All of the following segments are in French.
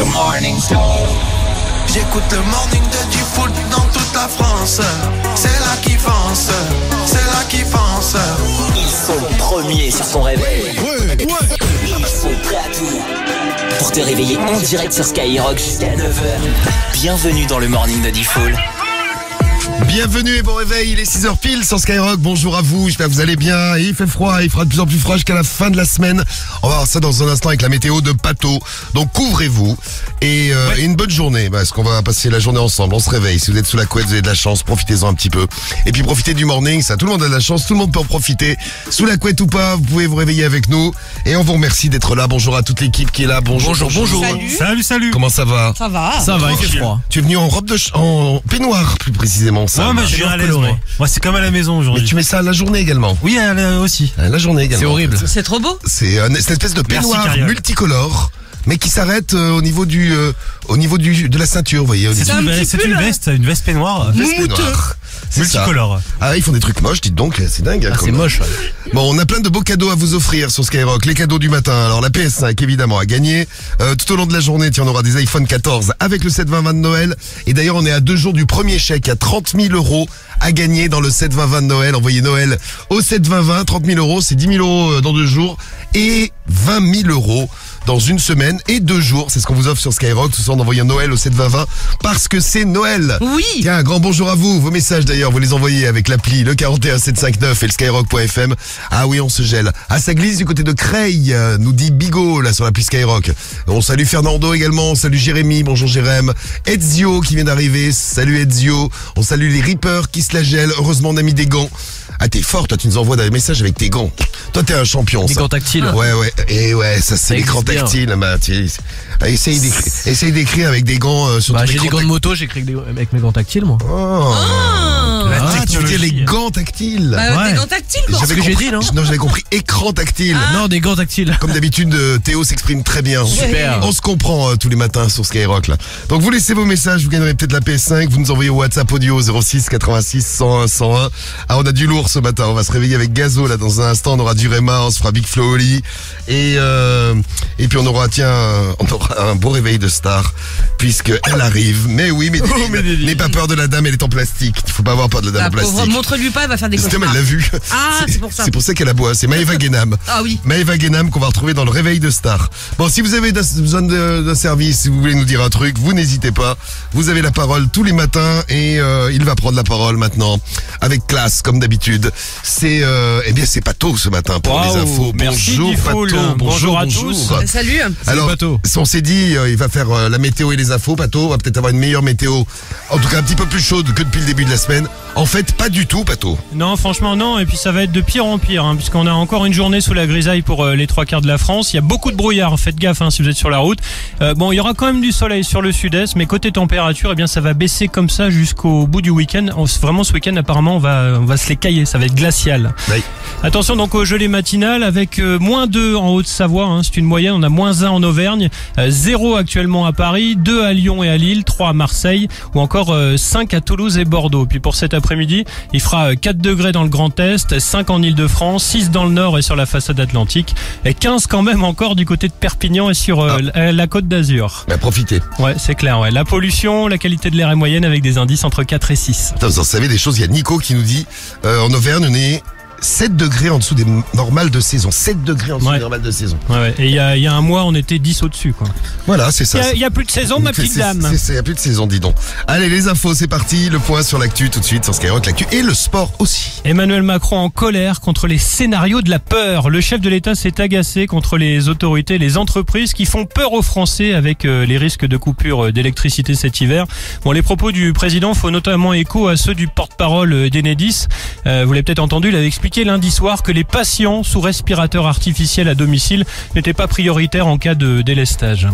The morning show. J'écoute le morning de du foot dans toute la France. C'est là qui fonce, c'est là qui fonce. Ils sont premiers sur ton réveil. Ils sont prêts à tout. Pour te réveiller en direct sur Skyrock jusqu'à 9h. Bienvenue dans le morning de Diffoul. Bienvenue et bon réveil, il est 6h pile sur Skyrock, bonjour à vous, j'espère que vous allez bien, il fait froid, il fera de plus en plus froid jusqu'à la fin de la semaine, on va voir ça dans un instant avec la météo de Pato, donc couvrez-vous et, euh, et une bonne journée, parce qu'on va passer la journée ensemble, on se réveille, si vous êtes sous la couette vous avez de la chance, profitez-en un petit peu, et puis profitez du morning, ça tout le monde a de la chance, tout le monde peut en profiter, sous la couette ou pas, vous pouvez vous réveiller avec nous, et on vous remercie d'être là, bonjour à toute l'équipe qui est là, bonjour, bonjour, bonjour. Salut, salut. Comment ça va? Ça va. Ça va, il fait froid. Tu es venu en robe de ch- en peignoir plus précisément, ça. Ouais, mais je suis à l'aise, moi. Moi, c'est comme à la maison Mais aujourd'hui. tu mets ça à la journée également. Oui, à la- aussi. À la journée également. C'est horrible. C'est trop beau? C'est un- c'est une espèce de peignoir multicolore, mais qui s'arrête euh, au niveau du, euh, au niveau du, de la ceinture, vous voyez. au C'est niveau un une, petit veste- c'est pull, une veste, une veste peignoir. peignoir. C'est ça. Multicolore. Ah, ils font des trucs moches, dites donc, c'est dingue. hein, c'est comme- moche. Bon, on a plein de beaux cadeaux à vous offrir sur Skyrock. Les cadeaux du matin. Alors, la PS5, évidemment, à gagner. Euh, tout au long de la journée, tiens, on aura des iPhone 14 avec le 720 de Noël. Et d'ailleurs, on est à deux jours du premier chèque à 30 000 euros à gagner dans le 720 de Noël. Envoyez Noël au 720 30 000 euros, c'est 10 000 euros euh, dans deux jours et 20 000 euros dans une semaine et deux jours. C'est ce qu'on vous offre sur Skyrock. Ce soir, en envoyant Noël au 720 parce que c'est Noël. Oui. Tiens, un grand bonjour à vous. Vos messages d'ailleurs, vous les envoyez avec l'appli le 41759 et le skyrock.fm. Ah oui, on se gèle. Ah, ça glisse du côté de Creil, euh, nous dit Bigot là sur l'appli Skyrock. On salue Fernando également, on salue Jérémy, bonjour Jérém. Ezio qui vient d'arriver, salut Ezio. On salue les Reapers qui se la gèlent. Heureusement, on a mis des gants. Ah, t'es fort, toi, tu nous envoies des messages avec tes gants. Toi, t'es un champion, ça. gants tactiles. Ouais, ouais. Et ouais, ça, c'est l'écran tactile. Bah, ah, essaye d'écrire, essaye d'écrire avec des gants euh, sur Bah, j'ai des gants de moto, j'écris avec, des- mes gants tactiles, moi. Oh. Ah. Ah, tu veux dire les gants tactiles Bah, Ouais. Des gants tactiles, quoi. J'avais ce que j'ai compris- dit, non Non, j'avais compris écran tactile. Non, des gants tactiles. Comme d'habitude, euh, Théo s'exprime très bien. Super. On se comprend euh, tous les matins sur Skyrock là. Donc vous laissez vos messages, vous gagnerez peut-être la PS5, vous nous envoyez au WhatsApp audio 06 86 101 101. Ah on a du lourd ce matin, on va se réveiller avec Gazo là dans un instant, on aura du Réma, on se fera Big Flo Oli et euh, et puis on aura tiens euh, on aura un beau réveil de star puisque elle arrive. Mais oui, mais, n'aie pas peur de la dame, elle est en plastique. Il faut pas avoir peur de la dame La en plastique. montre-lui pas, elle va faire des cauchemars. elle l'a vu. Ah, c'est pour ça. C'est pour ça qu'elle aboie. C'est Maëva Guénam. Ah oui. Maëva Guénam qu'on va retrouver dans le réveil de star. Bon, si vous avez besoin d'un service, si vous voulez nous dire un truc, vous n'hésitez pas. Vous avez la parole tous les matins et euh, il va prendre la parole maintenant avec classe comme d'habitude. C'est euh, eh bien c'est Pato ce matin pour les infos. merci, bonjour. Pato. Bonjour à bonjour. tous. Euh, Salut. Alors, Pato. on s'est dit, euh, il va faire euh, la météo et les infos, Pato. On va peut-être avoir une meilleure météo. En tout cas, un petit peu plus chaude que depuis le début de la semaine. En fait, pas du tout, Pato. Non, franchement, non. Et puis ça va être de pire en pire, hein, puisqu'on a encore une journée sous la grisaille pour euh, les trois quarts de la France. Il y a beaucoup de brouillard. Faites gaffe hein, si vous êtes sur la route. Euh, bon, il y aura quand même du soleil sur le sud-est, mais côté température, eh bien, ça va baisser comme ça jusqu'au bout du week-end. Vraiment, ce week-end, apparemment, on va, on va se les cailler. Ça va être glacial. Oui. Attention donc au gelé matinal avec euh, moins 2 en Haute-Savoie, hein, c'est une moyenne, on a moins 1 en Auvergne, 0 actuellement à Paris, 2 à Lyon et à Lille, 3 à Marseille ou encore 5 à Toulouse et Bordeaux. Puis pour cet après-midi, il fera euh, 4 degrés dans le Grand Est, 5 en Ile-de-France, 6 dans le Nord et sur la façade atlantique et 15 quand même encore du côté de Perpignan et sur euh, la- la côte d'Azur. Bah, profitez. Ouais, c'est clair, ouais. La pollution, la qualité de l'air est moyenne avec des indices entre 4 et 6. Attends, vous en savez des choses, il y a Nico qui nous dit, euh, en Auvergne, on est 7 degrés en dessous des normales de saison. 7 degrés en dessous Ouais. des normales de saison. Ouais, ouais. Et il y a, il y a un mois, on était 10 au-dessus, quoi. Voilà, c'est ça. Il y a- plus de saison, ma petite dame. Il n'y a plus de saison, dis donc. Allez, les infos, c'est parti. Le point sur l'actu tout de suite sur Skyrock, l'actu et le sport aussi. Emmanuel Macron en colère contre les scénarios de la peur. Le chef de l'État s'est agacé contre les autorités, les entreprises qui font peur aux Français avec euh, les risques de coupure euh, d'électricité cet hiver. Bon, les propos du président font notamment écho à ceux du porte-parole euh, d'Enedis. Euh, vous l'avez peut-être entendu, il avait expliqué lundi soir que les patients sous respirateur artificiel à domicile n'étaient pas prioritaires en cas de délestage.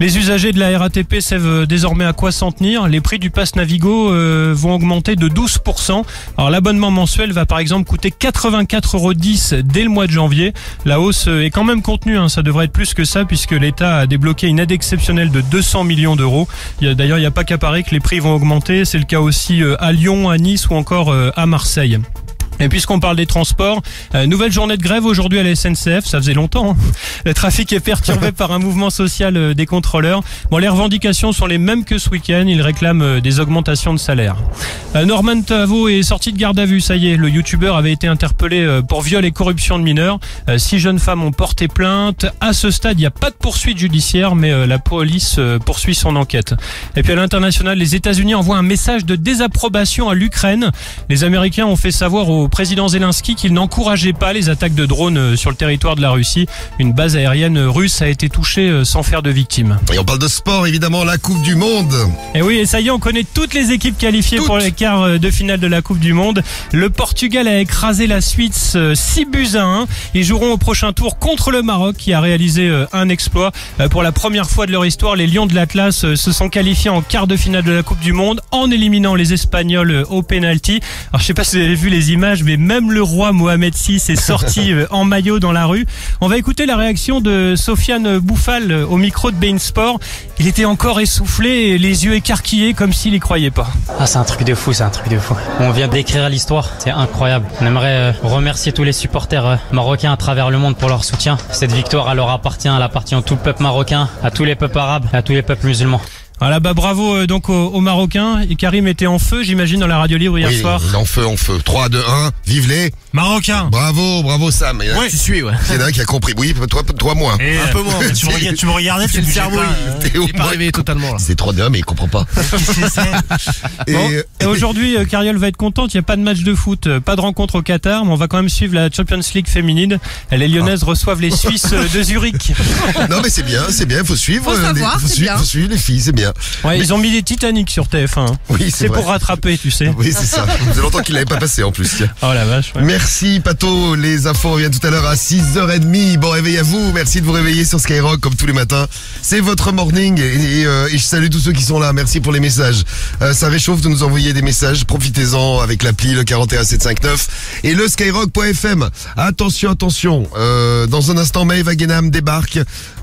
Les usagers de la RATP savent désormais à quoi s'en tenir. Les prix du pass Navigo euh, vont augmenter de 12%. Alors l'abonnement mensuel va par exemple coûter 84,10 euros dès le mois de janvier. La hausse est quand même contenue, hein. ça devrait être plus que ça puisque l'État a débloqué une aide exceptionnelle de 200 millions d'euros. D'ailleurs, il n'y a pas qu'à Paris que les prix vont augmenter. C'est le cas aussi euh, à Lyon, à Nice ou encore euh, à Marseille. Et puisqu'on parle des transports, euh, nouvelle journée de grève aujourd'hui à la SNCF, ça faisait longtemps. hein. Le trafic est perturbé par un mouvement social euh, des contrôleurs. Bon, les revendications sont les mêmes que ce week-end, ils réclament euh, des augmentations de salaire. Euh, Norman Tavo est sorti de garde à vue, ça y est, le youtubeur avait été interpellé pour viol et corruption de mineurs. Six jeunes femmes ont porté plainte. À ce stade, il n'y a pas de poursuite judiciaire, mais la police poursuit son enquête. Et puis à l'international, les États-Unis envoient un message de désapprobation à l'Ukraine. Les Américains ont fait savoir au président Zelensky qu'ils n'encourageaient pas les attaques de drones euh, sur le territoire de la Russie. Une base aérienne russe a été touchée euh, sans faire de victimes. Et on parle de sport, évidemment, la Coupe du Monde. Et oui, et ça y est, on connaît toutes les équipes qualifiées Toutes. pour les quarts euh, de finale de la Coupe du Monde. Le Portugal a écrasé la Suisse euh, 6 buts à 1. Ils joueront au prochain tour contre le Maroc qui a réalisé un exploit. Pour la première fois de leur histoire, les Lions de l'Atlas se sont qualifiés en quart de finale de la Coupe du Monde en éliminant les Espagnols au penalty. Alors je sais pas si vous avez vu les images, mais même le roi Mohamed VI est sorti euh, en maillot dans la rue. On va écouter la réaction de Sofiane Bouffal euh, au micro de Bein Sport. Il était encore essoufflé et les yeux écarquillés comme s'il y croyait pas. Ah, c'est un truc de fou, c'est un truc de fou. On vient d'écrire l'histoire, c'est incroyable. On aimerait euh, remercier tous les supporters marocains à travers le monde pour leur soutien. Cette victoire, elle leur appartient, elle appartient à tout le peuple marocain, à tous les peuples arabes, et à tous les peuples musulmans. Voilà, bah bravo euh, donc aux, aux Marocains. Et Karim était en feu, j'imagine, dans la radio libre hier Oui, soir. en feu, en feu. 3, 2, 1, vive les. Marocain. Bravo, bravo Sam. Il y en a, Tu suis, ouais. il y en a un qui a compris. Oui, toi, toi moins. Un peu moins. Tu me tu me regardais, tu le bougeais cerveau, pas, il, t'es il est pas moins. réveillé totalement là. C'est 3, 2, 1, mais il comprend pas. Et, Bon, euh, et aujourd'hui, euh, Cariol va être contente. Il n'y a pas de match de foot, euh, pas de rencontre au Qatar, mais on va quand même suivre la Champions League féminine. Les Lyonnaises reçoivent les Suisses euh, de Zurich. non, mais c'est bien, c'est bien. Faut suivre. Faut euh, savoir, les, faut, c'est suivre bien. faut suivre les filles, c'est bien. Ouais, ils ont mis des Titanic sur TF1. hein. Oui, c'est C'est vrai. pour rattraper, tu sais. Oui, c'est ça. Ça faisait longtemps qu'il l'avait pas passé en plus. tiens. Oh la vache. ouais. Merci Pato, les infos reviennent tout à l'heure à 6h30. Bon réveil à vous, merci de vous réveiller sur Skyrock comme tous les matins. C'est votre morning et, et, euh, et je salue tous ceux qui sont là. Merci pour les messages. Euh, ça réchauffe de nous envoyer des messages. Profitez-en avec l'appli le 41759 et le skyrock.fm. Attention, attention. Euh, dans un instant, Maëva Wagenham débarque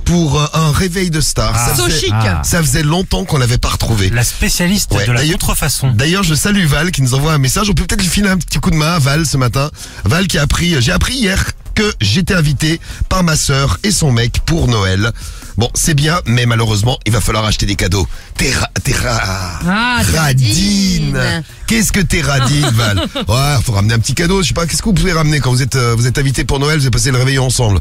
pour euh, un réveil de star. ça, So faisait, chic. ça faisait longtemps qu'on l'avait pas retrouvé. La spécialiste Ouais, de la contrefaçon. D'ailleurs, je salue Val qui nous envoie un message. On peut peut-être lui filer un petit coup de main à Val ce matin. Val qui a appris, j'ai appris hier que j'étais invité par ma sœur et son mec pour Noël. Bon, c'est bien, mais malheureusement, il va falloir acheter des cadeaux. T'es ra- Ah, radine. Qu'est-ce que t'es radine, Val Ouais, faut ramener un petit cadeau. Je sais pas, qu'est-ce que vous pouvez ramener quand vous êtes euh, vous êtes invité pour Noël, vous avez passé le réveillon ensemble.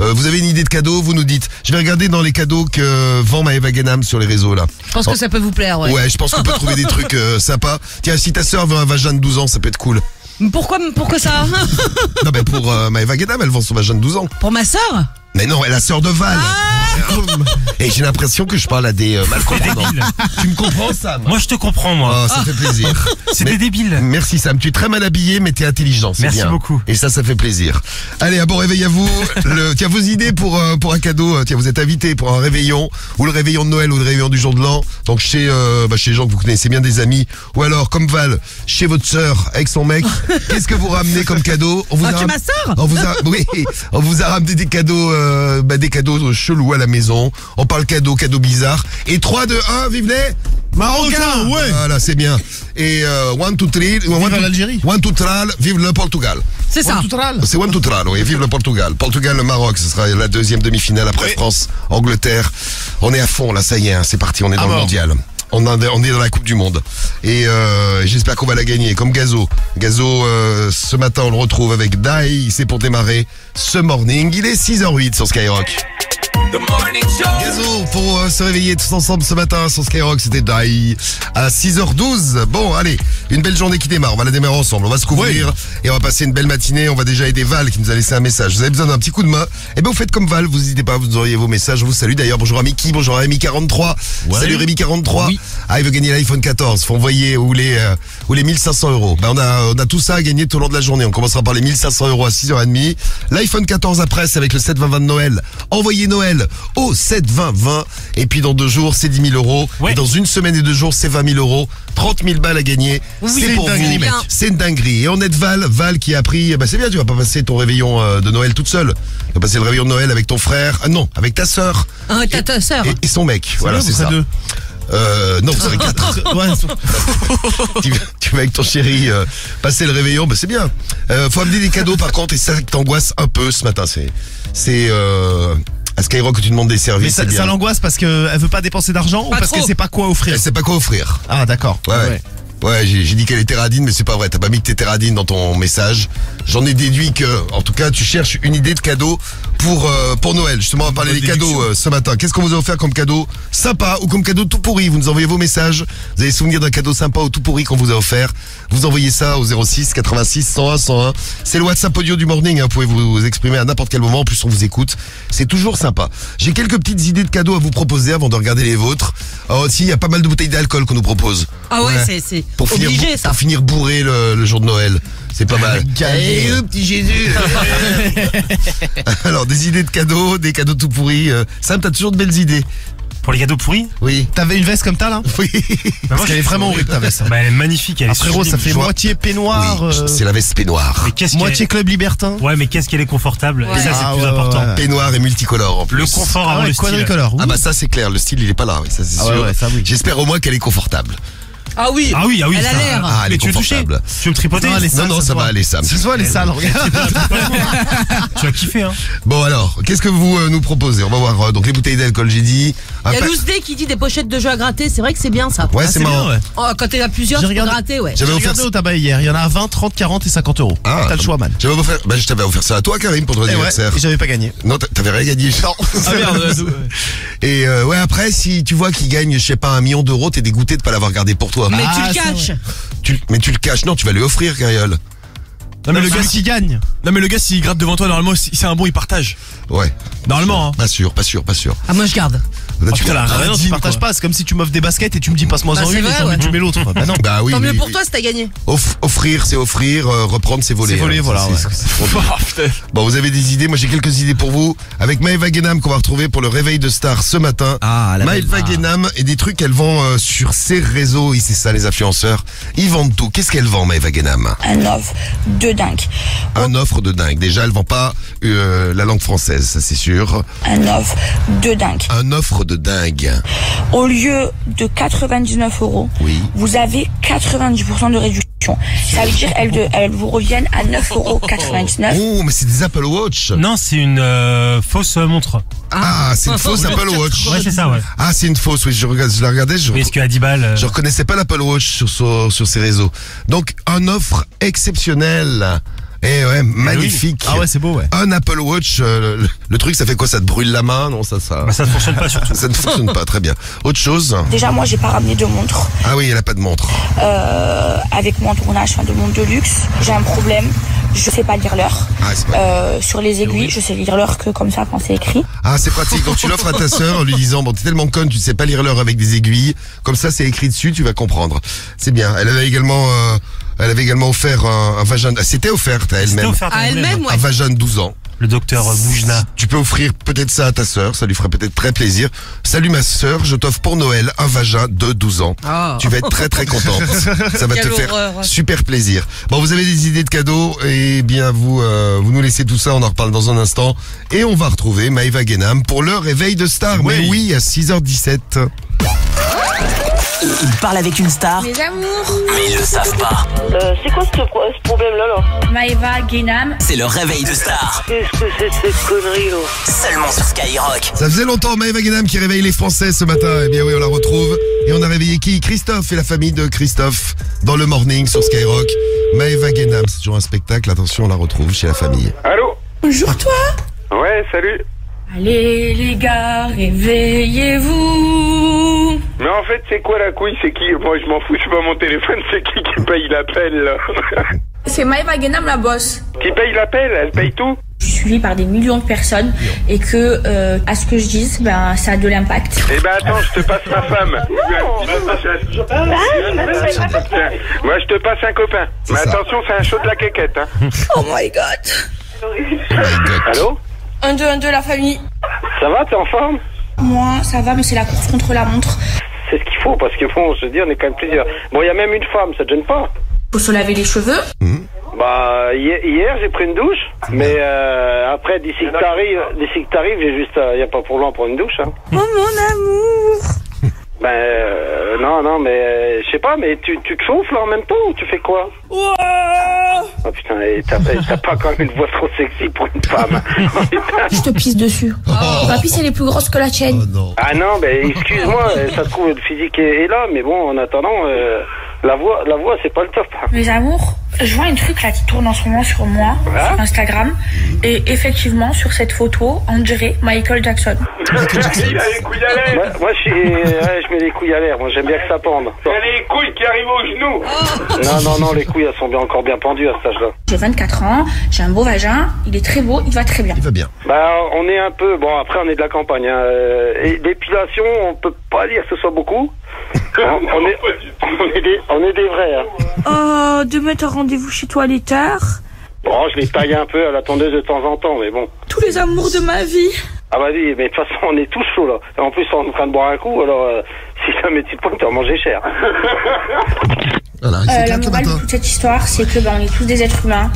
Euh, vous avez une idée de cadeau, vous nous dites. Je vais regarder dans les cadeaux que vend Maëva Genham sur les réseaux là. Je pense que ça peut vous plaire, ouais. Ouais, je pense qu'on peut trouver des trucs euh, sympas. Tiens, si ta sœur veut un vagin de 12 ans, ça peut être cool. Pourquoi, pourquoi ça Non, mais pour euh, Maëva Guédam, elle vend son vagin de 12 ans. Pour ma sœur Mais non, elle est la sœur de Val. Ah. Et j'ai l'impression que je parle à des euh, mal comprenants. Tu me comprends, Sam Moi, je te comprends, moi. Oh, ça fait plaisir. C'est des débiles. Merci Sam, tu es très mal habillé mais tu es intelligent, c'est Merci bien. beaucoup. Et ça, ça fait plaisir. Allez, à bon réveil à vous. Le, tiens, vos idées pour, euh, pour un cadeau. euh, Tiens, vous êtes invité pour un réveillon, ou le réveillon de Noël, ou le réveillon du jour de l'an. Donc chez, euh, bah, chez les gens que vous connaissez bien, des amis. Ou alors, comme Val, chez votre sœur, avec son mec. Qu'est-ce que vous ramenez comme cadeau? On vous Ah, a ram- ma sœur? on vous a, oui, on vous a ramené des cadeaux, euh, bah, des cadeaux chelous à la maison. On parle cadeaux, cadeaux bizarres. Et 3, 2, 1, vive les Marocain, ouais. Voilà, c'est bien. Et euh, one, two, three. Vive l'Algérie. One, two, three, vive le Portugal. C'est ça. C'est one, two, three, oui, vive le Portugal. Portugal, le Maroc, ce sera la deuxième demi-finale après France, Angleterre. On est à fond, là, ça y est, hein, c'est parti, on est dans le bon. mondial. On, est dans la Coupe du Monde. Et euh, j'espère qu'on va la gagner. Comme Gazo. Gazo, euh, ce matin, on le retrouve avec Dai. C'est pour démarrer ce morning. Il est 6h08 sur Skyrock. Gazo, pour euh, se réveiller tous ensemble ce matin sur Skyrock, c'était Dai à 6h12. Bon, allez, une belle journée qui démarre. On va la démarrer ensemble. On va se couvrir et on va passer une belle matinée. On va déjà aider Val qui nous a laissé un message. Vous avez besoin d'un petit coup de main? Eh ben, vous faites comme Val. Vous n'hésitez pas, vous envoyez vos messages. Je vous salue d'ailleurs. Bonjour à Mickey, bonjour à Rémi43. Salut Rémi43. Ah, il veut gagner l'iPhone 14. Faut envoyer ou les, euh, ou les 1500 euros. Ben, on a, on a tout ça à gagner tout au long de la journée. On commencera par les 1500 euros à 6h30. L'iPhone 14 après, c'est avec le 72020 de Noël. Envoyez Noël au 72020. Et puis dans deux jours, c'est 10 000 euros. Ouais. Et dans une semaine et deux jours, c'est 20 000 euros. 30 000 balles à gagner. c'est c'est pour vous. mec. C'est une dinguerie. Et on est de Val. Val qui a pris, bah c'est bien, tu vas pas passer ton réveillon euh, de Noël toute seule. Tu vas passer le réveillon de Noël avec ton frère. Ah non, avec ta sœur. Ah, ta, ta sœur. Et, et son mec. voilà, c'est ça. Euh, non, vous serez quatre. tu, tu vas avec ton chéri euh, passer le réveillon, bah c'est bien. Euh, faut amener des cadeaux par contre, et ça t'angoisse un peu ce matin. C'est, c'est euh, à Skyrock que tu demandes des Mais services. ça, bien. ça l'angoisse parce qu'elle veut pas dépenser d'argent ou parce trop. qu'elle sait pas quoi offrir Elle sait pas quoi offrir. Ah d'accord. Ouais, ouais. Ouais, j'ai j'ai dit qu'elle était radine, mais c'est pas vrai. T'as pas mis que t'étais radine dans ton message. J'en ai déduit que, en tout cas, tu cherches une idée de cadeau pour euh, pour Noël. Justement, on va parler des cadeaux euh, ce matin. Qu'est-ce qu'on vous a offert comme cadeau sympa ou comme cadeau tout pourri? Vous nous envoyez vos messages. Vous avez souvenir d'un cadeau sympa ou tout pourri qu'on vous a offert Vous envoyez ça au 06 86 101 101. C'est le WhatsApp audio du morning. hein. Vous pouvez vous exprimer à n'importe quel moment. En plus, on vous écoute. C'est toujours sympa. J'ai quelques petites idées de cadeaux à vous proposer avant de regarder les vôtres. Oh, aussi, il y a pas mal de bouteilles d'alcool qu'on nous propose. Ah ouais, Ouais. c'est c'est Pour finir, obligé ça. pour finir bourré le, le jour de Noël. C'est pas mal. Gagné. Eh, petit Jésus. Alors, des idées de cadeaux, des cadeaux tout pourris. Euh, Sam, t'as toujours de belles idées. Pour les cadeaux pourris? Oui. T'avais une veste comme ta là? Oui. Parce moi, qu'elle est vraiment horrible ta veste. Bah, elle est magnifique, elle Ah, est frérot, ça fait moitié peignoir, Oui, euh, c'est la veste peignoir. Moitié club libertin. Ouais, mais qu'est-ce qu'elle est confortable. Et ça, c'est Ah, le plus ouais, important. ouais, ouais. Peignoir et multicolore en plus. Le confort Ah avant ouais, le style. quadricolore. Ah bah ça c'est clair, le style il est pas là, oui, ça c'est Ah sûr. ouais, ouais, ça, oui. J'espère au moins qu'elle est confortable. Ah oui. Ah oui, ah oui. Elle a ça- l'air. Ah, elle Mais est tu veux toucher confortable. Tu veux me tripoter Non, elle est Non, sale, non, se ça va aller Sam. Ça se voit, elle est sale, regarde. Tu vas kiffer, hein. Bon alors, qu'est-ce que vous euh, nous proposez? On va voir euh, donc les bouteilles d'alcool, j'ai dit. Un Il y a pa- Loose Day qui dit des pochettes de jeux à gratter, c'est vrai que c'est bien ça. Ouais, Ah, c'est bien, marrant. ouais. Oh, quand t'es à plusieurs, J'ai tu peux regardé- gratter, ouais. J'avais offert regardé au tabac hier, il y en a 20, 30, 40 et 50 euros. Ah, T'as le choix, man. J'avais offert, bah, je t'avais offert ça à toi, Karim, pour ton Et ouais, anniversaire. et j'avais pas gagné. Non, t'a- t'avais rien gagné. Non. Ah merde, Et euh, ouais, après, si tu vois qu'il gagne, je sais pas, un million d'euros, t'es dégoûté de pas l'avoir gardé pour toi. Mais Ah, tu le caches. Tu, mais tu le caches, non, tu vas lui offrir, Cariole. Non mais, le gars, qui gagne. non mais le gars s'il gratte devant toi normalement si c'est un bon il partage. Ouais. Normalement hein. Pas sûr, pas sûr, pas sûr. Ah, moi je garde. Là, Oh, tu vas- la Ah, non, tu partages pas, c'est comme si tu m'offres des baskets et tu me dis passe-moi Bah, en c'est une et ouais. tuer l'autre. Bah non. Bah oui. Tant mieux pour toi si t'as gagné. Off- offrir, c'est offrir, euh, reprendre, c'est voler. C'est voler, hein. voilà. Oh. Bon, vous avez des idées. Moi, j'ai quelques idées pour vous. Avec Maëva Guénam, qu'on va retrouver pour le réveil de star ce matin. Ah, la Maëva Guénam et des trucs qu'elle vend euh, sur ses réseaux. Et c'est ça, les influenceurs. Ils vendent tout. Qu'est-ce qu'elle vend, Maëva Guénam? Un offre de dingue. Un offre de dingue. Déjà, elle vend pas euh, la langue française, ça c'est sûr. Un offre de dingue. Un offre de dingue. Au lieu de 99 euros, Oui. vous avez 90% de réduction. Ça veut dire elles, de- elles vous reviennent à 9,99 euros. Oh, mais c'est des Apple Watch. Non, c'est une euh, fausse montre. Ah, c'est une fausse Apple Watch. Ouais, c'est ça, ouais. Ah, c'est une fausse. Oui, je, regarde, je la regardais. Je, qu'à 10 balles. euh, Je reconnaissais pas l'Apple Watch sur, sur, sur ses réseaux. Donc, un offre exceptionnelle. Et ouais, magnifique. Ah ouais, c'est beau, ouais. Un Apple Watch, euh, le, le truc, ça fait quoi? Ça te brûle la main? Non, ça, ça. Bah, ça ne fonctionne pas surtout. Ça ne fonctionne pas, très bien. Autre chose? Déjà, moi, j'ai pas ramené de montre. Ah oui, elle a pas de montre. Euh, avec mon tournage, enfin, de montre de luxe, j'ai un problème. Je sais pas lire l'heure. Ah, Euh, sur les aiguilles, je sais lire l'heure que comme ça quand c'est écrit. Ah, c'est pratique. Donc, tu l'offres à ta sœur en lui disant, bon, t'es tellement conne, tu sais pas lire l'heure avec des aiguilles. Comme ça, c'est écrit dessus, tu vas comprendre. C'est bien. Elle avait également, euh, elle avait également offert un, un vagin. C'était offerte à C'était elle-même. offert À elle-même, ouais. Un vagin de 12 ans. Le docteur Boujna. Tu peux offrir peut-être ça à ta sœur, ça lui ferait peut-être très plaisir. Salut ma sœur, je t'offre pour Noël un vagin de 12 ans. Ah. Tu vas être très très contente. Ça va Quelle te faire horreur. super plaisir. Bon, vous avez des idées de cadeaux? Et bien vous euh, vous nous laissez tout ça, on en reparle dans un instant et on va retrouver Maëva Guénam pour le réveil de star. Mais oui, à 6h17. Ils parlent avec une star, Les amours. mais ils le savent pas. Euh, c'est quoi ce, pro- ce problème-là, là Maëva Guénam. C'est le réveil de star, Qu'est-ce que c'est que cette connerie, là seulement sur Skyrock. Ça faisait longtemps Maëva Guénam qui réveille les Français ce matin. Eh bien oui, on la retrouve et on a réveillé qui? Christophe et la famille de Christophe dans le morning sur Skyrock. Maëva Guénam, c'est toujours un spectacle. Attention, on la retrouve chez la famille. Allô Bonjour toi. Ouais, salut. Allez les gars, réveillez-vous. Mais en fait, c'est quoi la couille? C'est qui? Moi, je m'en fous, c'est pas mon téléphone, c'est qui qui paye l'appel, là? C'est Maëva Guénam la boss. Qui paye l'appel? Elle paye tout? Je suis suivie par des millions de personnes et que euh, à ce que je dise, ben ça a de l'impact. Eh ben, attends, je te passe ma femme. Moi, je te passe un copain. Mais attention, c'est un show de la quéquette, hein. Oh my god. Oh my God. Allô? 1 2 1 2 la famille. Ça va, t'es en forme? Moi, ça va mais c'est la course contre la montre. C'est ce qu'il faut, parce bon, je veux dire, on est quand même plusieurs. Bon, il y a même une femme, ça te gêne pas? Faut se laver les cheveux. Bah hier, hier, j'ai pris une douche, mais euh, après d'ici que t'arrives, d'ici que t'arrives, j'ai juste, il y a pas pour loin pour une douche. Hein. Oh mon amour. Ben, euh, non, non, mais euh, je sais pas, mais tu, tu te chauffes là en même temps ou tu fais quoi? Oh putain, et t'as t'as pas quand même une voix trop sexy pour une femme. Oh, putain. Je te pisse dessus. Ma pisse, elle est plus grosse que la tienne. Ah non, ben excuse-moi, ça se trouve le physique est, est là, mais bon, en attendant, euh, la voix, la voix, c'est pas le top. Mes amours, je vois un truc là qui tourne en ce moment sur moi, sur Instagram. Et effectivement, sur cette photo, on dirait Michael Jackson. Moi, moi, je, suis, ouais, je mets les couilles à l'air. Moi, j'aime bien que ça pende. Il y a les couilles qui arrivent aux genoux. Non, non, non, les couilles, elles sont bien, encore bien pendues à cet âge-là. J'ai 24 ans, j'ai un beau vagin, il est très beau, il va très bien. Il va bien. Bah, on est un peu. Bon, après, on est de la campagne. Hein. euh, Et l'épilation, on peut pas dire que ce soit beaucoup. on, on est, on est des, on est des vrais. Hein. Oh, de mettre un rendez-vous chez toi à l'étard. Bon, je les taille un peu à la tondeuse de temps en temps, mais bon. Tous les amours de ma vie. Ah bah oui, mais de toute façon, on est tous chauds là. En plus, on est en train de boire un coup, alors euh, si jamais tu te pointes, tu vas manger cher. Voilà, il Euh, la morale de cette histoire, c'est que ben, on est tous des êtres humains.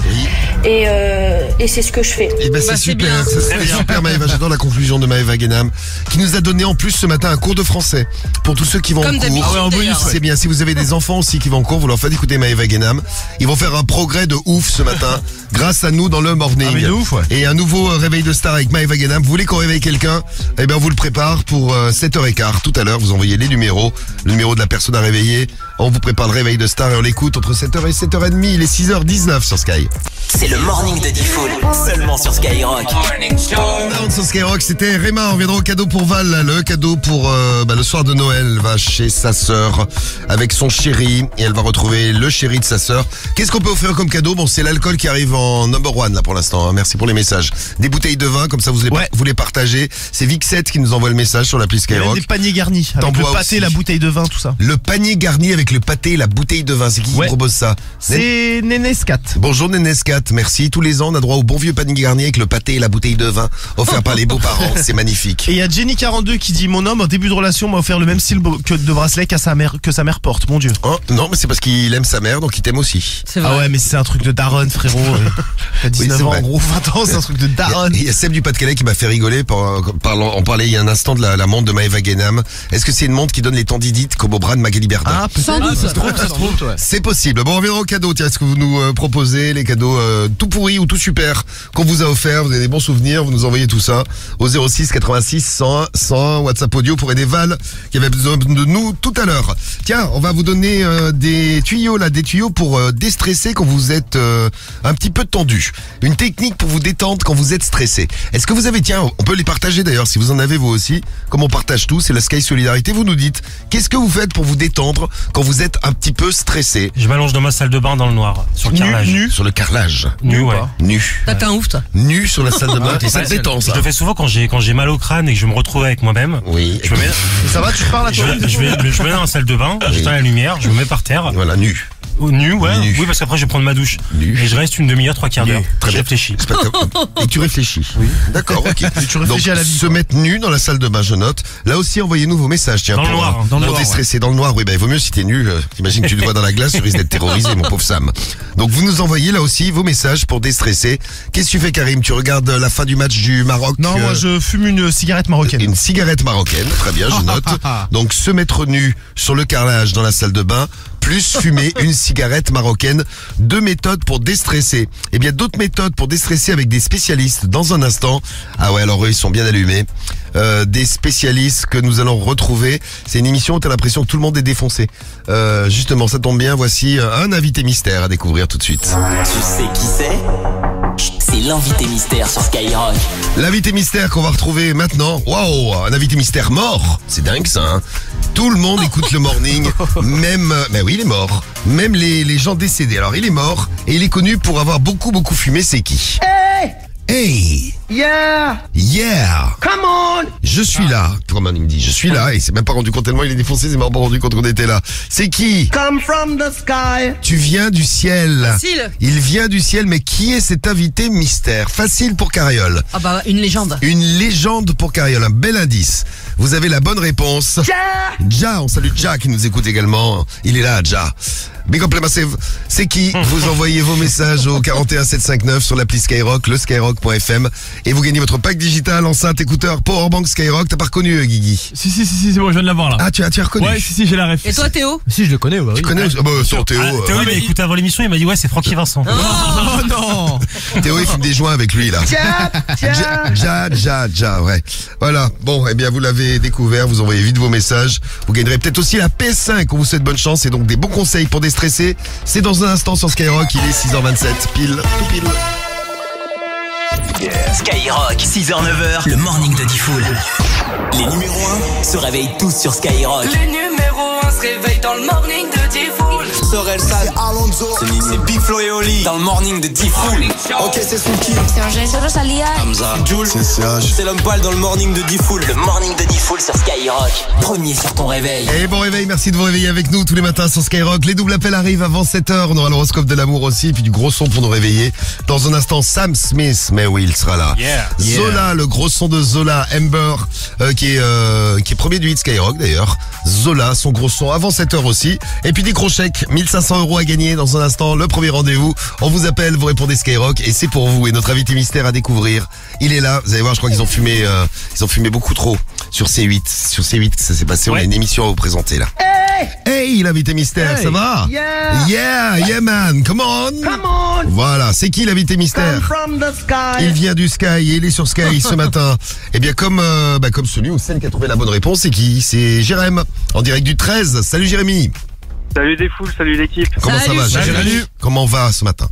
Et, euh, et c'est ce que je fais. Eh ben c'est super, ça, c'est super Maëva, j'adore la conclusion de Maëva Guénam, qui nous a donné en plus ce matin un cours de français. Pour tous ceux qui vont Comme en cours, Ah ouais, c'est bien. Si vous avez des enfants aussi qui vont en cours, vous leur faites écouter Maëva Guénam. Ils vont faire un progrès de ouf ce matin, grâce à nous dans le morning. Ah, mais de ouf, ouais. Et un nouveau euh, réveil de star avec Maëva Guénam. Vous voulez qu'on réveille quelqu'un? Eh bien, on vous le prépare pour euh, 7h15. Tout à l'heure, vous envoyez les numéros, le numéro de la personne à réveiller. On vous prépare le réveil de star et on l'écoute entre 7h et 7h30. Il est 6h19 sur Sky. C'est le morning de Diffoul, seulement sur Skyrock. Sur Skyrock, c'était Réma, on viendra au cadeau pour Val, le cadeau pour euh, bah, le soir de Noël, elle va chez sa sœur avec son chéri et elle va retrouver le chéri de sa sœur. Qu'est-ce qu'on peut offrir comme cadeau? Bon, c'est l'alcool qui arrive en number one là pour l'instant, hein. merci pour les messages. Des bouteilles de vin, comme ça vous les, Ouais. vous les partagez. C'est Vixette qui nous envoie le message sur l'appli Il y a Skyrock. des paniers garnis. T'en Avec le pâté, aussi. la bouteille de vin, tout ça. Le panier garni avec le pâté et la bouteille de vin, c'est qui qui Ouais. propose ça C'est Nénescat. Bonjour Nénescat, merci. Tous les ans, on a droit au bon vieux panier garni avec le pâté et la bouteille de vin offert par les beaux-parents. C'est magnifique. Et il y a Jenny42 qui dit Mon homme, au début de relation, m'a offert le même style que de bracelet qu'à sa mère, que sa mère porte, mon dieu. Oh, non, mais c'est parce qu'il aime sa mère, donc il t'aime aussi. C'est Ah ouais, mais c'est un truc de daronne, frérot. euh, T'as 19 c'est ans, vrai. en gros, 20 ans, c'est un truc de Il y a- daronne. Il y a Seb du Pas-de-Calais qui m'a fait rigoler par, par- on parlait il y a un instant de la, la montre de Maëva Guénam. Est-ce que c'est une montre qui donne les tendidites comme au bras de Magali Berda Ah, peut-être. Sans doute. ça se trouve, ça se trouve, ouais. C'est possible. Bon, on reviendra au cadeau. Tiens, est-ce que vous nous euh, proposez les cadeaux euh, tout pourris ou tout super qu'on vous a offert Vous avez des bons souvenirs Vous nous envoyez tout ça au 06 86 101 101 WhatsApp audio pour aider Val qui avait besoin de nous tout à l'heure. Tiens, on va vous donner euh, des tuyaux là, des tuyaux pour euh, déstresser quand vous êtes euh, un petit peu tendu. Une technique pour vous détendre quand vous êtes stressé. Est-ce que vous avez tiens, on peut les partager d'ailleurs si vous en avez vous aussi. Comme on partage tout, c'est la Sky Solidarité. Vous nous dites qu'est-ce que vous faites pour vous détendre quand vous êtes un petit peu stressé. Je m'allonge dans ma salle de bain dans le noir, sur le carrelage. Nu sur le carrelage. Nu, ouais. Nu. T'as t'es un ouf, toi. Nu sur la salle de bain. Ouais, ça te détend, Je ça. le fais souvent quand j'ai quand j'ai mal au crâne et que je me retrouve avec moi-même. Oui. Je me mets, Et ça va, tu parles à je, toi vais- je vais, je vais dans la salle de bain, j'éteins la lumière, je me mets par terre, Voilà, nu. Ou nu, ouais. Nu. Oui, parce qu'après je vais prendre ma douche. Nu. Et je reste une demi-heure, trois quarts d'heure. Très Je bien. réfléchis. Pas Et tu réfléchis. Oui. D'accord, ok. tu réfléchis Donc, à la vie, Se mettre nu dans la salle de bain, je note. Là aussi, envoyez-nous vos messages, tiens. Dans le pour, noir, euh. Dans le pour noir, déstresser. Dans le noir, oui, bah, il vaut mieux si t'es nu. euh, T'imagines que tu te vois dans la glace, tu risques d'être terrorisé, mon pauvre Sam. Donc, vous nous envoyez là aussi vos messages pour déstresser. Qu'est-ce que tu fais, Karim? Tu regardes la fin du match du Maroc? Non, moi euh, je fume une cigarette marocaine. Une cigarette marocaine, très bien, je note. Donc se mettre nu sur le carrelage dans la salle de bain, plus fumer une cigarette marocaine. Deux méthodes pour déstresser. Eh bien d'autres méthodes pour déstresser avec des spécialistes dans un instant. Ah ouais, alors eux ils sont bien allumés. Euh, des spécialistes que nous allons retrouver. C'est une émission où t'as l'impression que tout le monde est défoncé. Euh, justement, ça tombe bien, voici un invité mystère à découvrir tout de suite. Tu sais qui c'est? C'est l'invité mystère sur Skyrock. L'invité mystère qu'on va retrouver maintenant. Waouh, un invité mystère mort. C'est dingue ça. Hein Tout le monde écoute le morning, même. euh, Mais oui, il est mort. Même les, les gens décédés. Alors il est mort et il est connu pour avoir beaucoup beaucoup fumé. C'est qui? Hey Hey Yeah! Yeah Come on! Je suis là. Comment il me dit Je suis là et il s'est même pas rendu compte tellement il est défoncé, il s'est même pas rendu compte qu'on était là. C'est qui? Come from the sky! Tu viens du ciel. Facile. Il vient du ciel, mais qui est cet invité mystère? Facile pour Carriole. Ah bah, une légende. Une légende pour Carriole, un bel indice. Vous avez la bonne réponse. Ja! Ja, on salue Ja qui nous écoute également. Il est là, Ja. Big up les Massive. C'est qui? Vous envoyez vos messages au 41759 sur l'appli Skyrock, le skyrock.fm Et vous gagnez votre pack digital, enceinte, écouteur, powerbank Skyrock. T'as pas reconnu, euh, Guigui Si, si, si, si, c'est bon, je viens de l'avoir là. Ah, tu as, tu as reconnu Ouais, si, si, j'ai la ref. Et toi, Théo Si, je le connais, bah Tu oui. connais ah, bah, attends, Théo. Ah, euh, Théo, il m'a écouté avant l'émission, il m'a dit ouais, c'est Francky Vincent. Oh non Théo, il fume des joints avec lui, là. Tiens, tiens. Ja, ja, ja, ouais. Voilà. Bon, eh bien, vous l'avez découvert. Vous envoyez vite vos messages. Vous gagnerez peut-être aussi la PS5. On vous souhaite bonne chance et donc des bons conseils pour déstresser. C'est dans un instant sur Skyrock. Il est 6h27. Pile, tout Skyrock, 6h-9h, le morning de Diffoul. Les numéros 1 se réveillent tous sur Skyrock. Les numéros 1 se réveillent dans le morning de Diffoul. Sorel, c'est Alonso. C'est Big Flo et Oli dans le morning de Diffoul. Ok, c'est Suki. C'est Angèle Rosalia. Hamza, Jules. C'est Serge. c'est l'homme pâle dans le morning de Diffoul. Le morning de Diffoul sur Skyrock. Premier sur ton réveil. Et bon réveil, merci de vous réveiller avec nous tous les matins sur Skyrock. Les doubles appels arrivent avant 7h. On aura l'horoscope de l'amour aussi, et puis du gros son pour nous réveiller. Dans un instant, Sam Smith, mais oui, il sera là. Yeah. Zola, le gros son de Zola, Amber, euh, qui est euh, qui est premier du hit Skyrock d'ailleurs. Zola, son gros son avant 7h aussi. Et puis des gros chèques, 1500 euros à gagner dans un instant. Le premier rendez-vous. On vous appelle, vous répondez Skyrock, et c'est pour vous. Et notre invité mystère à découvrir, il est là. Vous allez voir, je crois qu'ils ont fumé, euh, ils ont fumé beaucoup trop sur C8. Sur C8, ça s'est passé. On a une émission à vous présenter là. Hey, l'invité mystère, Hey. ça va? Yeah. Yeah, yeah man, come on Come on. Voilà, c'est qui l'invité Come mystère? from the sky. il vient du Sky et il est sur Sky ce matin. Eh bien, comme euh, bah, comme celui ou celle qui a trouvé la bonne réponse, c'est qui? C'est Jérém, en direct du 13. Salut Jérémy. Salut des foules, salut l'équipe. Comment ça va Salut. Jérémy Salut. Comment va ce matin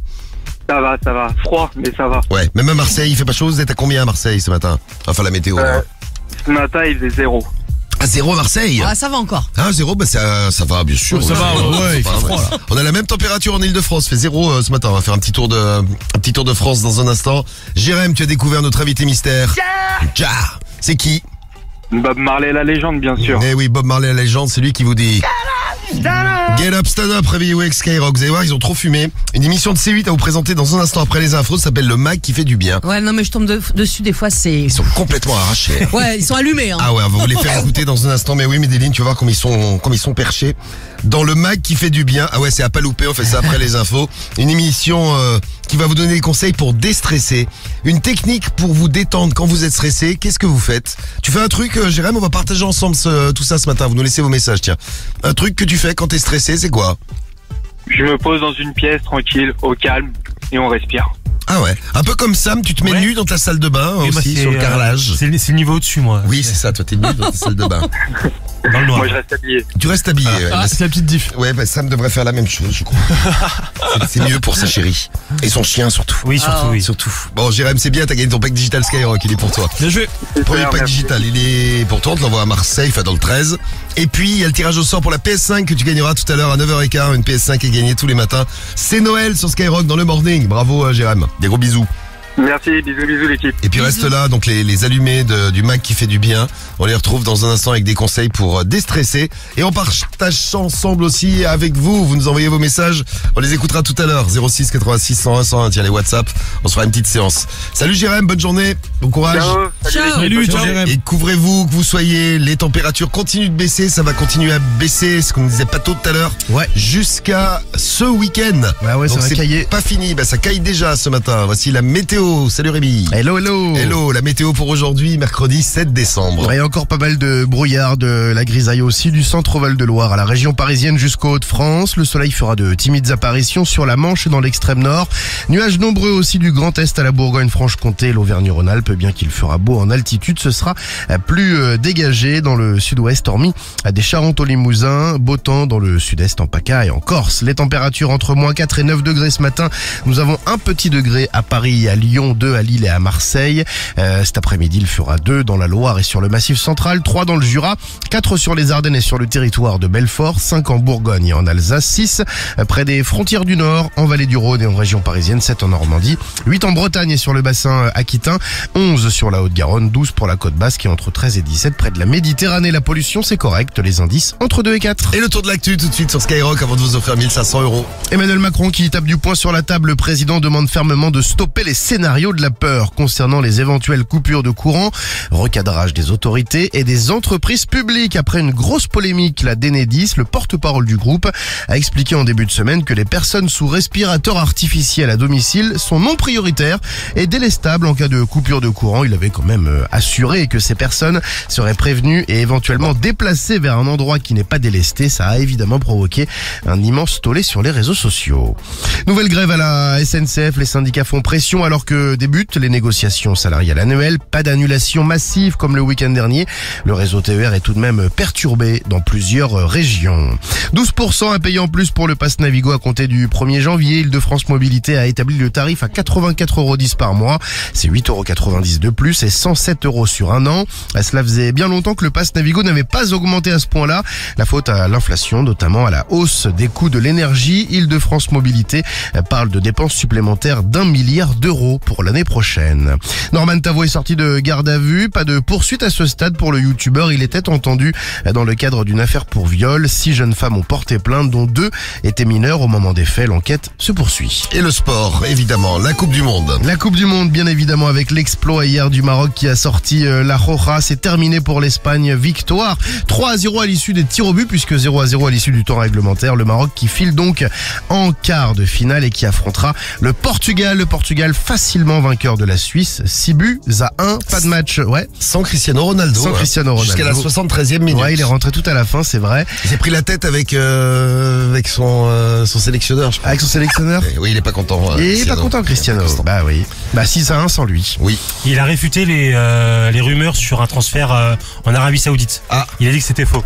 Ça va, ça va. Froid, mais ça va. Ouais, même à Marseille, il fait pas chaud. Vous êtes à combien à Marseille ce matin Enfin, la météo. Euh, ce matin, il faisait zéro. À zéro à Marseille Ah, ça va encore. Ah, zéro, bah ça, ça va, bien sûr. Oh, ça va, ouais, ouais, il fait froid, là. On a la même température en Ile-de-France, fait zéro euh, ce matin. On va faire un petit tour de, un petit tour de France dans un instant. Jérém, tu as découvert notre invité mystère. Ja C'est qui? Bob Marley, la légende, bien sûr. Eh oui, Bob Marley, la légende, c'est lui qui vous dit. Get up, stand up, réveillez-vous avec Skyrock. Vous allez voir, ils ont trop fumé. Une émission de C8 à vous présenter dans un instant après les infos. Ça s'appelle Le Mag qui fait du bien. Ouais, non, mais je tombe de- dessus des fois, c'est. Ils sont complètement arrachés. Ouais, ils sont allumés. Hein. Ah ouais, on va vous les faire écouter dans un instant. Mais oui, Médéline, tu vas voir comme ils sont, comme ils sont perchés. Dans le mag qui fait du bien. Ah ouais, c'est à pas louper, on fait ça après les infos. Une émission euh, qui va vous donner des conseils pour déstresser. Une technique pour vous détendre quand vous êtes stressé. Qu'est-ce que vous faites Tu fais un truc, euh, Jérém, on va partager ensemble ce- tout ça ce matin. Vous nous laissez vos messages, tiens. Un truc que tu fais quand t'es stressé, c'est quoi Je me pose dans une pièce tranquille, au calme, et on respire. Ah ouais. Un peu comme Sam, tu te mets Ouais. nu dans ta salle de bain Oui, moi, aussi, c'est, sur le euh, carrelage. C'est le c'est le niveau au-dessus, moi. Oui, c'est ça, toi t'es nu dans ta salle de bain. Dans le noir. Moi, je reste habillé. Tu restes habillé. ouais. Ah, c'est la petite diff. Ouais, bah, Sam devrait faire la même chose, je crois. C'est- c'est mieux pour sa chérie. Et son chien surtout. Oui, surtout, oui. Surtout. Bon, Jérém, c'est bien, t'as gagné ton pack digital Skyrock, il est pour toi. Bien joué. Premier pack merci. digital, il est pour toi, on te l'envoie à Marseille, enfin dans le 13. Et puis, il y a le tirage au sort pour la PS5 que tu gagneras tout à l'heure à 9h15. Une PS5 est gagnée tous les matins. C'est Noël sur Skyrock dans le morning. Bravo, euh, Jérém. Des gros bisous. Merci, bisous, bisous l'équipe. Et puis reste là, donc les, les allumés de- du Mac qui fait du bien. On les retrouve dans un instant avec des conseils pour euh, déstresser. Et on partage ensemble aussi avec vous. Vous nous envoyez vos messages. On les écoutera tout à l'heure. 06 86 101 101. Tiens les WhatsApp. On se fera une petite séance. Salut Jérém, bonne journée. Bon courage. Ciao, salut. Salut, journée. Jérém. Et couvrez-vous, que vous soyez, les températures continuent de baisser, ça va continuer à baisser, ce qu'on disait pas tôt tout à l'heure, Ouais. jusqu'à ce week-end. Bah ouais, ça Donc va c'est cailler. pas fini, bah ça caille déjà ce matin. Voici la météo. Salut Rémi. Hello, hello. Hello, la météo pour aujourd'hui, mercredi 7 décembre. A encore pas mal de brouillard, de la grisaille aussi, du centre au Val-de-Loire à la région parisienne jusqu'au Hauts-de-France. Le soleil fera de timides apparitions sur la Manche et dans l'extrême nord. Nuages nombreux aussi du Grand Est à la Bourgogne-Franche-Comté et l'Auvergne-Rhône-Alpes. Bien qu'il fera beau en altitude, ce sera plus euh, dégagé dans le sud-ouest, hormis à des Charentes au Limousin. Beau temps dans le sud-est, en PACA et en Corse. Les températures entre moins 4 et 9 degrés ce matin. Nous avons un petit degré à Paris, à Lyon, 2 à Lille et à Marseille. Euh, cet après-midi, il fera 2 dans la Loire et sur le Massif central, 3 dans le Jura, 4 sur les Ardennes et sur le territoire de Belfort, 5 en Bourgogne et en Alsace, 6 près des frontières du Nord, en vallée du Rhône et en région parisienne, 7 en Normandie, 8 en Bretagne et sur le bassin aquitain, 11 sur la Haute-Garonne, 12 pour la côte basque et entre 13 et 17 près de la Méditerranée. La pollution, c'est correct, les indices entre 2 et 4. Et le tour de l'actu tout de suite sur Skyrock avant de vous offrir 1500 euros. Emmanuel Macron qui tape du poing sur la table, le président demande fermement de stopper les scénario de la peur concernant les éventuelles coupures de courant, recadrage des autorités et des entreprises publiques. Après une grosse polémique, la Denedis, le porte-parole du groupe, a expliqué en début de semaine que les personnes sous respirateur artificiel à domicile sont non prioritaires et délestables en cas de coupure de courant. Il avait quand même euh, assuré que ces personnes seraient prévenues et éventuellement déplacées vers un endroit qui n'est pas délesté. Ça a évidemment provoqué un immense tollé sur les réseaux sociaux. Nouvelle grève à la SNCF, les syndicats font pression alors que débutent les négociations salariales annuelles. Pas d'annulation massive comme le week-end dernier. Le réseau TER est tout de même perturbé dans plusieurs régions. 12% à payer en plus pour le pass Navigo à compter du 1er janvier. Île-de-France Mobilité a établi le tarif à 84,10 euros par mois. C'est 8,90 euros de plus et 107 euros sur un an. Cela faisait bien longtemps que le pass Navigo n'avait pas augmenté à ce point-là. La faute à l'inflation, notamment à la hausse des coûts de l'énergie. Île-de-France Mobilité parle de dépenses supplémentaires d'un milliard d'euros pour l'année prochaine. Norman Tavo est sorti de garde à vue. Pas de poursuite à ce stade pour le youtubeur. Il était entendu dans le cadre d'une affaire pour viol. Six jeunes femmes ont porté plainte, dont deux étaient mineures au moment des faits. L'enquête se poursuit. Et le sport, évidemment, la Coupe du Monde. La Coupe du Monde, bien évidemment, avec l'exploit hier du Maroc qui a sorti euh, la Roja. C'est terminé pour l'Espagne. Victoire 3 à 0 à l'issue des tirs au but, puisque 0 à 0 à l'issue du temps réglementaire. Le Maroc qui file donc en quart de finale et qui affrontera le Portugal. Le Portugal facilement vainqueur de la Suisse. 6 buts à 1. Pas de match, ouais. Sans Cristiano Ronaldo. Sans hein. Cristiano Ronaldo. Jusqu'à la 73e minute. Ouais, il est rentré tout à la fin, c'est vrai. Il s'est pris la tête avec euh, avec son euh, son sélectionneur, je crois. Avec son sélectionneur Eh Oui, il est pas content. euh, Il est pas content, Cristiano. Pas. Bah oui. Bah 6 à 1 sans lui. Oui. Il a réfuté les, euh, les rumeurs sur un transfert euh, en Arabie Saoudite. Ah. Il a dit que c'était faux.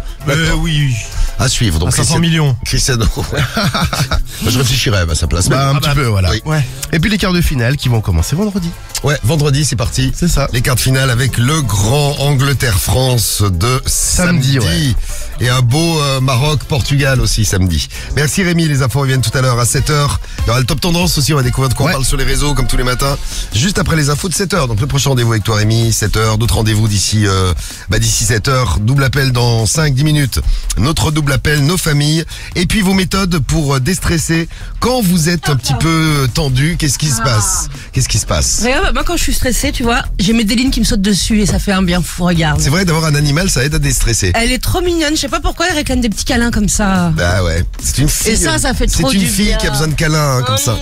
Oui. À suivre. Donc À 500 Cristiano- millions. Cristiano. Moi, je réfléchirais à sa place. Bah un Mais- petit peu, voilà. Oui. Ouais. Et puis les quarts de finale qui vont commencer vendredi. Ouais, vendredi, c'est parti. C'est ça. Les quarts de finale avec le grand Angleterre-France de samedi. Samedi, ouais. Et un beau euh, Maroc-Portugal aussi samedi. Merci Rémi, les infos reviennent tout à l'heure à 7h. Il y aura le top tendance aussi, on va découvrir de quoi Ouais. on parle sur les réseaux comme tous les matins. Juste après les infos de 7h. Donc le prochain rendez-vous avec toi Rémi, 7h. D'autres rendez-vous d'ici euh, bah, d'ici 7h. Double appel dans 5-10 minutes. Notre double appel, nos familles. Et puis vos méthodes pour euh, déstresser. Quand vous êtes un petit peu tendu, qu'est-ce qui se passe? Qu'est-ce qui se passe? Regarde, moi quand je suis stressée, tu vois, j'ai mes délines qui me sautent dessus et ça fait un bien fou, regarde. C'est vrai d'avoir un animal, ça aide à déstresser. Elle est trop mignonne, je sais pas pourquoi elle réclame des petits câlins comme ça. Bah ouais, c'est une fille. Et ça, ça fait trop C'est une du fille bien. qui a besoin de câlins hein, comme ça.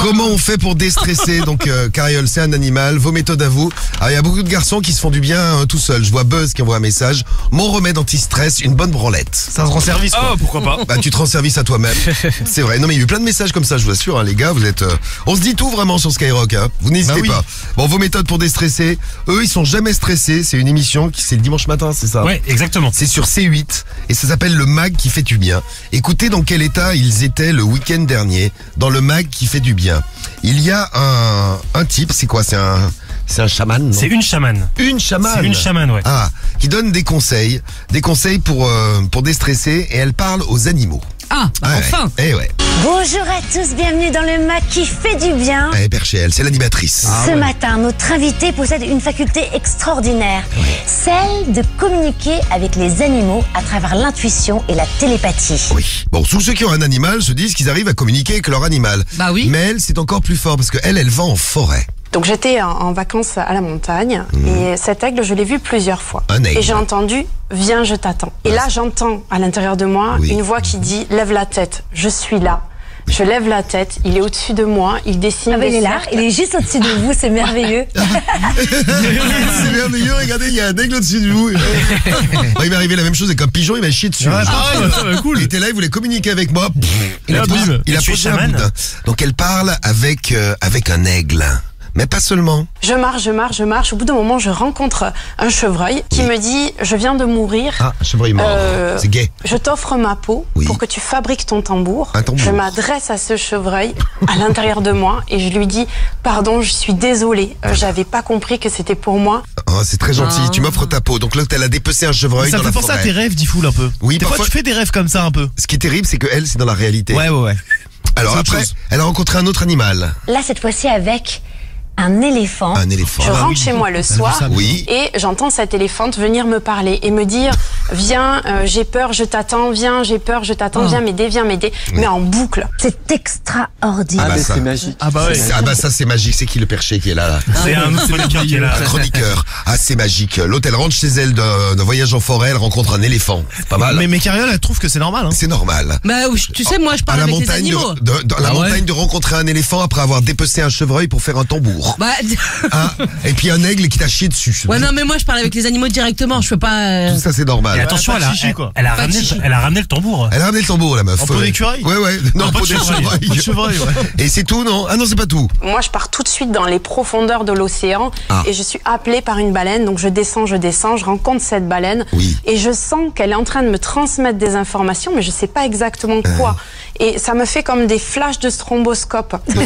Comment on fait pour déstresser Donc euh, Cariole, c'est un animal. Vos méthodes à vous. Alors il y a beaucoup de garçons qui se font du bien euh, tout seuls. Je vois Buzz qui envoie un message. Mon remède anti-stress, une bonne branlette. Ça se rend service, quoi. Oh, pourquoi pas Bah tu te rends service à toi-même. C'est vrai. Non mais il y a eu plein de messages comme ça, je vous assure, hein, les gars. Vous êtes. euh, On se dit tout vraiment sur Skyrock. Hein. Vous n'hésitez Bah oui. pas. Bon, vos méthodes pour déstresser. Eux, ils sont jamais stressés. C'est une émission qui c'est le dimanche matin, c'est ça Ouais, exactement. c'est sur C8 et ça s'appelle le mag qui fait du bien. Écoutez dans quel état ils étaient le week-end dernier dans le mag qui fait du bien. Il y a un, un type, c'est quoi? C'est un, c'est un chaman C'est une chamane. Une chamane? C'est une chamane, ouais. Ah, qui donne des conseils, des conseils pour, euh, pour déstresser et elle parle aux animaux. Ah, bah Ouais, enfin Eh ouais, Bonjour à tous, bienvenue dans le MAC qui fait du bien. elle est perchée, elle, c'est l'animatrice. Ce matin, notre invité possède une faculté extraordinaire, celle de communiquer avec les animaux à travers l'intuition et la télépathie. Oui. Bon, tous ceux qui ont un animal se disent qu'ils arrivent à communiquer avec leur animal. Bah oui. Mais elle, c'est encore plus fort parce qu'elle, elle va en forêt. Donc j'étais en, en vacances à la montagne et cet aigle, je l'ai vu plusieurs fois. Un aigle. Et j'ai entendu Viens, je t'attends. Et là, j'entends à l'intérieur de moi Oui. une voix qui dit Lève la tête, je suis là. Je lève la tête, il est au-dessus de moi, il dessine Ah bah, des il est là, cercles. il est juste au-dessus de vous, c'est merveilleux. c'est merveilleux, regardez, il y a un aigle au-dessus de vous. Il m'est arrivé la même chose avec un pigeon, il m'a chié dessus. Ça va, cool. Il était là, il voulait communiquer avec moi. Il a Ah, il a posé un boudin. Donc elle parle avec, euh, avec un aigle. Mais pas seulement. Je marche, je marche, je marche. Au bout d'un moment, je rencontre un chevreuil qui me dit Je viens de mourir. Ah, un chevreuil mort. Euh, C'est gay. Je t'offre ma peau Oui. pour que tu fabriques ton tambour. Un tambour. Je m'adresse à ce chevreuil à l'intérieur de moi et je lui dis Pardon, je suis désolée, euh, j'avais pas compris que c'était pour moi. Oh, c'est très gentil, tu m'offres ta peau. Donc là, elle a dépecé un chevreuil Ça dans la fait penser forêt. à tes rêves, Diffoul, un peu. Oui, des fois, parfois- tu fais des rêves comme ça, un peu. Ce qui est terrible, c'est que elle, c'est dans la réalité. Ouais, ouais, ouais. Alors après, chose. elle a rencontré un autre animal. Là, cette fois-ci avec un éléphant. Un éléphant. Je Ah, rentre oui. chez moi le soir. Oui. et j'entends cet éléphante venir me parler et me dire Viens, euh, j'ai peur, je t'attends, viens, j'ai peur, je t'attends, Oh. viens m'aider, viens m'aider. Mais en boucle. C'est extraordinaire. Ah, bah, ça. Ah bah. C'est- Ah bah ça c'est magique, c'est qui le perché qui est là, là C'est un chroniqueur qui est là. Un chroniqueur. Ah c'est magique. L'hôtel rentre chez elle de, de voyage en forêt, elle rencontre un éléphant. C'est pas mal. Mais, mais Cariole, elle trouve que c'est normal. Hein. C'est normal. Bah, tu sais, moi, je À parle la avec les montagne, animaux. de, de- dans la Ah ouais montagne de rencontrer un éléphant après avoir dépecé un chevreuil pour faire un tambour. Bah, Hein et puis un aigle qui t'a chié dessus. ouais, non, mais moi, je parle avec les animaux directement. Je peux pas. euh, Tout ça c'est normal. Et attention, pas de elle a, chichi, elle, quoi. elle a Pas de ramené, chichi. elle a ramené le tambour. Elle a ramené le tambour la meuf. En peau Ouais. d'écureuil Ouais ouais. Non, pas peau de chevreuil. d'écureuil. Pas de chevreuil, ouais. Et c'est tout non? Ah non c'est pas tout. Moi, je pars tout de suite dans les profondeurs de l'océan Ah. et je suis appelée par une baleine. Donc, je descends, je descends, je rencontre cette baleine Oui. et je sens qu'elle est en train de me transmettre des informations, mais je sais pas exactement Euh. quoi. Et ça me fait comme des flashs de stromboscope.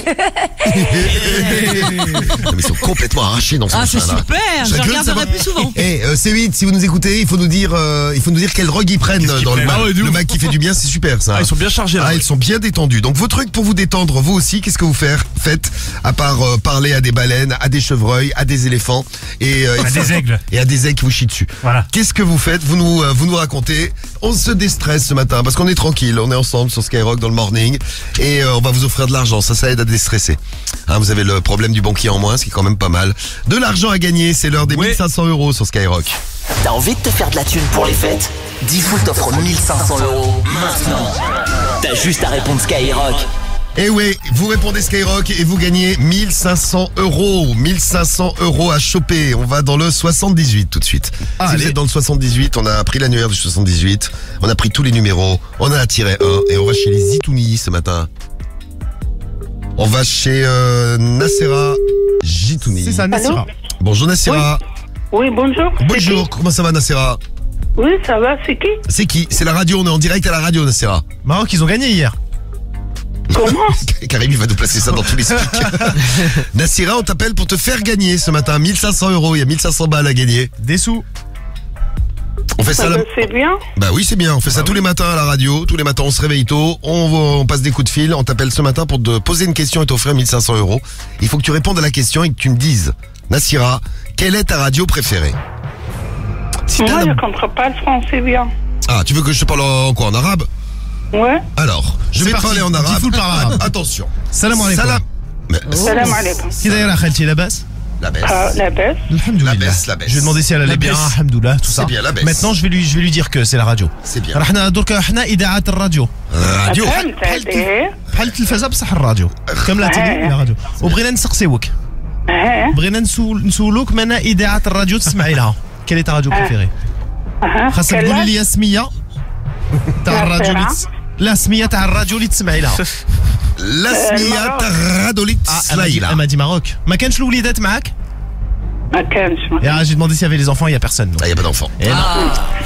Non, mais ils sont complètement arrachés dans ce Ah, c'est machin-là. super, je Serais curieux de regarderai plus souvent. Eh, euh, C8, si vous nous écoutez, il faut nous dire, euh, il faut nous dire quelle drogue ils prennent Qu'est-ce qu'ils dans le prennent. Ah ouais, de le ouf. mag qui fait du bien, c'est super ça. Ah, ils sont bien chargés là. Ah, ils sont bien détendus. Donc vos trucs pour vous détendre, vous aussi, qu'est-ce que vous faire, faites à part euh, parler à des baleines, à des chevreuils, à des éléphants et euh, À des aigles. et à des aigles qui vous chient dessus. Voilà. Qu'est-ce que vous faites? Vous nous euh, vous nous racontez. On se déstresse ce matin parce qu'on est tranquille, on est ensemble sur Skyrock dans le morning et euh, on va vous offrir de l'argent. Ça, ça aide à déstresser. Hein, vous avez le problème du banquier en moins, ce qui est quand même pas mal. De l'argent à gagner, c'est l'heure des 1500 euros sur Skyrock. T'as envie de te faire de la thune pour les fêtes? Diffoul t'offre 1500 euros maintenant. T'as juste à répondre Skyrock. Et oui, vous répondez Skyrock et vous gagnez 1500 euros. 1500 euros à choper. On va dans le 78 tout de suite. Ah, si allez. vous êtes dans le 78, on a pris l'annuaire du 78. On a pris tous les numéros. On en a tiré un et on va chez les Zitouni ce matin. On va chez euh, Nassera Jitouni. C'est ça, Nassira. Bonjour Nassera. Oui, bonjour. Bonjour, comment ça va Nassera? Oui, ça va, c'est qui? C'est qui? C'est la radio, on est en direct à la radio Nassera. Maroc, ils ont gagné hier. Comment? Karim, il va nous placer ça dans tous les speaks. Nassira, on t'appelle pour te faire gagner ce matin 1500 euros. Il y a 1500 balles à gagner. Des sous. On fait ça Ah ben, C'est bien. Bah oui, c'est bien. On fait ça tous les matins à la radio. Tous les matins, on se réveille tôt. On, on passe des coups de fil. On t'appelle ce matin pour te poser une question et t'offrir 1500 euros. Il faut que tu répondes à la question et que tu me dises, Nassira, quelle est ta radio préférée? Si Moi, la- je comprends pas le français bien. Ah, tu veux que je te parle en quoi En arabe? Ouais. Alors, je vais parler en arabe. Par l'arabe. Attention. Salam alaikum. Salam. Salam alaikum. Qui d'ailleurs la khalti la basse La baisse. Ah, la baisse. Alhamdoulilah. La baisse, la baisse. Je vais demander si elle allait La bien, baisse. alhamdoulilah, tout C'est ça. bien, la baisse. Maintenant, je vais lui, je vais lui dire que c'est la radio. C'est bien. رحنا درك احنا اذاعه الراديو Radio. فهمت هذه بحال التلفازه بصح الراديو كم لا تدري لا راديو وبغينا نسقسيوك ها بغينا نسول نسولوك من اذاعه الراديو تسمعي لها كال تا راديو بريفيري ها خاصك كلا؟ تقولي لي سميه تاع الراديو اللي ناصرة. تس- لا سمية تاع الراديو اللي تسمعي لها. لا إيه، سمية تاع الراديو اللي تسمعي لها. ما كانش الوليدات معاك؟ Ah, je m'en- Et, ah, J'ai demandé s'il y avait les enfants, il n'y a personne. donc. Ah, y a pas d'enfants. Et non.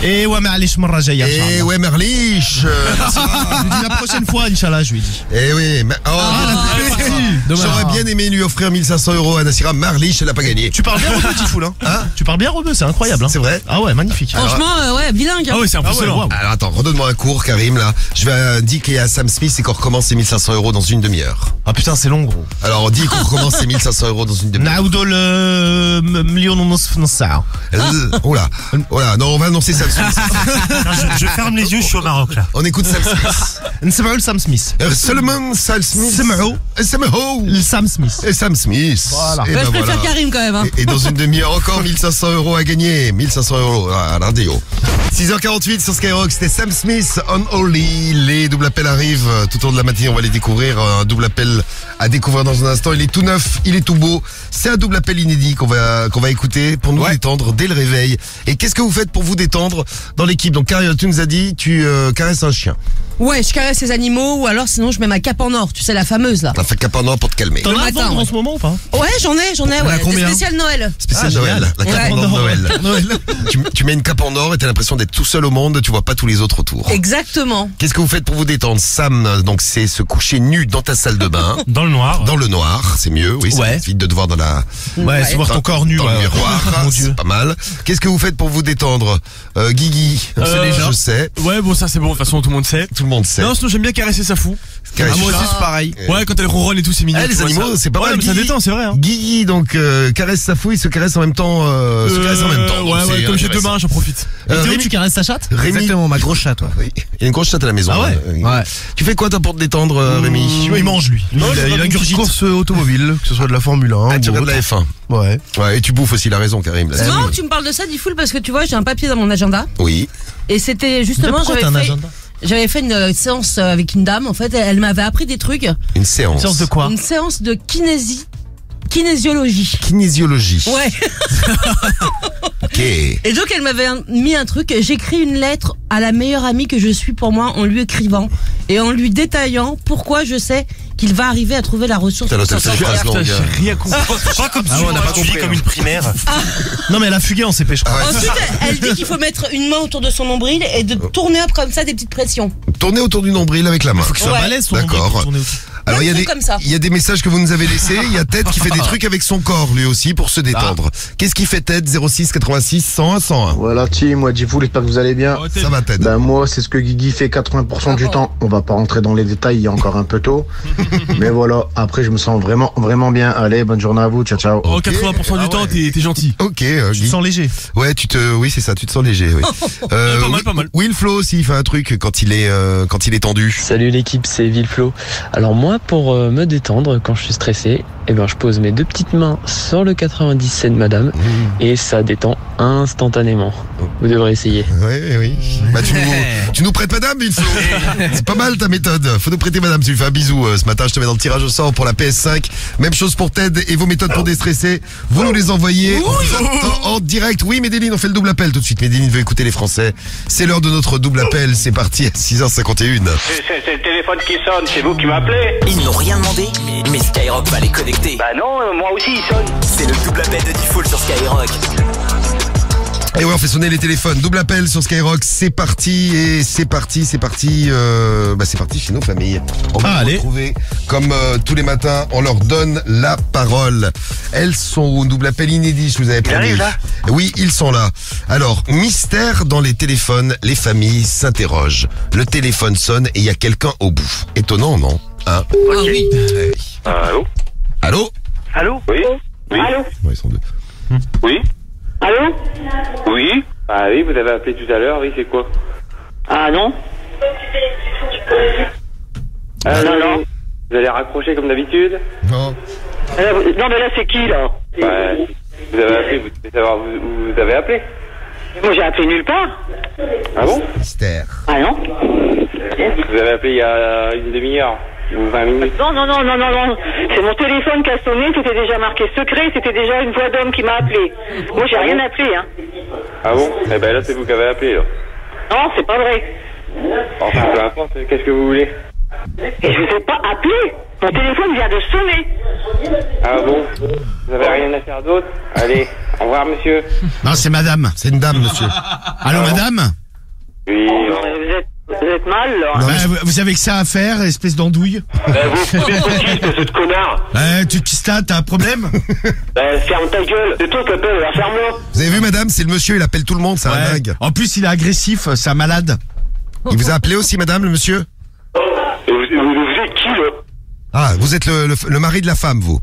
Et ouais, mais allez, eh je m'en rajaille, Eh Inch'Allah. ouais, Merlich euh, Je la prochaine fois, Inch'Allah, je lui dis. Eh oui, mais- oh, ah, ah, J'aurais bien aimé lui offrir 1500 euros à Nassira Marlich, elle l'a pas gagné. Tu parles bien rebeu, Tifoul, hein, Hein Tu parles bien rebeu, c'est incroyable. Hein. C'est vrai Ah ouais, magnifique. Franchement, euh, ouais, bilingue. Hein. Ah ouais, c'est Ah ouais, impressionnant. Alors attends, redonne-moi un cours, Karim, là. Je vais euh, dire qu'il y a Sam Smith et qu'on recommence les 1500 euros dans une demi-heure. Ah putain, c'est long, gros. Alors, on dit qu'on recommence les 1500 euros dans une demi-heure. Euh, المليون ونص في نص ساعه Euh, Oh là, oh là, non, on va annoncer Sam Smith. Non, je, je ferme les yeux, je suis au Maroc là. On écoute Sam Smith. نسمعوا لسام سميث Euh, Solomon Sam Smith. سمعوا Samho. لسام سميث Et Sam Smith. Voilà. Et Bah, ben je préfère voilà. Karim quand même. hein. Et, et dans une demi-heure encore 1500 euros à gagner. 1500 euros à la radio. 6h48 sur Skyrock, c'était Sam Smith on Only. Les doubles appels arrivent euh, tout au long de la matinée. On va les découvrir. Un double appel à découvrir dans un instant. Il est tout neuf, il est tout beau. C'est un double appel inédit qu'on va qu'on va écouter pour nous détendre dès le réveil. Et qu'est-ce que vous faites pour vous détendre dans l'équipe? Donc Carrière, tu nous as dit, tu euh, caresses un chien. Ouais, je caresse les animaux ou alors sinon je mets ma cape en or, tu sais, la fameuse là. T'as fait cap en or pour te calmer. T'en as à matin, vendre en ouais. ce moment ou pas Ouais, j'en ai, j'en ai, ouais. Combien spéciales Noël. Spécial Ah, Noël, la cape Ouais. en or Noël. Noël. tu, tu mets une cape en or et t'as l'impression d'être tout seul au monde, tu vois pas tous les autres autour. Exactement. Qu'est-ce que vous faites pour vous détendre Sam, donc c'est se coucher nu dans ta salle de bain. Dans le noir. Dans le noir, c'est mieux, oui, ça Ouais. évite de te voir dans la... Ouais, se voir ton corps nu, Dans le ouais. miroir, Mon c'est Dieu. pas mal. Qu'est-ce que vous faites pour vous détendre? Euh, Guigui, Euh, je sais, Ouais, bon, ça c'est bon, de toute façon, tout le monde sait. tout le monde sait. Non, sinon j'aime bien caresser sa fou. Caresser Ah, moi aussi, c'est pareil. Euh, Ouais, quand elle ronronne et tout, c'est mignon. Tu les animaux, ça. c'est pas Ouais, mal. mais ça Guigui. détend, c'est vrai. Hein. Guigui, donc, euh, caresse sa fouille, se caresse en même temps, euh, se caresse en même temps. Ouais, ouais, comme j'ai deux mains, j'en profite. Euh, Théo, tu caresses ta chatte Rémi- Exactement, ma grosse chatte, toi. Oui. Il y a une grosse chatte à la maison. Ah ouais euh, Ouais. Tu fais quoi toi pour te détendre, euh, Rémi Il mange, lui. Il, a- il ingurgite. Course automobile, que ce soit de la Formule 1 Ah, tu regardes la F1. Ouais. Ouais, et tu bouffes aussi, la raison, Karim. C'est marrant que tu me parles de ça, Diffoul, parce que tu vois, j'ai un papier dans mon agenda. Oui. Et c'était justement, Pourquoi j'avais t'as un fait, agenda? J'avais fait une euh, séance euh, avec une dame, en fait, elle m'avait appris des trucs. Une séance. Une séance de quoi Une séance de kinésie, kinésiologie. Kinésiologie. Ouais. Ok. Et donc elle m'avait mis un truc, j'écris une lettre à la meilleure amie que je suis pour moi en lui écrivant et en lui détaillant pourquoi je sais qu'il va arriver à trouver la ressource. Putain, pour s'en sortir. J'ai rien compris. Pas comme Ah si ouais, on n'a pas tu vis compris, comme hein. une primaire. Non, mais elle a fugué en CP, je crois. Ah ouais. Ensuite, elle dit qu'il faut mettre une main autour de son nombril et de tourner up comme ça des petites pressions. Tournez autour du nombril avec la main. Faut qu'il soit Ouais. balèze, son nombril, D'accord. pour tourner. Alors il y a des truc comme ça. il y a des messages que vous nous avez laissés. Il y a Ted qui fait des trucs avec son corps lui aussi pour se détendre. Qu'est-ce qu'il fait Ted? 06 86 101 101 Voilà, team, moi, vous j'espère que vous allez bien. Ça va Ted. Ben, moi, c'est ce que Guigui fait 80% du temps. On va pas rentrer dans les détails, il y a encore un peu tôt. Mais voilà, après, je me sens vraiment, vraiment bien. Allez, bonne journée à vous, ciao, ciao. Oh, Ok. 80% du Ah temps, ouais. t'es t'es gentil. Ok. euh, Tu te Guy. sens léger. Ouais, tu te, oui, c'est ça, tu te sens léger. Oui. Euh, Pas mal, Will- pas mal. Will Flo aussi, il fait un truc quand il est, euh, quand il est tendu. Salut l'équipe, c'est Villeflo. Alors moi, pour euh, me détendre quand je suis stressé, eh ben, je pose mes deux petites mains sur le 97 de madame et ça détend instantanément. Vous devrez essayer. Oui, oui, oui. Bah, tu nous, tu nous prêtes madame. C'est pas mal ta méthode. Faut nous prêter madame. Tu lui fais un bisou euh, ce matin. Je te mets dans le tirage au sort pour la PS5. Même chose pour Ted et vos méthodes pour déstresser. Vous nous les envoyez en, en direct. Oui, Médéline, on fait le double appel tout de suite. Médéline veut écouter les Français. C'est l'heure de notre double appel. C'est parti à 6h51. C'est c'est le téléphone qui sonne, c'est vous qui m'appelez Ils n'ont rien demandé, mais Skyrock va les connecter. Bah non, euh, moi aussi il sonne. C'est le double appel de Diffoul sur Skyrock. Et ouais, on fait sonner les téléphones. Double appel sur Skyrock. C'est parti et c'est parti, c'est parti. Euh, bah c'est parti chez nos familles. On va Ah, les allez. retrouver comme euh, tous les matins. On leur donne la parole. Elles sont au double appel inédit. Je vous avais prévenu. arrivent, là Oui, ils sont là. Alors mystère dans les téléphones. Les familles s'interrogent. Le téléphone sonne et il y a quelqu'un au bout. Étonnant, non? Ah oui. Oui. allô Allô Allô Oui Oui Allô Ouais, ils sont deux. Oui Allô Oui Ah oui, vous avez appelé tout à l'heure, oui, c'est quoi Ah non Ah non, non. Vous allez raccrocher comme d'habitude Non. Non, mais là, c'est qui, là Ouais. Vous avez appelé, vous devez savoir où où vous avez appelé Moi, j'ai appelé nulle part. Ah bon Mystère. Ah non Vous avez appelé il y a une demi-heure 20 minutes Non, non, non, non, non, non. C'est mon téléphone qui a sonné, c'était déjà marqué secret, c'était déjà une voix d'homme qui m'a appelé. Moi, j'ai rien appelé, hein. Ah bon? Eh ben là, c'est vous qui avez appelé, là. Non, c'est pas vrai. Enfin, peu importe, qu'est-ce que vous voulez? Et je vous ai pas appelé Mon téléphone vient de sonner Ah bon? Vous avez rien à faire d'autre? Allez, au revoir, monsieur. Non, c'est madame. C'est une dame, monsieur. Allô, madame? Oui, vous êtes, vous êtes mal, là. Bah, vous- Vous avez que ça à faire, espèce d'andouille Eh, vous foutez de connard Euh, tu ça, t'as un problème? Ben, ferme ta gueule. C'est toi qui appelles, ferme-moi. Vous avez vu, madame, c'est le monsieur, il appelle tout le monde, c'est un dingue. En plus, il est agressif, c'est un malade. Il vous a appelé aussi, madame, le monsieur? Vous, vous, vous êtes qui, là? Ah, vous êtes le, le, le mari de la femme, vous.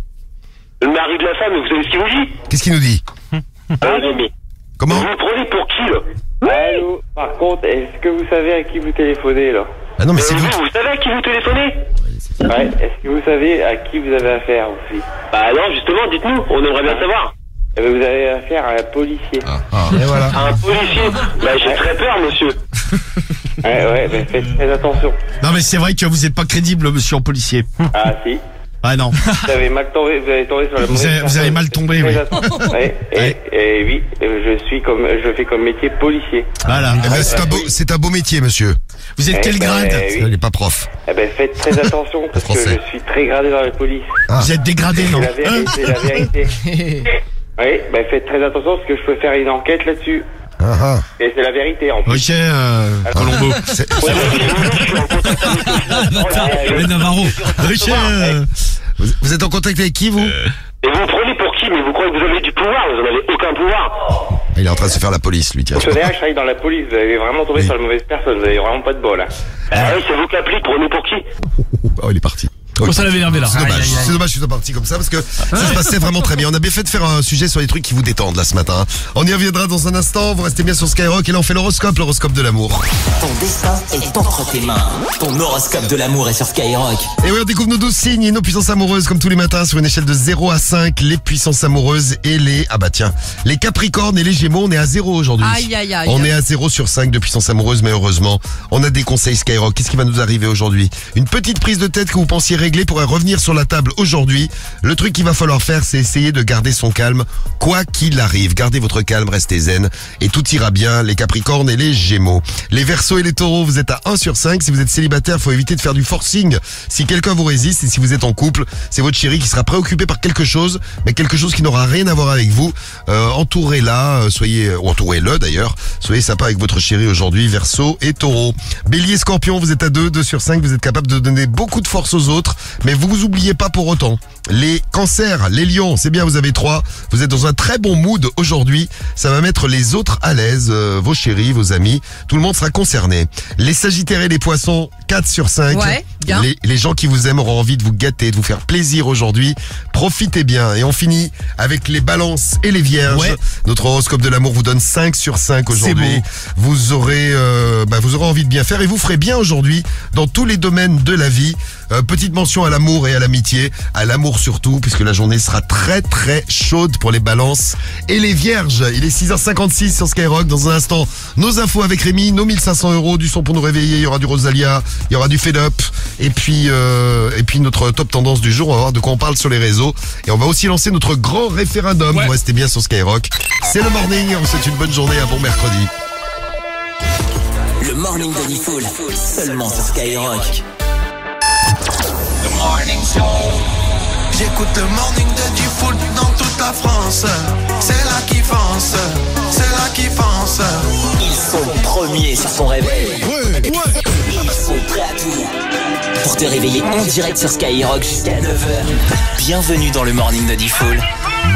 Le mari de la femme, vous savez ce qu'il vous dit? Qu'est-ce qu'il nous dit? Hein, mais... Comment? Vous me prenez pour qui, là? Allô Par contre, est-ce que vous savez à qui vous téléphonez, là Ah non, mais c'est vous, vous. vous savez à qui vous téléphonez Ouais, est-ce que vous savez à qui vous avez affaire aussi Bah non, justement, dites-nous, on aimerait bien savoir. Eh ben, vous avez affaire à un policier. Ah, et voilà. À un policier Bah j'ai très peur, monsieur. ouais, ouais, mais faites très attention. Non, mais c'est vrai que vous êtes pas crédible, monsieur en policier. Ah si. Ah non. Vous avez mal tombé, vous avez tombé sur la Vous avez- vous avez mal tombé, oui. Ouais, et, et oui, je suis comme, je fais comme métier policier. Voilà. Eh ben, c'est un beau, c'est un beau métier, monsieur. Vous êtes Eh quel ben, grade oui. Il n'est pas prof. Eh ben faites très attention parce que je suis très gradé dans la police. Ah. Vous êtes dégradé, C'est non la vérité, c'est la vérité. Oui, ben faites très attention parce que je peux faire une enquête là-dessus. Ah, ah. Et c'est la vérité en plus. Ok, euh, Colombo. C'est- Ouais, eux. Le Navarro. Ok, euh, Vous, vous êtes en contact avec qui, vous Et vous prenez pour qui Mais vous croyez que vous avez du pouvoir Vous n'en avez aucun pouvoir. Il est en train de se faire la police, lui, tiens. Fonctionnaire, je travaille dans la police. Vous avez vraiment tombé sur la mauvaise personne. Vous avez vraiment pas de bol. Hein. Ah oui, c'est vous qui appelez. Prenez pour qui? Oh, il est parti. Oh, ça l'avait énervé là. C'est dommage, c'est dommage que tu sois parti comme ça parce que ça se passait vraiment très bien. On a bien fait de faire un sujet sur les trucs qui vous détendent là ce matin. On y reviendra dans un instant. Vous restez bien sur Skyrock et là on fait l'horoscope, l'horoscope de l'amour. Ton destin est entre tes mains. Ton horoscope de l'amour est sur Skyrock. Et oui, on découvre nos 12 signes et nos puissances amoureuses comme tous les matins sur une échelle de 0 à 5. Les puissances amoureuses et les... Ah bah tiens, les capricornes et les gémeaux, on est à 0 aujourd'hui. Aïe, aïe, aïe. On est à 0 sur 5 de puissance amoureuse, mais heureusement, on a des conseils Skyrock. Qu'est-ce qui va nous arriver aujourd'hui? Une petite prise de tête que vous pensiez régler pourrait revenir sur la table aujourd'hui. Le truc qu'il va falloir faire, c'est essayer de garder son calme, quoi qu'il arrive. Gardez votre calme, restez zen, et tout ira bien, les capricornes et les gémeaux. Les versos et les taureaux, vous êtes à 1 sur 5. Si vous êtes célibataire, faut éviter de faire du forcing. Si quelqu'un vous résiste, et si vous êtes en couple, c'est votre chéri qui sera préoccupé par quelque chose, mais quelque chose qui n'aura rien à voir avec vous. Euh, entourez-la, euh, soyez, ou entourez-le d'ailleurs. Soyez sympa avec votre chéri aujourd'hui, verso et taureau. Bélier, scorpion, vous êtes à 2, 2 sur 5. Vous êtes capable de donner beaucoup de force aux autres, mais vous vous oubliez pas pour autant. Les cancers, les lions, c'est bien, vous avez 3. Vous êtes dans un très bon mood aujourd'hui. Ça va mettre les autres à l'aise, euh, vos chéris, vos amis. Tout le monde sera concerné. Les sagittaires et les poissons, 4 sur 5. Ouais, bien. Les, les gens qui vous aiment auront envie de vous gâter, de vous faire plaisir aujourd'hui. Profitez bien. Et on finit avec les balances et les vierges. Ouais. Notre horoscope de l'amour vous donne 5 sur 5 aujourd'hui. Vous aurez, euh, bah, vous aurez envie de bien faire et vous ferez bien aujourd'hui dans tous les domaines de la vie. Euh, petite mention à l'amour et à l'amitié, à l'amour surtout, puisque la journée sera très très chaude pour les balances et les vierges. Il est 6h56 sur Skyrock. Dans un instant, nos infos avec Rémi, nos 1500 euros, du son pour nous réveiller. Il y aura du Rosalia, il y aura du Fed Up, et puis euh, et puis notre top tendance du jour. On va voir de quoi on parle sur les réseaux et on va aussi lancer notre grand référendum. Vous restez bien sur Skyrock. C'est le morning. On vous souhaite une bonne journée, un bon mercredi. Le morning de Diffoul. Seulement sur Skyrock. J'écoute le morning de du foot dans toute la France. C'est là qui fonce, c'est là qui fonce. Ils sont premiers sur son réveil. Ils sont prêts à tout. Pour te réveiller en direct sur Skyrock jusqu'à 9h. Bienvenue dans le morning de Diffoul.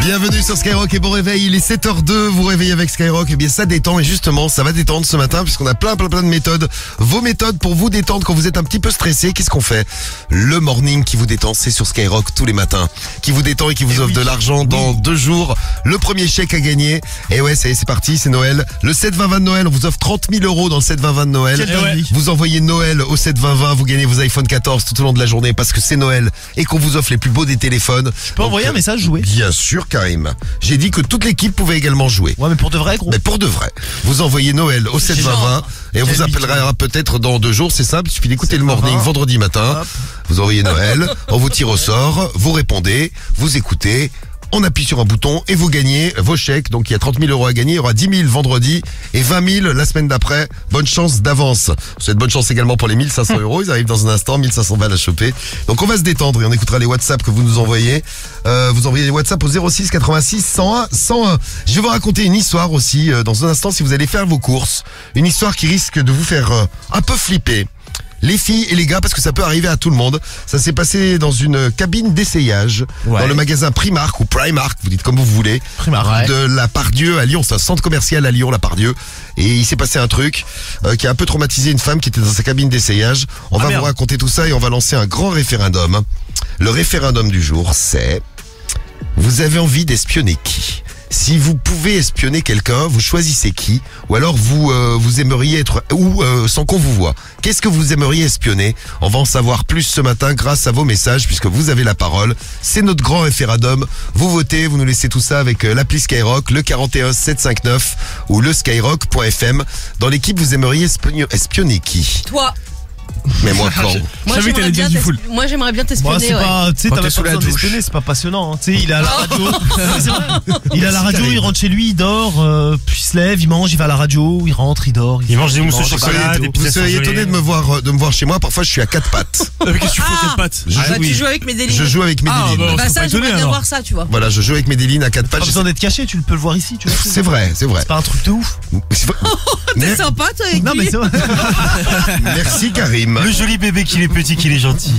Bienvenue sur Skyrock et bon réveil, il est 7h02, vous réveillez avec Skyrock, et bien ça détend et justement ça va détendre ce matin puisqu'on a plein plein plein de méthodes. Vos méthodes pour vous détendre quand vous êtes un petit peu stressé, qu'est-ce qu'on fait? Le morning qui vous détend, c'est sur Skyrock tous les matins. Qui vous détend et qui vous offre de l'argent dans deux jours. Le premier chèque à gagner. Et ouais, ça y est, c'est parti, c'est Noël. Le 7-20-20 de Noël, on vous offre 30 000 euros dans le 7-20-20 de Noël. Vous envoyez Noël au 7-20-20, vous gagnez vos iPhone 14 tout au long de la journée parce que c'est Noël et qu'on vous offre les plus beaux des téléphones. Tu peux envoyer un message joué Bien sûr, Karim. J'ai dit que toute l'équipe pouvait également jouer. Ouais, mais pour de vrai, gros. Mais pour de vrai. Vous envoyez Noël au 7 20 20 et on vous appellera peut-être dans deux jours. C'est simple, il suffit d'écouter le morning vendredi matin. Vous envoyez Noël, on vous tire au sort, vous répondez, vous écoutez. On appuie sur un bouton et vous gagnez vos chèques. Donc il y a 30 000 euros à gagner. Il y aura 10 000 vendredi et 20 000 la semaine d'après. Bonne chance d'avance. Cette bonne chance également pour les 1500 euros. Ils arrivent dans un instant, 1500 balles à choper. Donc on va se détendre et on écoutera les WhatsApp que vous nous envoyez. Euh, vous envoyez les WhatsApp au 06 86 101 101. Je vais vous raconter une histoire aussi euh, dans un instant si vous allez faire vos courses. Une histoire qui risque de vous faire euh, un peu flipper. Les filles et les gars, parce que ça peut arriver à tout le monde. Ça s'est passé dans une cabine d'essayage, Ouais. dans le magasin Primark ou Primark, vous dites comme vous voulez, Primark. de la Pardieu à Lyon. C'est un centre commercial à Lyon, la Pardieu. Et il s'est passé un truc euh, qui a un peu traumatisé une femme qui était dans sa cabine d'essayage. On Ah, va merde. vous raconter tout ça et on va lancer un grand référendum. Le référendum du jour, c'est vous avez envie d'espionner qui? Si vous pouvez espionner quelqu'un, vous choisissez qui Ou alors vous euh, vous aimeriez être ou euh, sans qu'on vous voit. Qu'est-ce que vous aimeriez espionner? On va en savoir plus ce matin grâce à vos messages puisque vous avez la parole. C'est notre grand référendum. Vous votez, vous nous laissez tout ça avec euh, l'appli Skyrock, le 41 759 ou le skyrock.fm. Dans l'équipe, vous aimeriez espionner, espionner qui? Toi. Mais moi quand Moi, j'aimerais bien t'es- Moi, j'aimerais bien t'espionner. c'est ouais. pas, tu sais, Quand t'as t'es pas sous la besoin douche. d'espionner, c'est pas passionnant. hein. Tu sais, il est à la radio. C'est vrai. il est à la radio, il rentre chez lui, il dort, euh, puis il se lève, il mange, il va à la radio, il rentre, il dort. Il mange des mousses au Vous chocolat. seriez, des vous pizzas seriez étonné de me voir euh, de me voir chez moi. Parfois, je suis à quatre pattes. Qu'est-ce que tu Ah. tes pattes Je Bah, joue, tu joues avec mes délires. je joue avec Ah, Medellin. bah, Bah, ça, j'aimerais bien voir ça, tu vois. Voilà, je joue avec Medellin à quatre Pas pattes. besoin d'être caché, tu peux le voir ici, tu vois. C'est vrai, c'est vrai. C'est pas un truc de ouf. C'est vrai. T'es sympa, toi, avec Non, lui. mais c'est vrai. Merci Karim. Le joli bébé qu'il est petit, qu'il est gentil.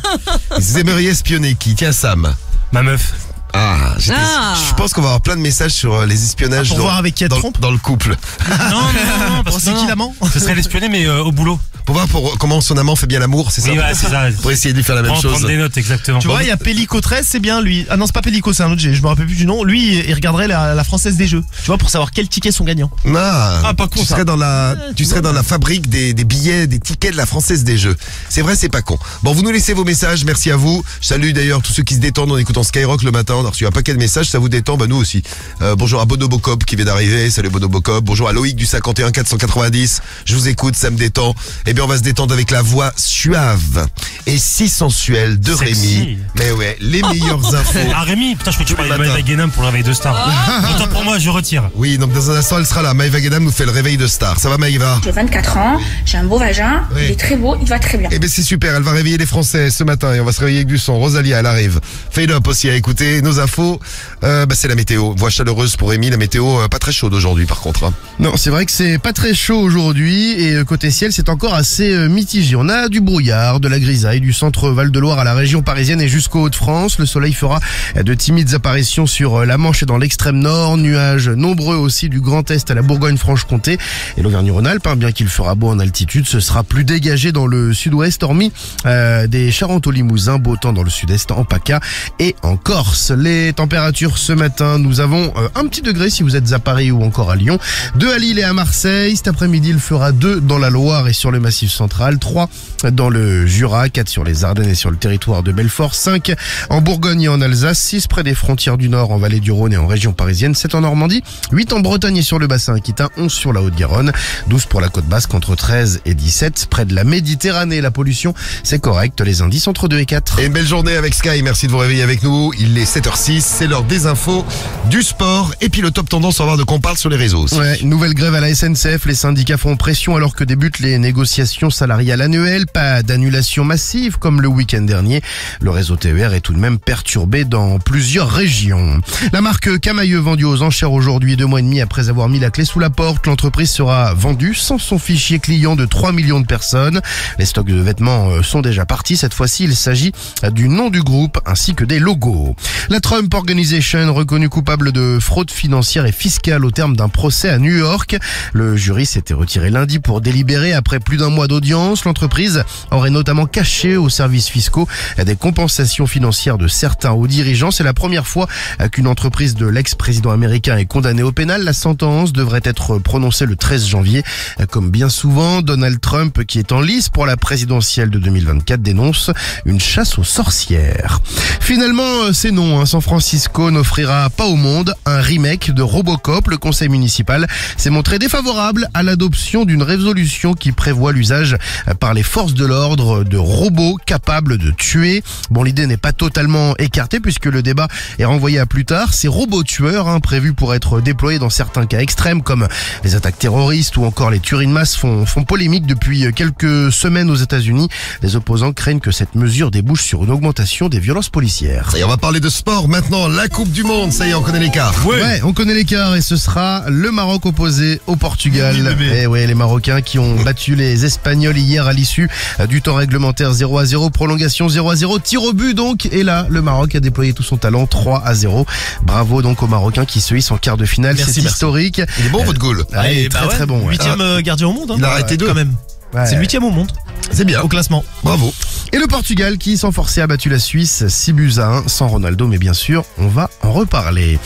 Vous aimeriez espionner qui? Tiens, Sam. Ma meuf. Ah, j'étais- Ah. je pense qu'on va avoir plein de messages sur euh, les espionnages Ah, pour dans, voir avec qui elle dans, trompe dans le couple. Non, non, non, non, parce que C'est non, qui non. l'amant Ce serait l'espionner, mais euh, au boulot. Pour voir pour, comment son amant fait bien l'amour, c'est ça Oui, ouais, c'est ça. Pour essayer de lui faire la même Prendre, chose. prendre des notes, exactement. Tu vois, il y a Pellico 13, c'est bien lui. Ah non, c'est pas Pellico, c'est un autre, j'ai- je me rappelle plus du nom. Lui, il regarderait la, la française des jeux. Tu vois, pour savoir quels tickets sont gagnants. Ah, Ah, pas con, tu ça. serais dans la, tu serais dans la fabrique des, des billets, des tickets de la Française des Jeux. C'est vrai, c'est pas con. Bon, vous nous laissez vos messages, merci à vous. Je salue d'ailleurs tous ceux qui se détendent en écoutant Skyrock le matin. On a reçu un paquet de messages, ça vous détend, bah nous aussi. Euh, bonjour à Bono Bocop qui vient d'arriver, salut Bono Bocop. Bonjour à Loïc du 51 490. Je vous écoute, ça me détend. Eh bien, on va se détendre avec la voix suave et si sensuelle de Sexy. Rémi. Mais ouais, les meilleures infos. Ah Rémi, putain, je crois que tu parlais de. Maëva Guénam pour le réveil de star. Autant pour moi, je retire. Oui, donc dans un instant, elle sera là. Maëva Guédam nous fait le réveil de star. Ça va Maëva? J'ai 24 ans, j'ai un beau vagin, Oui. il est très beau, il va très bien. Eh ben c'est super, elle va réveiller les Français ce matin et on va se réveiller avec du son. Rosalia, elle arrive. Fade up aussi à écouter. Nos infos, euh, bah, c'est la météo. Voix chaleureuse pour Rémi, la météo euh, pas très chaude aujourd'hui par contre. hein. Non, c'est vrai que c'est pas très chaud aujourd'hui et euh, côté ciel, c'est encore assez mitigé. On a du brouillard, de la grisaille du centre Val-de-Loire à la région parisienne et jusqu'au Hauts-de-France. Le soleil fera de timides apparitions sur la Manche et dans l'extrême nord. Nuages nombreux aussi du Grand Est à la Bourgogne-Franche-Comté et l'Auvergne-Rhône-Alpes. hein, bien qu'il fera beau en altitude, ce sera plus dégagé dans le sud-ouest, hormis des Charentes au Limousin, beau temps dans le sud-est, en PACA et en Corse. Les températures ce matin, nous avons euh, un petit degré si vous êtes à Paris ou encore à Lyon. 2 à Lille et à Marseille. Cet après-midi, il fera 2 dans la Loire et sur le Massif central. 3 dans le Jura. 4 sur les Ardennes et sur le territoire de Belfort. 5 en Bourgogne et en Alsace. 6 près des frontières du Nord en vallée du Rhône et en région parisienne. 7 en Normandie. 8 en Bretagne et sur le bassin aquitain. 11 sur la Haute-Garonne. 12 pour la côte basque entre 13 et 17. Près de la Méditerranée, la pollution, c'est correct. Les indices entre 2 et 4. Et belle journée avec Sky. Merci de vous réveiller avec nous. Il est 7h06. C'est l'heure des infos, du sport et puis le top tendance. On va voir de quoi on parle sur les réseaux. aussi. Ouais, nouvelle grève à la SNCF, les syndicats font pression alors que débutent les négociations salariales annuelles, pas d'annulation massive comme le week-end dernier. Le réseau TER est tout de même perturbé dans plusieurs régions. La marque Camailleux vendue aux enchères aujourd'hui, deux mois et demi après avoir mis la clé sous la porte, l'entreprise sera vendue sans son fichier client de 3 millions de personnes. Les stocks de vêtements euh, sont déjà partis. Cette fois-ci, il s'agit du nom du groupe ainsi que des logos. La Trump Organization reconnue coupable de fraude financière et fiscale au terme d'un procès à New York. Le jury s'était retiré lundi pour délibérer après plus d'un mois d'audience. L'entreprise aurait notamment caché aux services fiscaux des compensations financières de certains hauts dirigeants. C'est la première fois qu'une entreprise de l'ex-président américain est condamnée au pénal. La sentence devrait être prononcée le 13 janvier. Comme bien souvent, Donald Trump, qui est en lice pour la présidentielle de 2024, dénonce une chasse aux sorcières. Finalement, c'est non. hein. San Francisco n'offrira pas au monde un remake de Robocop. Le conseil municipal s'est montré défavorable à l'adoption d'une résolution qui prévoit l'usage par les forces de l'ordre de robots capables de tuer. Bon, l'idée n'est pas totalement écartée puisque le débat est renvoyé à plus tard. Ces robots tueurs, hein, prévus pour être déployés dans certains cas extrêmes comme les attaques terroristes ou encore les tueries de masse font, font polémique depuis quelques semaines aux États-Unis. Les opposants craignent que cette mesure débouche sur une augmentation des violences policières. Et on va parler de sport maintenant. La Coupe du Monde, ça y est, on connaît l'écart. Ouais. on connaît l'écart et ce sera le Maroc opposé au Portugal. Et ouais, les Marocains qui ont battu les Espagnols hier à l'issue du temps réglementaire 0 à 0, prolongation 0 à 0, tir au but donc. Et là, le Maroc a déployé tout son talent 3 à 0. Bravo donc aux Marocains qui se hissent en quart de finale. C'est historique. Il est bon votre goal Ah, il est Et bah très ouais, très bon. ouais. Huitième euh, gardien au monde. hein. Il a arrêté deux. Quand même. Ouais. C'est le huitième au monde. C'est bien. Au classement. Bravo. Et le Portugal qui, sans forcer, a battu la Suisse 6 buts à 1, sans Ronaldo, mais bien sûr, on va en reparler.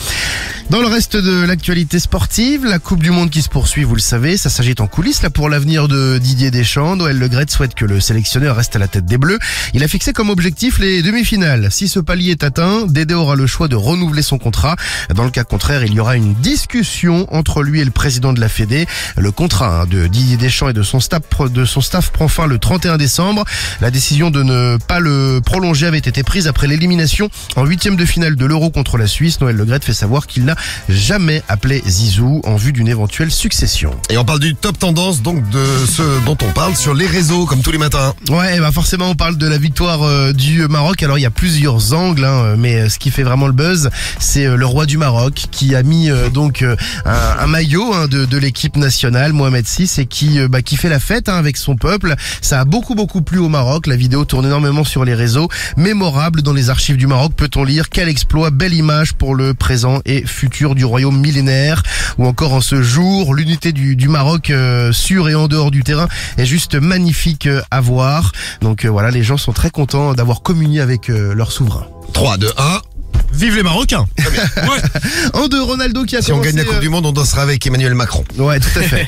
Dans le reste de l'actualité sportive, la Coupe du Monde qui se poursuit, vous le savez, ça s'agit en coulisses là pour l'avenir de Didier Deschamps. Noël Le Graët souhaite que le sélectionneur reste à la tête des Bleus. Il a fixé comme objectif les demi-finales. Si ce palier est atteint, Dédé aura le choix de renouveler son contrat. Dans le cas contraire, il y aura une discussion entre lui et le président de la Fédé. Le contrat hein, de Didier Deschamps et de son staff, de son staff prend fin le 31 décembre. La décision de ne pas le prolonger avait été prise après l'élimination en huitième de finale de l'Euro contre la Suisse. Noël Le Graët fait savoir qu'il n'a jamais appelé Zizou en vue d'une éventuelle succession. Et on parle du top tendance, donc de ce dont on parle sur les réseaux, comme tous les matins. Ouais, bah forcément on parle de la victoire euh, du Maroc. Alors il y a plusieurs angles, hein, mais euh, ce qui fait vraiment le buzz, c'est euh, le roi du Maroc qui a mis euh, donc euh, un, un maillot hein, de, de l'équipe nationale, Mohamed VI, et qui, euh, bah, qui fait la fête hein, avec son peuple. Ça a beaucoup beaucoup plu au Maroc. La vidéo tourne énormément sur les réseaux. Mémorable dans les archives du Maroc, peut-on lire quel exploit, belle image pour le présent et futur du royaume millénaire. Ou encore en ce jour, l'unité du, Maroc euh, sur et en dehors du terrain est juste magnifique euh, à voir. Donc euh, voilà, les gens sont très contents d'avoir communié avec leur souverain. 3, 2, 1. Vive les Marocains En deux, Ronaldo qui a Si on commencé, gagne la Coupe euh, du Monde, on dansera avec Emmanuel Macron. Ouais, tout à fait.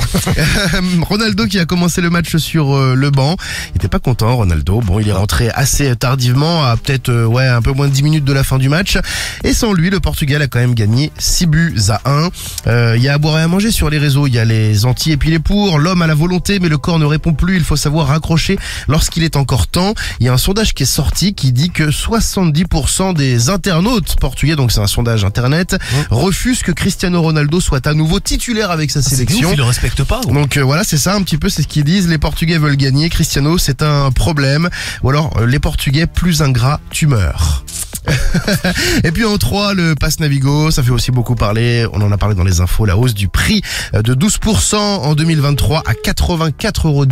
Ronaldo qui a commencé le match sur euh, le banc. Il était pas content, Ronaldo. Bon, il est rentré assez tardivement, à peut-être euh, ouais un peu moins de 10 minutes de la fin du match. Et sans lui, le Portugal a quand même gagné 6 buts à 1. Euh, Il y a à boire et à manger sur les réseaux. Il y a les anti et puis les pour. L'homme a la volonté, mais le corps ne répond plus. Il faut savoir raccrocher lorsqu'il est encore temps. Il y a un sondage qui est sorti qui dit que 70% des internautes portugais, donc c'est un sondage internet, refusent que Cristiano Ronaldo soit à nouveau titulaire avec sa sélection. ouf, le pas, gros. Donc euh, voilà, c'est ça un petit peu, c'est ce qu'ils disent. Les Portugais veulent gagner. Cristiano, c'est un problème. Ou alors euh, les Portugais plus ingrats, tu meurs. Et puis en 3, le pass Navigo, ça fait aussi beaucoup parler. On en a parlé dans les infos, la hausse du prix euh, de 12% en 2023 à 84,10 euros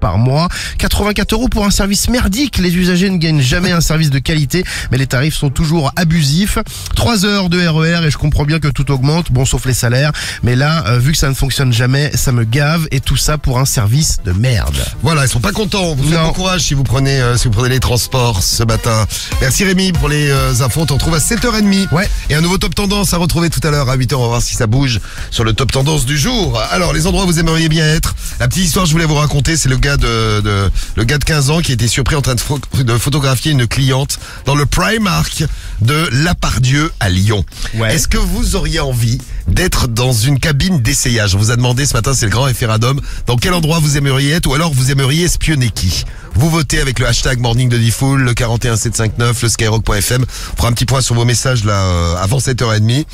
par mois. 84 euros pour un service merdique. Les usagers ne gagnent jamais un service de qualité, mais les tarifs sont toujours abusifs. 3 heures de RER et je comprends bien que tout augmente, bon sauf les salaires. Mais là, euh, vu que ça ne fonctionne jamais, ça me gave et tout ça pour un service de merde. Voilà, ils sont pas contents. Vous faites bon courage si vous prenez euh, si vous prenez les transports ce matin. Merci Rémi pour les euh, infos. On t'en retrouve à 7h30. Ouais. Et un nouveau top tendance à retrouver tout à l'heure à 8h. On va voir si ça bouge sur le top tendance du jour. Alors, les endroits où vous aimeriez bien être. La petite histoire que je voulais vous raconter, c'est le gars de, de le gars de 15 ans qui était surpris en train de, de photographier une cliente dans le Primark de Lapardieu à Lyon. Est-ce que vous auriez envie d'être dans une cabine d'essayage? On vous a demandé ce matin, c'est le grand référendum, dans quel endroit vous aimeriez être ou alors vous aimeriez espionner qui? Vous votez avec le hashtag Morning de Diffoul, le 41759, le skyrock.fm. On fera un petit point sur vos messages là euh, avant 7h30.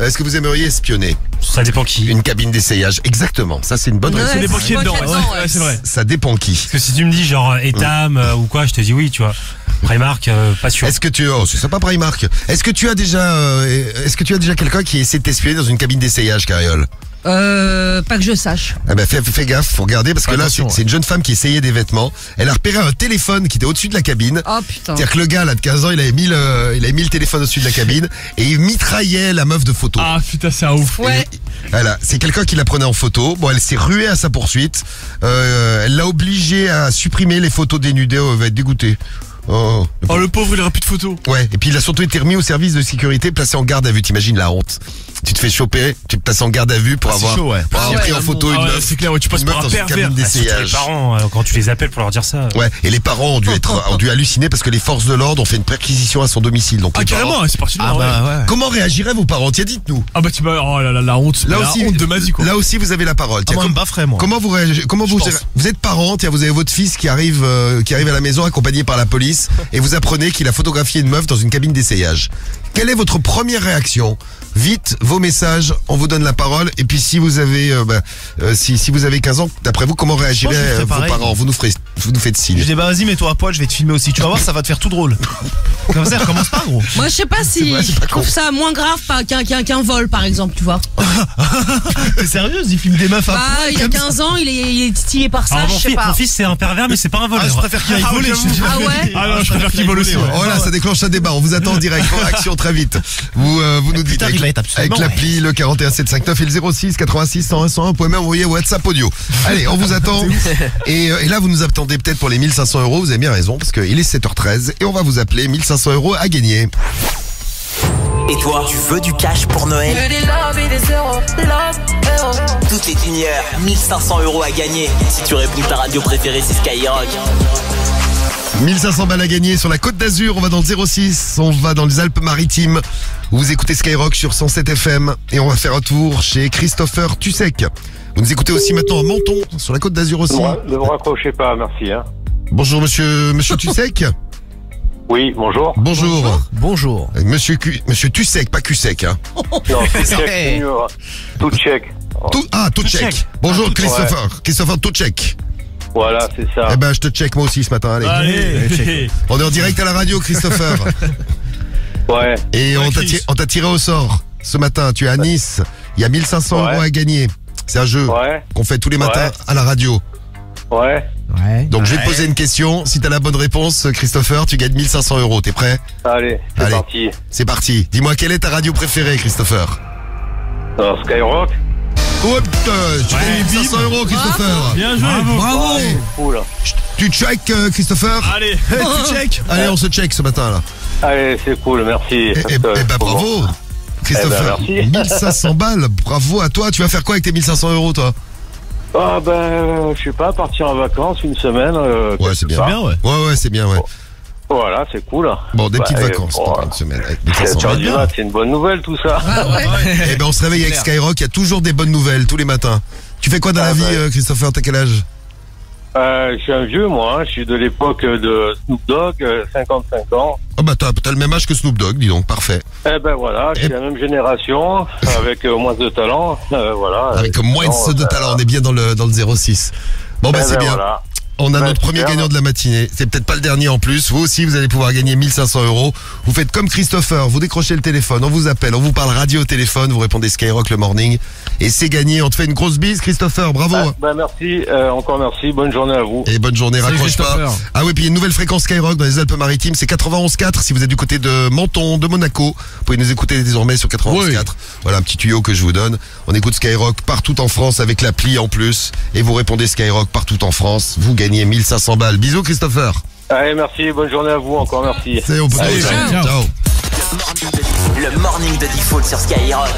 Est-ce que vous aimeriez espionner? Ça dépend qui. Une cabine d'essayage, exactement. Ça c'est une bonne Ouais, réponse. Ça dépend qui est dedans, ouais. Ouais, c'est vrai. Ça dépend qui. Parce que si tu me dis genre Etam euh, ou quoi, je te dis oui, tu vois. Primark, euh, pas sûr. Est-ce que tu oh, c'est sympa Primark. Est-ce que tu as déjà euh, est-ce que tu as déjà quelqu'un qui essaie de t'espionner dans une cabine d'essayage, Cariole Euh, pas que je sache. Eh ben fais, fais gaffe, faut regarder parce que là c'est une jeune femme qui essayait des vêtements. Elle a repéré un téléphone qui était au-dessus de la cabine. Oh putain. C'est-à-dire que le gars là de 15 ans, il avait mis le, il avait mis le téléphone au-dessus de la cabine et il mitraillait la meuf de photo. Ah putain, c'est un ouf. Ouais. Voilà, c'est quelqu'un qui la prenait en photo. Bon, elle s'est ruée à sa poursuite. Euh, elle l'a obligé à supprimer les photos dénudées. Oh, elle va être dégoûtée. Oh. Oh, le pauvre, il aura plus de photos. Ouais, et puis il a surtout été remis au service de sécurité, placé en garde à vue. T'imagines la honte Tu te fais choper, tu te places en garde à vue pour Ah, c'est avoir, chaud, ouais. pour avoir Ah pris ouais, en photo Ah une ouais, meuf. c'est clair, ouais, tu passes une meuf un dans une pervers. cabine Ah, d'essayage. parents, euh, quand tu les appelles pour leur dire ça. Ouais, et les parents ont dû être, ont dû halluciner parce que les forces de l'ordre ont fait une perquisition à son domicile. Donc Ah, carrément, c'est parti Ah bah ouais. Comment réagiraient vos parents? Tiens, dites-nous. Ah bah tu m'as. Oh là là, la honte. Là la honte de ma vie, quoi. là aussi, vous avez la parole. Ah, Tiens, moi, com- me bafferait, moi. Comment vous réagissez Comment vous. Vous êtes parent, tiens, vous avez votre fils qui arrive, euh, qui arrive à la maison accompagné par la police, et vous apprenez qu'il a photographié une meuf dans une cabine d'essayage. Quelle est votre première réaction? Vite, vos messages, on vous donne la parole. Et puis si vous avez, euh, bah, euh, si, si vous avez 15 ans, d'après vous, comment réagiraient Je je euh, vos pareil. parents? Vous nous ferez, vous nous faites Je signe. dis bah vas-y mets-toi à poil, je vais te filmer aussi. Tu vas voir, ça va te faire tout drôle. Comme ça, recommence pas gros. Moi, je sais pas si vrai, je trouve ça moins grave par- qu'un qu'un qu'un vol, par exemple, tu vois. T'es sérieuse Il filme des meufs à Bah, poil il a comme ça 15 ans, il est, il est stylé par ça, Alors, je mon, sais fils, pas. mon fils, c'est un pervers, mais c'est pas un voleur. Ah, je préfère qu'il aille Ah, voler. ouais, je Ah ouais. Ah non, je préfère qu'il vole aussi, ouais. Oh ça déclenche un débat. On vous attend en direct. Action très vite. Vous, euh, vous nous dites avec, il va être absolument, avec l'appli le 41759 et le 06 86 101 101. Vous pouvez même envoyer WhatsApp audio. Allez, on vous attend. Et, euh, et là, vous nous attendez peut-être pour les 1500 euros. Vous avez bien raison parce qu'il est 7h13 et on va vous appeler 1500 euros à gagner. Et toi, tu veux du cash pour Noël? Toutes les demi-heures, 1500 euros à gagner. Si tu réponds ta radio préférée, c'est Skyrock. 1500 balles à gagner sur la côte d'Azur. On va dans le 06. On va dans les Alpes-Maritimes. Vous écoutez Skyrock sur 107 FM. Et on va faire un tour chez Christopher Tussek. Vous nous écoutez aussi maintenant à Menton, sur la côte d'Azur aussi. Ne vous raccrochez pas, merci. Hein. Bonjour monsieur, monsieur Tussek. Oui, bonjour. Bonjour. Bonjour. Euh, Monsieur, monsieur Tussek, pas Cusek. Hein. Non, tout check, Hey. c'est mieux, hein. Tout check. Ah. Bonjour Ah, Christopher. Christopher Tuchek. Voilà, c'est ça. Eh ben, je te check moi aussi ce matin. Allez. Allez. On est en direct à la radio, Christopher. Ouais. Et Ouais, on t'a tiré au sort ce matin. Tu es à Nice. Il y a 1500 Ouais. euros à gagner. C'est un jeu Ouais. qu'on fait tous les matins Ouais. à la radio. Ouais. Ouais. Donc je vais te poser une question. Si t'as la bonne réponse, Christopher, tu gagnes 1500 euros. T'es prêt? Allez, c'est parti. C'est parti. Dis-moi quelle est ta radio préférée, Christopher? Alors, Skyrock. Oh putain, tu gagnes 1500 euros, Christopher. Bien joué. Bravo. Tu check, euh, Christopher Allez. tu check Allez, on se check ce matin là. Allez, c'est cool, merci. Que- eh ben bravo. Christopher, Eh ben, merci. 1500 balles, bravo à toi. Tu vas faire quoi avec tes 1500 euros, toi? Ah ben, euh, je sais pas, partir en vacances une semaine. euh, Ouais, c'est bien. ouais. Ouais, ouais, c'est bien, ouais. Voilà, c'est cool. Bon, des Bah, petites et- vacances oh, pendant une semaine avec C'est 1500 tu vois, du balles. mat, c'est une bonne nouvelle tout ça. Eh ben, on se réveille avec Skyrock. Il y a toujours des bonnes nouvelles tous les matins. Tu fais quoi dans Ah, la vie, bah. euh, Christopher? T'as quel âge? Euh, je suis un vieux, moi. hein. Je suis de l'époque de Snoop Dogg, euh, 55 ans. Oh bah t'as t'as le même âge que Snoop Dogg, dis donc, parfait. Eh ben voilà, je suis la même génération, avec euh, moins de talent. euh, voilà. Avec moins de euh, talent, on est bien dans le, dans le 06. Bon bah eh c'est ben, bien. voilà. On a notre premier super. gagnant de la matinée. C'est peut-être pas le dernier en plus. Vous aussi, vous allez pouvoir gagner 1500 euros. Vous faites comme Christopher. Vous décrochez le téléphone. On vous appelle. On vous parle radio au téléphone. Vous répondez Skyrock le morning. Et c'est gagné. On te fait une grosse bise, Christopher. Bravo. Ah, ben merci, euh, encore merci. Bonne journée à vous. Et bonne journée, raccroche pas. Christopher. Ah oui, puis il y a une nouvelle fréquence Skyrock dans les Alpes-Maritimes, c'est 91.4 si vous êtes du côté de Menton, de Monaco. Vous pouvez nous écouter désormais sur 91.4. Voilà un petit tuyau que je vous donne. On écoute Skyrock partout en France avec l'appli en plus. Et vous répondez Skyrock partout en France. Vous gagnez 1500 balles. Bisous Christopher. Allez, merci, bonne journée à vous, encore merci. C'est on peut Allez, ciao. ciao. Le morning de Default sur Skyrock.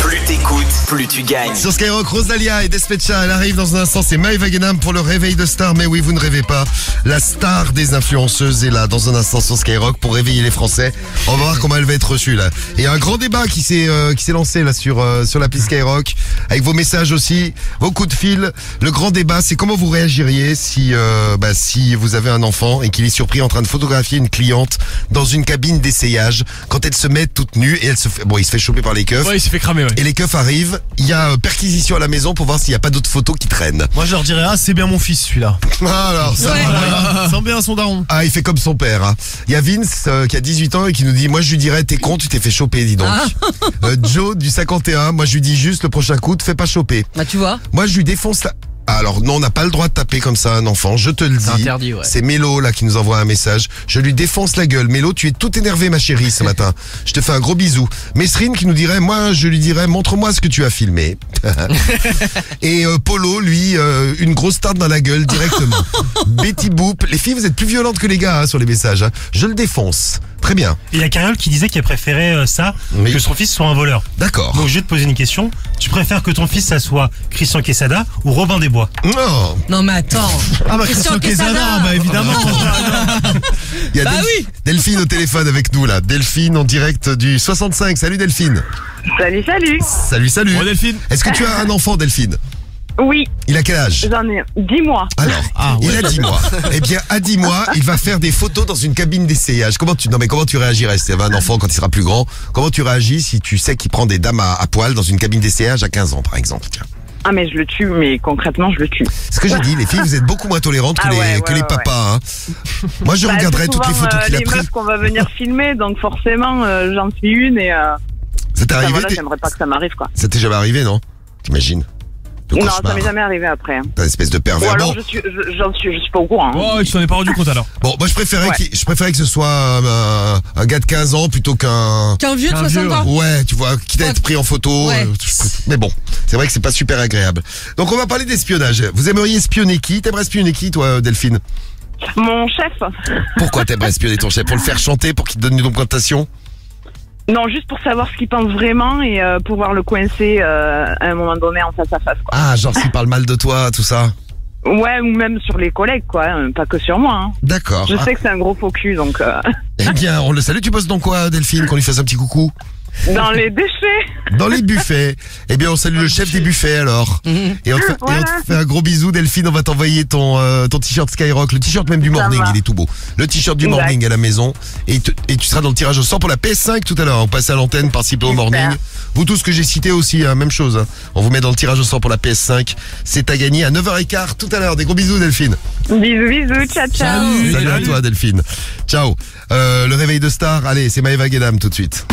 Plus t'écoutes, plus tu gagnes. Sur Skyrock, Rosalia et Despecha, elle arrive dans un instant, c'est Maëva Guénam pour le réveil de star. Mais oui, vous ne rêvez pas, la star des influenceuses est là dans un instant sur Skyrock pour réveiller les Français. On va voir comment elle va être reçue là. Et un grand débat qui s'est euh, qui s'est lancé là sur euh, sur l'appli Skyrock avec vos messages aussi, vos coups de fil. Le grand débat, c'est comment vous réagiriez si euh, bah, si vous avez un enfant et qu'il est surpris en train de photographier une cliente dans une cabine d'essayage quand elle se met toute nue et elle se fait bon, il se fait choper par les keufs. Ouais, il s'est fait cramer, ouais. Et les keufs arrivent, il y a euh, perquisition à la maison pour voir s'il n'y a pas d'autres photos qui traînent. Moi, je leur dirais, ah, c'est bien mon fils, celui-là. Ah, alors, ça, Ouais. voilà. Sent bien son daron. Ah, il fait comme son père. hein. Il y a Vince euh, qui a 18 ans et qui nous dit, moi je lui dirais, t'es con, tu t'es fait choper, dis donc. Ah. Euh, Joe du 51, moi je lui dis juste le prochain coup, te fais pas choper. Bah tu vois. Moi je lui défonce la... Alors non, on n'a pas le droit de taper comme ça un enfant, je te le dis. interdit, ouais. C'est Mélo là qui nous envoie un message. Je lui défonce la gueule. Mélo, tu es tout énervé ma chérie ce matin. Je te fais un gros bisou. Mesrine qui nous dirait, moi je lui dirais, montre-moi ce que tu as filmé. Et euh, Polo, lui, euh, une grosse tarte dans la gueule directement. Betty Boop, les filles vous êtes plus violentes que les gars hein, sur les messages. hein. Je le défonce. Très bien. Il y a Carole qui disait qu'elle préférait euh, ça que son fils soit un voleur. D'accord. Donc je vais te poser une question. Tu préfères que ton fils ça soit Christian Quesada ou Robin des Bois Non. Non mais attends. Ah bah Christian Quesada, bah évidemment. Il y a Bah Delph- oui. Delphine au téléphone avec nous là. Delphine en direct du 65. Salut Delphine. Salut, salut. Salut, salut. Delphine. Est-ce que tu as un enfant Delphine? Oui, Il a quel âge? J'en ai 10 mois. Alors, il a 10 mois. Eh bien, à 10 mois, il va faire des photos dans une cabine d'essayage. Comment tu, non mais comment tu réagirais si tu avais un enfant quand il sera plus grand? Comment tu réagis si tu sais qu'il prend des dames à, à poil dans une cabine d'essayage à 15 ans, par exemple? Tiens. Ah, mais je le tue, mais concrètement, je le tue. Ce que j'ai dit, les filles, vous êtes beaucoup moins tolérantes que Ah les, ouais, que ouais, les ouais, papas. hein. Moi, je Bah, regarderai c'est toutes les souvent, photos euh, qu'il a les prises. meufs qu'on va venir filmer, donc forcément, euh, j'en suis une et. Euh, Ça t'est arrivé voilà, j'aimerais pas que ça m'arrive, quoi. Ça t'est jamais arrivé, non? T'imagines? Non, ça m'est jamais arrivé après. hein. T'es un espèce de Ou pervers. alors, Bon, je suis, je- j'en suis, je suis pas au courant. hein. Oh, tu t'en es pas rendu compte alors. bon, moi je préférais, Ouais. je préférais que ce soit euh, un, gars de 15 ans plutôt qu'un... Qu'un vieux de Qu'un 60 vieux, ans. Ouais, tu vois, quitte à être pris en photo. Ouais. euh, mais bon, c'est vrai que c'est pas super agréable. Donc on va parler d'espionnage. Vous aimeriez espionner qui? T'aimerais espionner qui, toi, Delphine? Mon chef, Pourquoi t'aimerais espionner ton chef? Pour le faire chanter, pour qu'il te donne une augmentation? Non, juste pour savoir ce qu'il pense vraiment et euh, pouvoir le coincer euh, à un moment donné en face à face, quoi. Ah, genre s'il parle mal de toi, tout ça. Ouais, ou même sur les collègues, quoi, hein, pas que sur moi. hein. D'accord. Je Ah, sais que c'est un gros faux cul, donc euh, Eh bien, on le salue. Tu bosses dans quoi, Delphine Qu'on lui fasse un petit coucou? Dans les déchets. Dans les buffets. Eh bien, on salue le chef des buffets alors. Et on te, fait, et on te Voilà. fait un gros bisou, Delphine. On va t'envoyer ton, euh, ton t-shirt Skyrock, le t-shirt même du morning, va. il est tout beau. Le t-shirt du Exact. morning à la maison. Et, te- et tu seras dans le tirage au sort pour la PS5 tout à l'heure. On passe à l'antenne, participer au morning. Vous tous que j'ai cités aussi, hein, même chose. hein. On vous met dans le tirage au sort pour la PS5. C'est à gagner à 9h15 tout à l'heure. Des gros bisous, Delphine. Bisous, bisous, ciao, ciao. Salut à toi, Delphine. Ciao. Euh, le réveil de star. Allez, c'est Maëva Guédam tout de suite.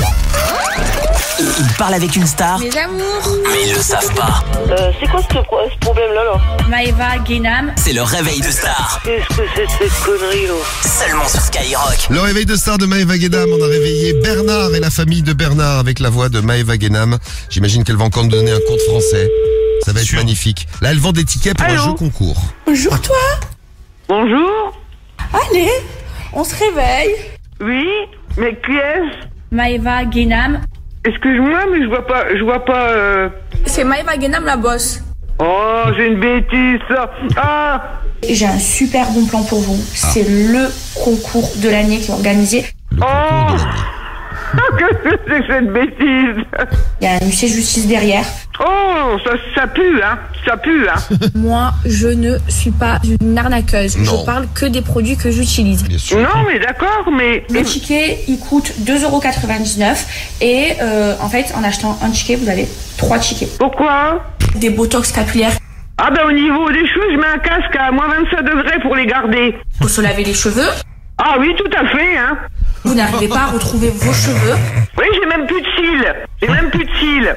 Eux, ils parlent avec une star, Mes amours. mais ils le savent pas. Euh, c'est quoi ce, ce problème-là, là Maëva Guénam. C'est le réveil de star, Qu'est-ce que c'est que cette connerie, là seulement sur Skyrock. Le réveil de star de Maëva Guénam, on a réveillé Bernard et la famille de Bernard avec la voix de Maëva Guénam. J'imagine qu'elle va encore nous donner un cours de français. Ça va être magnifique. Là, elle vend des tickets pour un jeu concours. Bonjour toi Bonjour Allez, on se réveille. Oui Mais qui est-ce Maëva Guénam. Excuse-moi, mais je vois pas, je vois pas, euh... C'est Maëva Guénam la bosse. Oh, j'ai une bêtise, ça Ah J'ai un super bon plan pour vous. C'est le concours de l'année qui est organisé. Oh que c'est que cette bêtise Il y a un huissier de justice derrière. Oh, ça, ça pue, hein Ça pue, hein Moi, je ne suis pas une arnaqueuse. Non. Je parle que des produits que j'utilise. Non, mais d'accord, mais... Le ticket, il coûte 2,99€ et euh, en fait, en achetant un ticket, vous avez trois tickets. Pourquoi? Des botox capillaires. Ah ben au niveau des cheveux, je mets un casque à moins 25 degrés pour les garder. Pour se laver les cheveux. Ah oui, tout à fait, hein Vous n'arrivez pas à retrouver vos cheveux. Oui, j'ai même plus de cils J'ai même plus de cils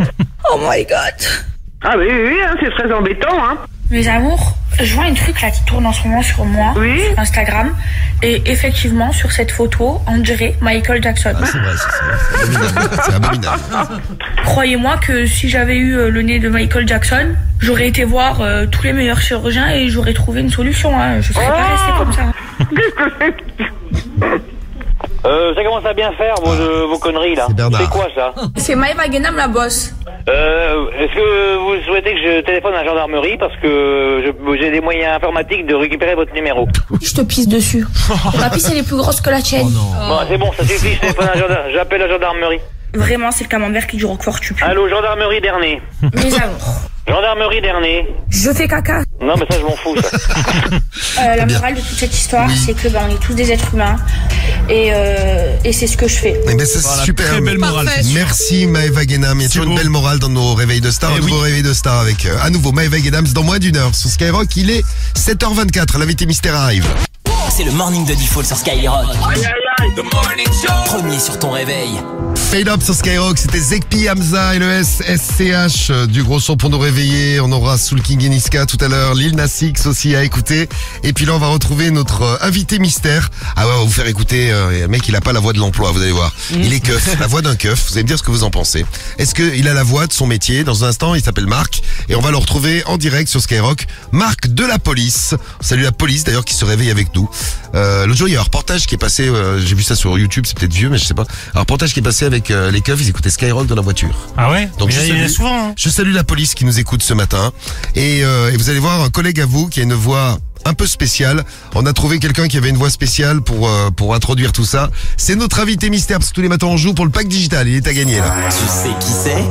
Oh my god Ah oui, oui, oui, hein, c'est très embêtant, hein Mes amours, je vois un truc là qui tourne en ce moment sur moi, sur Instagram. Et effectivement, sur cette photo, on dirait Michael Jackson. C'est vrai, c'est abominable. Croyez-moi que si j'avais eu euh, le nez de Michael Jackson, j'aurais été voir euh, tous les meilleurs chirurgiens et j'aurais trouvé une solution. Hein. Je serais pas restée comme ça? Euh, ça commence à bien faire vos, euh, vos conneries là. C'est quoi ça C'est Maëva Guénam la bosse. euh, Est-ce que vous souhaitez que je téléphone à la gendarmerie parce que j'ai des moyens informatiques de récupérer votre numéro Je te pisse dessus. Ma pisse elle est plus grosse que la tienne. Bon, c'est bon, ça suffit, je téléphone à la gendarmerie. J'appelle la gendarmerie. Vraiment, c'est le camembert qui du roquefort tu pues. Allô, gendarmerie d'Ernay. Mes amours. Gendarmerie d'Ernay. Je fais caca. Non, mais ça, je m'en fous, ça. Euh, la morale de toute cette histoire, c'est que ben, on est tous des êtres humains. Et, euh, et c'est ce que je fais. Eh ben, c'est super. Merci Maëva Guénam. Il y a toujours une belle morale dans nos réveils de stars. un nouveau réveil de stars avec euh, à nouveau Maëva Guénam dans moins d'une heure. Sur Skyrock, il est 7h24. L'invité mystère arrive. C'est le morning de Default sur Skyrock. Premier sur ton réveil. Fade Up sur Skyrock, c'était Zekpi Hamza et le SSCH euh, du gros son pour nous réveiller. On aura Soul King et Niska tout à l'heure, Lil Nas X aussi à écouter. Et puis là, on va retrouver notre euh, invité mystère. Ah ouais, on va vous faire écouter. euh, mec, il a pas la voix de l'emploi, vous allez voir. Il est keuf, la voix d'un keuf. Vous allez me dire ce que vous en pensez. Est-ce qu'il a la voix de son métier? Dans un instant, il s'appelle Marc et on va le retrouver en direct sur Skyrock. Marc de la police. Salut la police d'ailleurs qui se réveille avec nous. Euh, L'autre jour, il y a un reportage qui est passé. euh, J'ai vu ça sur YouTube, c'est peut-être vieux, mais je sais pas. Un reportage qui est passé avec euh, les keufs. Ils écoutaient Skyrock dans la voiture. Ah ouais Donc Mais je il y en a salue, souvent. hein. je salue la police qui nous écoute ce matin. Et, euh, et vous allez voir un collègue à vous qui a une voix un peu spéciale. On a trouvé quelqu'un qui avait une voix spéciale pour euh, pour introduire tout ça. C'est notre invité mystère parce que tous les matins on joue pour le pack digital. Il est à gagner là. Tu sais qui c'est?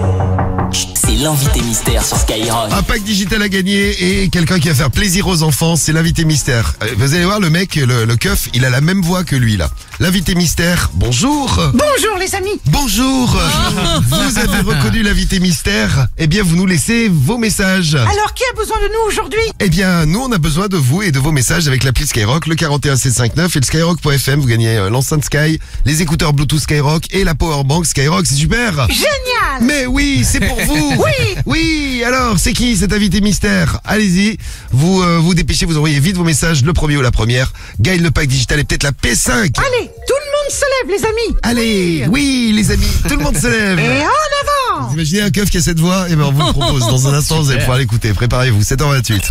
C'est l'invité mystère sur Skyrock. Un pack digital à gagner et quelqu'un qui va faire plaisir aux enfants, c'est l'invité mystère. Euh, Vous allez voir le mec, le, le keuf, il a la même voix que lui là. L'invité mystère, bonjour. Bonjour les amis. Bonjour. Vous avez reconnu l'invité mystère? Eh bien, vous nous laissez vos messages. Alors qui a besoin de nous aujourd'hui? Eh bien, nous, on a besoin de vous et de vos messages avec l'appli Skyrock, le 41759 et le skyrock.fm. Vous gagnez euh, l'enceinte Sky, les écouteurs Bluetooth Skyrock et la powerbank Skyrock. C'est super. Génial Mais oui, c'est pour vous. Oui. Oui, alors, c'est qui cet invité mystère? Allez-y, vous euh, vous dépêchez, vous envoyez vite vos messages, le premier ou la première. Gagne le pack digital et peut-être la P5. Allez, tout le monde se lève les amis Allez, oui, les amis, tout le monde se lève. Et en avant Vous imaginez un keuf qui a cette voix? Eh ben, on vous le propose dans un instant, vous allez pouvoir l'écouter. Préparez-vous, 7h28.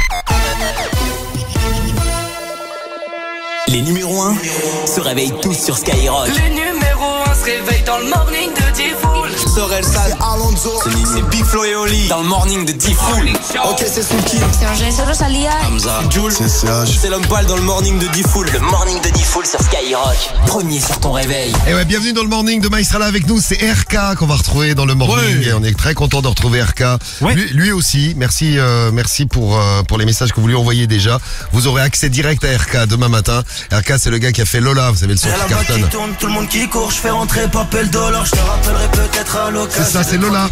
Les numéros 1 se réveillent tous sur Skyrock. Les numéros 1 se réveillent dans le morning de Diffoul. Sorel Sad, Alonso, c'est Big Flo et Oli. Dans le morning de Diffoul. Ok, c'est Suki. C'est Angèle Rosalia. Hamza, Jules, c'est CH. C'est l'homme poil dans le morning de Diffoul. Le morning de Diffoul sur Skyrock. Premier sur ton réveil. Et ouais, bienvenue dans le morning. Sera là avec nous. C'est RK qu'on va retrouver dans le morning. Et on est très content de retrouver RK. Lui, lui aussi. Merci, euh, merci pour euh, pour les messages que vous lui envoyez déjà. Vous aurez accès direct à RK demain matin. RK, c'est le gars qui a fait Lola. Vous savez le son qui cartonne. qui tourne, tout le monde qui court, je fais rentrer papel dollar, je te rappellerai peut-être à C'est ça, c'est Lola.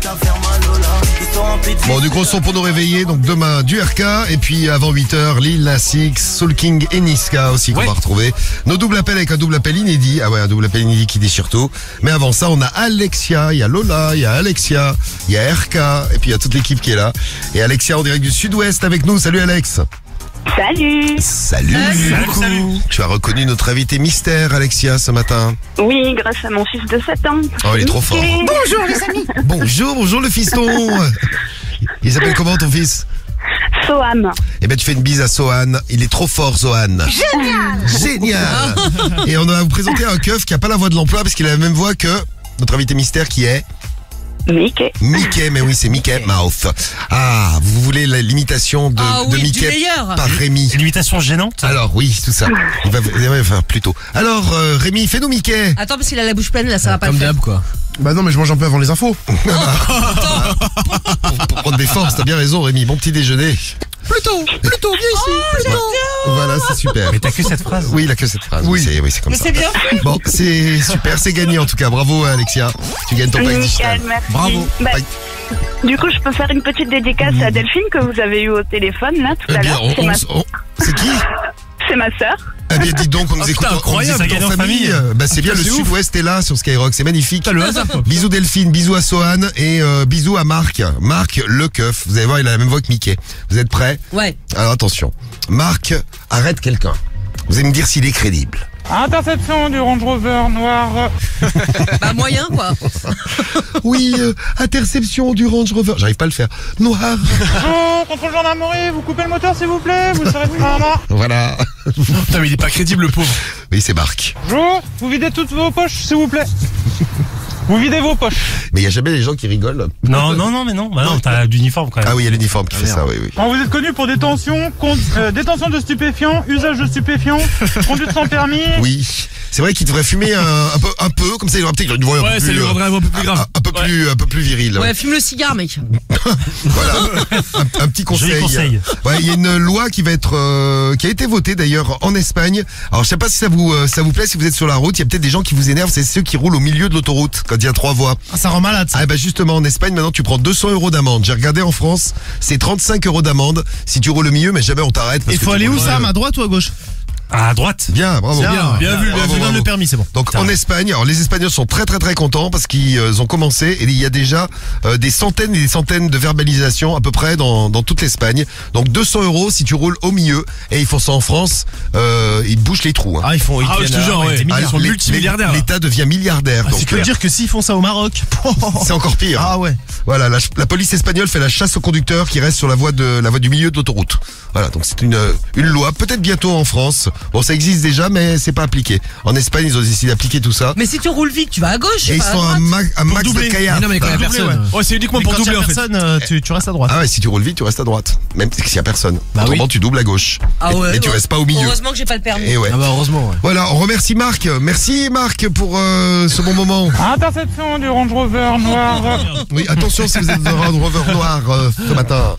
Bon, du gros son pour nous réveiller. Donc demain, du RK. Et puis avant 8h, Lil Nas X, Soul King et Niska aussi qu'on va retrouver. Nos doubles appels avec un double appel inédit. Ah ouais, un double appel inédit qui déchire tout. Mais avant ça, on a Alexia, il y a Lola, il y a Alexia, il y a RK. Et puis il y a toute l'équipe qui est là. Et Alexia en direct du sud-ouest avec nous. Salut Alex. Salut Salut. Tu as reconnu notre invité mystère, Alexia, ce matin. Oui, grâce à mon fils de 7 ans. Oh, il est trop fort. Bonjour les amis. Bonjour, bonjour le fiston. Il s'appelle comment ton fils? Soham. Eh ben tu fais une bise à Sohan. Il est trop fort, Sohan. Génial. Génial. Et on va vous présenter un keuf qui a pas la voix de l'emploi parce qu'il a la même voix que notre invité mystère qui est Mickey. Mickey, mais oui, c'est Mickey Mouth. Ah, vous voulez la- l'imitation de, Ah de oui, du Mickey meilleur. par Rémi Une imitation gênante Alors oui, tout ça. Il va, il va faire plus tôt. Alors euh, Rémi, fais-nous Mickey. Attends, parce qu'il a la bouche pleine, là, ça va pas le faire. quoi. Bah non, mais je mange un peu avant les infos. Pour prendre des forces, t'as bien raison Rémi. Bon petit déjeuner. Plutôt, plutôt, viens ici. plutôt. Voilà, c'est super. Mais t'as que cette phrase Oui, il a que cette phrase. Oui, c'est oui, c'est comme Mais ça. c'est bien. Bon, c'est super, c'est gagné en tout cas. Bravo Alexia. Tu gagnes ton pack digital. Nickel, merci. Bravo. Bah, Pack. du coup, je peux faire une petite dédicace à Delphine que vous avez eu au téléphone là tout Eh à bien, l'heure. on- C'est on- ma, on- c'est qui? C'est ma sœur. Eh bien, dis donc, on nous Ah, écoute putain, en- on nous incroyable, écoute ça en gagne en famille. famille. Bah, c'est bien, Putain, le c'est ouf. sud-ouest est là sur Skyrock, c'est magnifique. T'as le hasard, quoi. Bisous Delphine, bisous à Sohan et euh, bisous à Marc. Marc, le keuf. Vous allez voir, il a la même voix que Mickey. Vous êtes prêts? Ouais. Alors attention. Marc, arrête quelqu'un. Vous allez me dire s'il est crédible. Interception du Range Rover noir. Bah, moyen, quoi. Oui, euh, interception du Range Rover. J'arrive pas à le faire. Noir. Bonjour, contrôle gendarmerie, vous coupez le moteur s'il vous plaît, vous serez plus à mort. Voilà. Putain, mais il est pas crédible, le pauvre. Oui, c'est Marc. Bonjour, vous videz toutes vos poches s'il vous plaît. Vous videz vos poches. Mais il y a jamais des gens qui rigolent. Non, non, non, mais non. Bah non, t'as d'uniforme quand même. Ah oui, il y a l'uniforme qui fait ça, oui, oui. Bon, vous êtes connu pour détention, euh, détention de stupéfiants, usage de stupéfiants, conduite sans permis. Oui. C'est vrai qu'il devrait fumer un, un peu, un peu, comme ça il aura peut-être une voix un Ouais, peu ça plus, lui euh, rendrait un peu plus grave. un, un peu plus, un peu plus viril. Ouais, fume le cigare, mec. Voilà, un, un petit conseil. Joli conseil. Ouais, il y a une loi qui va être, euh, qui a été votée d'ailleurs en Espagne. Alors je sais pas si ça vous, euh, ça vous plaît si vous êtes sur la route. Il y a peut-être des gens qui vous énervent. C'est ceux qui roulent au milieu de l'autoroute quand il y a trois voies. Ah, ça rend malade ça. Ah bah justement en Espagne maintenant tu prends 200 euros d'amende. J'ai regardé en France, c'est 35 euros d'amende si tu roules au milieu, mais jamais on t'arrête. Il faut aller où Sam. À droite ou à gauche? À droite. Bien, bravo. Bien, bien vu, bien Bravo, vu. Donne bravo. le permis, c'est bon. Donc en Espagne, alors les Espagnols sont très très très contents parce qu'ils euh, ont commencé et il y a déjà euh, des centaines et des centaines de verbalisations à peu près dans, dans toute l'Espagne. Donc 200 euros si tu roules au milieu et ils font ça en France, euh, ils bouchent les trous. hein. Ah, ils font. Ah, ouais, je te jure, ouais. Ah, Ils sont multimilliardaires. L'État devient milliardaire. Ah, donc, tu peux euh, dire que s'ils font ça au Maroc. c'est encore pire. Ah ouais. Voilà, la, la police espagnole fait la chasse aux conducteurs qui restent sur la voie de la voie du milieu de l'autoroute. Voilà, donc c'est une euh, une loi, peut-être bientôt en France. Bon, ça existe déjà, mais c'est pas appliqué. En Espagne, ils ont décidé d'appliquer tout ça. Mais si tu roules vite, tu vas à gauche. Et ils sont un, ma- un max de doubler. caillards. Mais non, mais quand il y a personne. doubler, ouais. Ouais, c'est uniquement Mais pour quand il y doubler a en fait. personne, euh, tu, tu restes à droite. Ah ouais, si tu roules vite, tu restes à droite. Même s'il y a personne. Bah Autrement, oui. tu doubles à gauche. Ah et, ouais, et tu ouais. restes pas au milieu. Heureusement que j'ai pas le permis. Et ouais. Ah bah heureusement, ouais. Voilà, on remercie Marc. Merci Marc pour euh, ce bon moment. Interception du Range Rover noir. Oui, attention si vous êtes dans un Range Rover noir euh, ce matin.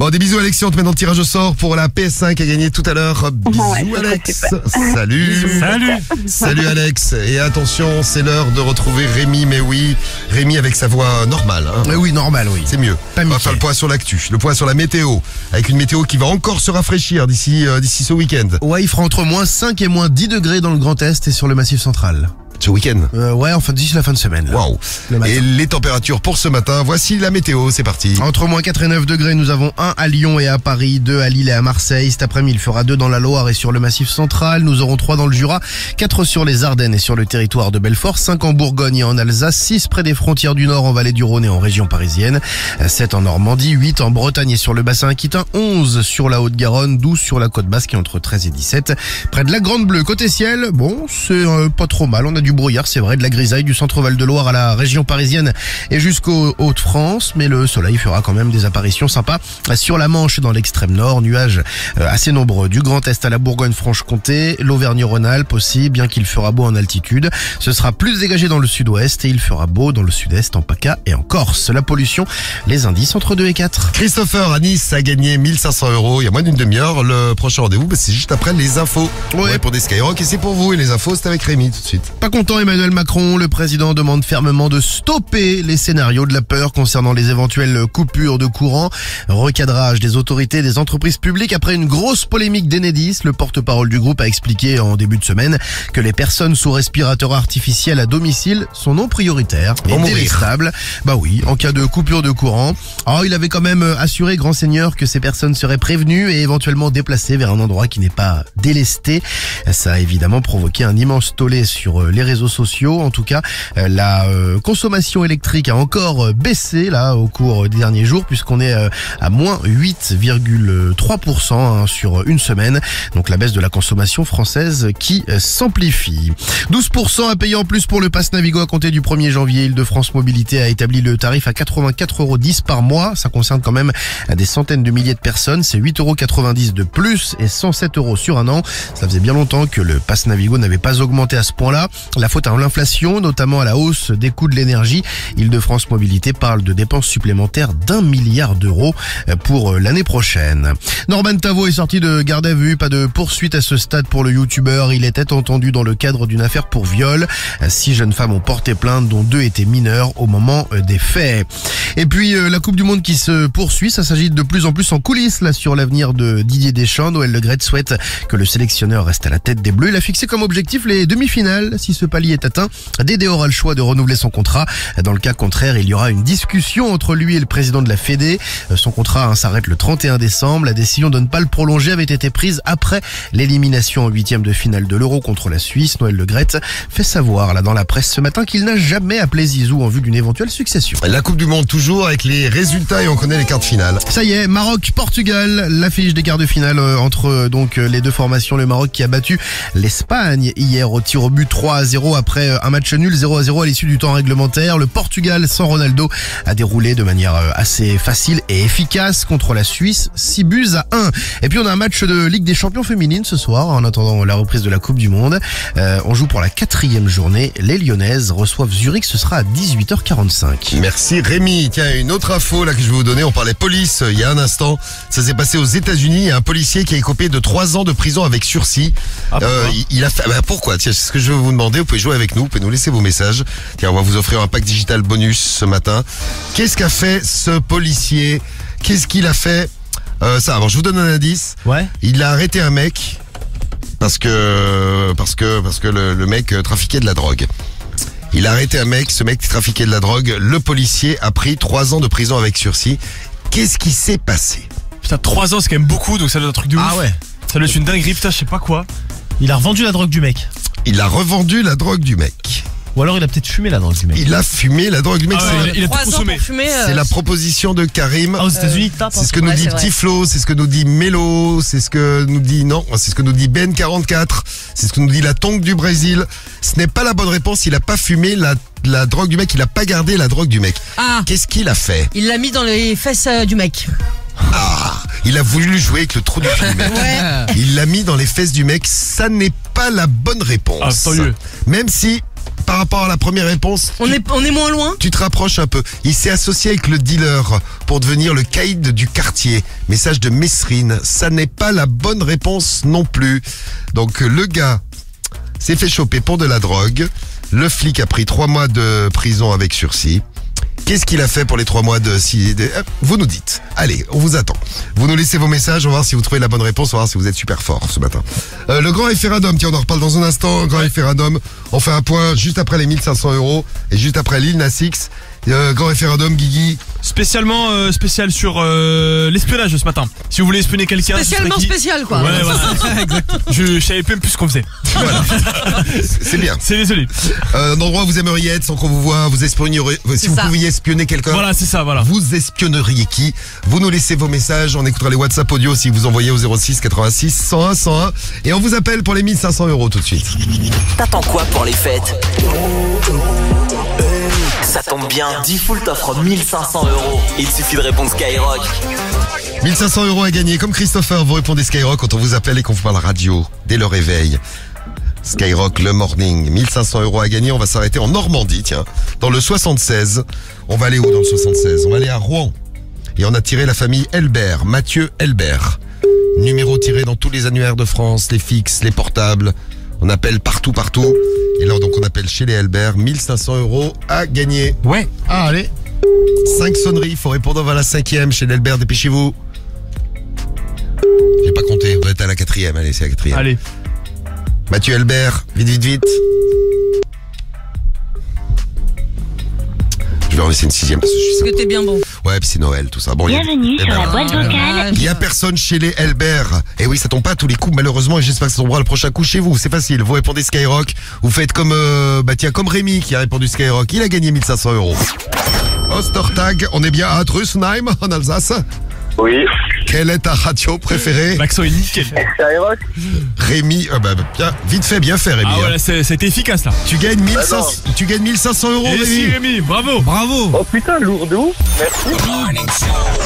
Bon, des bisous Alexis, on te met dans le tirage au sort pour la PS5 à gagner tout à l'heure. Bisous Ouais, Alex. Salut. Salut. Salut Alex. Et attention, c'est l'heure de retrouver Rémi, mais oui, Rémi avec sa voix normale. hein. Mais oui, normal, oui. C'est mieux. Pas on va faire le point sur l'actu, le point sur la météo, avec une météo qui va encore se rafraîchir d'ici euh, d'ici ce week-end. Ouais, il fera entre moins 5 et moins 10 degrés dans le Grand Est et sur le Massif Central. Ce week-end. Euh, ouais, enfin d'ici la fin de semaine. Waouh. Matin. Et les températures pour ce matin, voici la météo, c'est parti. Entre moins 4 et 9 degrés, nous avons 1 à Lyon et à Paris, 2 à Lille et à Marseille. Cet après-midi, il fera 2 dans la Loire et sur le Massif central. Nous aurons 3 dans le Jura, 4 sur les Ardennes et sur le territoire de Belfort, 5 en Bourgogne et en Alsace, 6 près des frontières du Nord en vallée du Rhône et en région parisienne, 7 en Normandie, 8 en Bretagne et sur le bassin aquitain, 11 sur la Haute-Garonne, 12 sur la côte basque et entre 13 et 17. Près de la Grande Bleue, côté ciel, bon, c'est euh, pas trop mal. On a du brouillard, c'est vrai, de la grisaille du centre Val de Loire à la région parisienne et jusqu'aux Hauts-de-France, mais le soleil fera quand même des apparitions sympas sur la Manche dans l'extrême nord, nuages euh, assez nombreux du Grand Est à la Bourgogne-Franche-Comté, l'Auvergne-Rhône-Alpes aussi, bien qu'il fera beau en altitude. Ce sera plus dégagé dans le sud-ouest et il fera beau dans le sud-est, en PACA et en Corse. La pollution, les indices entre 2 et 4. Christopher à Nice a gagné 1500 euros il y a moins d'une demi-heure. Le prochain rendez-vous, bah, c'est juste après les infos. Ouais. pour des Skyrock et c'est pour vous. Et les infos, c'est avec Rémi tout de suite. Pas content Emmanuel Macron, le président demande fermement de stopper les scénarios de la peur concernant les éventuelles coupures de courant. Recadrage des autorités et des entreprises publiques après une grosse polémique d'Enedis. Le porte-parole du groupe a expliqué en début de semaine que les personnes sous respirateur artificiel à domicile sont non prioritaires et délestables. Bah oui, en cas de coupure de courant. Alors il avait quand même assuré, grand seigneur, que ces personnes seraient prévenues et éventuellement déplacées vers un endroit qui n'est pas délesté. Ça a évidemment provoqué un immense tollé sur les réseaux sociaux. En tout cas, euh, la euh, consommation électrique a encore euh, baissé là au cours des derniers jours puisqu'on est à moins 8,3% hein, sur une semaine. Donc la baisse de la consommation française qui s'amplifie. 12% à payer en plus pour le pass Navigo à compter du 1er janvier. Île-de-France Mobilité a établi le tarif à 84,10 euros par mois. Ça concerne quand même des centaines de milliers de personnes. C'est 8,90 euros de plus et 107 euros sur un an. Ça faisait bien longtemps que le pass Navigo n'avait pas augmenté à ce point-là. La faute à l'inflation, notamment à la hausse des coûts de l'énergie. Île-de-France Mobilité parle de dépenses supplémentaires d'un milliard d'euros pour l'année prochaine. Norman Tavo est sorti de garde à vue. Pas de poursuite à ce stade pour le youtubeur. Il était entendu dans le cadre d'une affaire pour viol. Six jeunes femmes ont porté plainte, dont deux étaient mineures au moment des faits. Et puis euh, la Coupe du Monde qui se poursuit, ça s'agit de plus en plus en coulisses là sur l'avenir de Didier Deschamps. Noël Le Graët souhaite que le sélectionneur reste à la tête des Bleus. Il a fixé comme objectif les demi-finales. Palier est atteint, Dédé aura le choix de renouveler son contrat. Dans le cas contraire, il y aura une discussion entre lui et le président de la Fédé. Euh, Son contrat hein, s'arrête le 31 décembre. La décision de ne pas le prolonger avait été prise après l'élimination en huitième de finale de l'Euro contre la Suisse. Noël Le Graët fait savoir là dans la presse ce matin qu'il n'a jamais appelé Zizou en vue d'une éventuelle succession. La Coupe du Monde toujours avec les résultats et on connaît les cartes finales. Ça y est, Maroc-Portugal, l'affiche des quarts de finale euh, entre euh, donc les deux formations. Le Maroc qui a battu l'Espagne hier au tir au but 3 à 0 après euh, un match nul 0 à 0 à l'issue du temps réglementaire. Le Portugal sans Ronaldo a déroulé de manière euh, assez facile et efficace contre la Suisse, 6 buts à 1. Et puis on a un match de Ligue des Champions féminines ce soir en attendant la reprise de la Coupe du Monde. Euh, on joue pour la quatrième journée. Les Lyonnaises reçoivent Zurich, ce sera à 18h45. Merci Rémi. Tiens, une autre info là que je vais vous donner. On parlait police euh, il y a un instant. Ça s'est passé aux États-Unis. Il y a un policier qui a écopé de 3 ans de prison avec sursis. Euh, il, il a fait. bah, pourquoi? Tiens, c'est ce que je vais vous demander. Vous pouvez jouer avec nous. Vous pouvez nous laisser vos messages. Tiens, on va vous offrir un pack digital bonus ce matin. Qu'est-ce qu'a fait ce policier? Qu'est-ce qu'il a fait? Euh, Ça. Je vous donne un indice. Ouais. Il a arrêté un mec parce que parce que parce que le, le mec euh, trafiquait de la drogue. Il a arrêté un mec, ce mec qui trafiquait de la drogue. Le policier a pris trois ans de prison avec sursis. Qu'est-ce qui s'est passé? Putain, 3 ans, c'est quand même beaucoup, donc ça doit être un truc de ouf. Ah ouais. Ça doit être une dinguerie, putain, je sais pas quoi. Il a revendu la drogue du mec. Il a revendu la drogue du mec. Ou alors il a peut-être fumé la drogue du mec. Il a fumé la drogue du mec. Ah C'est- ouais, il a tout consommé. euh, C'est la proposition de Karim. Ah, aux États-Unis, tape. C'est ce que nous Ouais, dit. Petit Flo, c'est ce que nous dit Mélo, c'est ce que nous dit non, c'est ce que nous dit Ben 44, c'est ce que nous dit la Tongue du Brésil. Ce n'est pas la bonne réponse. Il a pas fumé la, la drogue du mec. Il a pas gardé la drogue du mec. Ah, Qu'est-ce qu'il a fait? Il l'a mis dans les fesses euh, du mec. Ah, il a voulu jouer avec le trou du mec. Ouais. Il l'a mis dans les fesses du mec. Ça n'est pas la bonne réponse. Ah, tant mieux. Même si, par rapport à la première réponse, On est, on est moins loin. tu te rapproches un peu. Il s'est associé avec le dealer pour devenir le caïd du quartier. Message de Messrine. Ça n'est pas la bonne réponse non plus. Donc le gars s'est fait choper pour de la drogue. Le flic a pris trois mois de prison avec sursis. Qu'est-ce qu'il a fait pour les trois mois de Vous nous dites. Allez, on vous attend. Vous nous laissez vos messages, on va voir si vous trouvez la bonne réponse, on va voir si vous êtes super fort ce matin. Euh, le grand référendum, tiens, on en reparle dans un instant. Grand référendum, on fait un point juste après les 1500 euros et juste après l'île Nas X. Euh, grand référendum, Guigui. Spécialement euh, spécial sur euh, l'espionnage ce matin. Si vous voulez espionner quelqu'un, Spécialement qui spécial, quoi. Ouais, voilà. Je, je savais même plus ce qu'on faisait. C'est bien. C'est désolé. Euh, un endroit où vous aimeriez être sans qu'on vous voit, vous espionneriez, si vous ça. pouviez espionner quelqu'un. Voilà, c'est ça, voilà. Vous espionneriez qui? Vous nous laissez vos messages, on écoutera les WhatsApp audio si vous envoyez au 06 86 101 101 et on vous appelle pour les 1500 euros tout de suite. T'attends quoi pour les fêtes? Ça tombe bien, Diffoult t'offre 1500 euros. Il suffit de répondre Skyrock. 1500 euros à gagner. Comme Christopher, vous répondez Skyrock quand on vous appelle et qu'on vous parle radio dès le réveil. Skyrock le morning. 1500 euros à gagner. On va s'arrêter en Normandie, tiens. Dans le 76. On va aller où dans le 76 On va aller à Rouen. Et on a tiré la famille Elbert, Mathieu Elbert. Numéro tiré dans tous les annuaires de France, les fixes, les portables. On appelle partout, partout. Et là, donc, on appelle chez les Albert. 1500 euros à gagner. Ouais. Ah, allez. 5 sonneries, faut répondre avant la cinquième chez l'Albert, dépêchez-vous. J'ai pas compté, vous êtes à la quatrième, allez, c'est la quatrième. Allez. Mathieu Albert, vite, vite, vite. Je vais en laisser une sixième parce que je suis Parce que t'es bien bon. Ouais, puis c'est Noël, tout ça. Bon, il y a- Bienvenue Eh sur ben, la boîte vocale. Il y a personne chez les Elbert. Et oui, ça tombe pas à tous les coups, malheureusement, et j'espère que ça tombera le prochain coup chez vous. C'est facile. Vous répondez Skyrock. Vous faites comme, euh, bah tiens, comme Rémi qui a répondu Skyrock. Il a gagné 1500 euros. Ostertag, on est bien à Drussenheim, en Alsace. Oui. Quelle est ta radio préférée L'accent est nickel. Skyrock Rémi, euh, bah, bien, vite fait, bien fait, Rémi. Ah hein. voilà, été efficace là. Tu gagnes 1500, tu gagnes 1500 euros, Et Rémi. si Rémi, bravo. Bravo. Oh putain, lourd de ouf. Merci.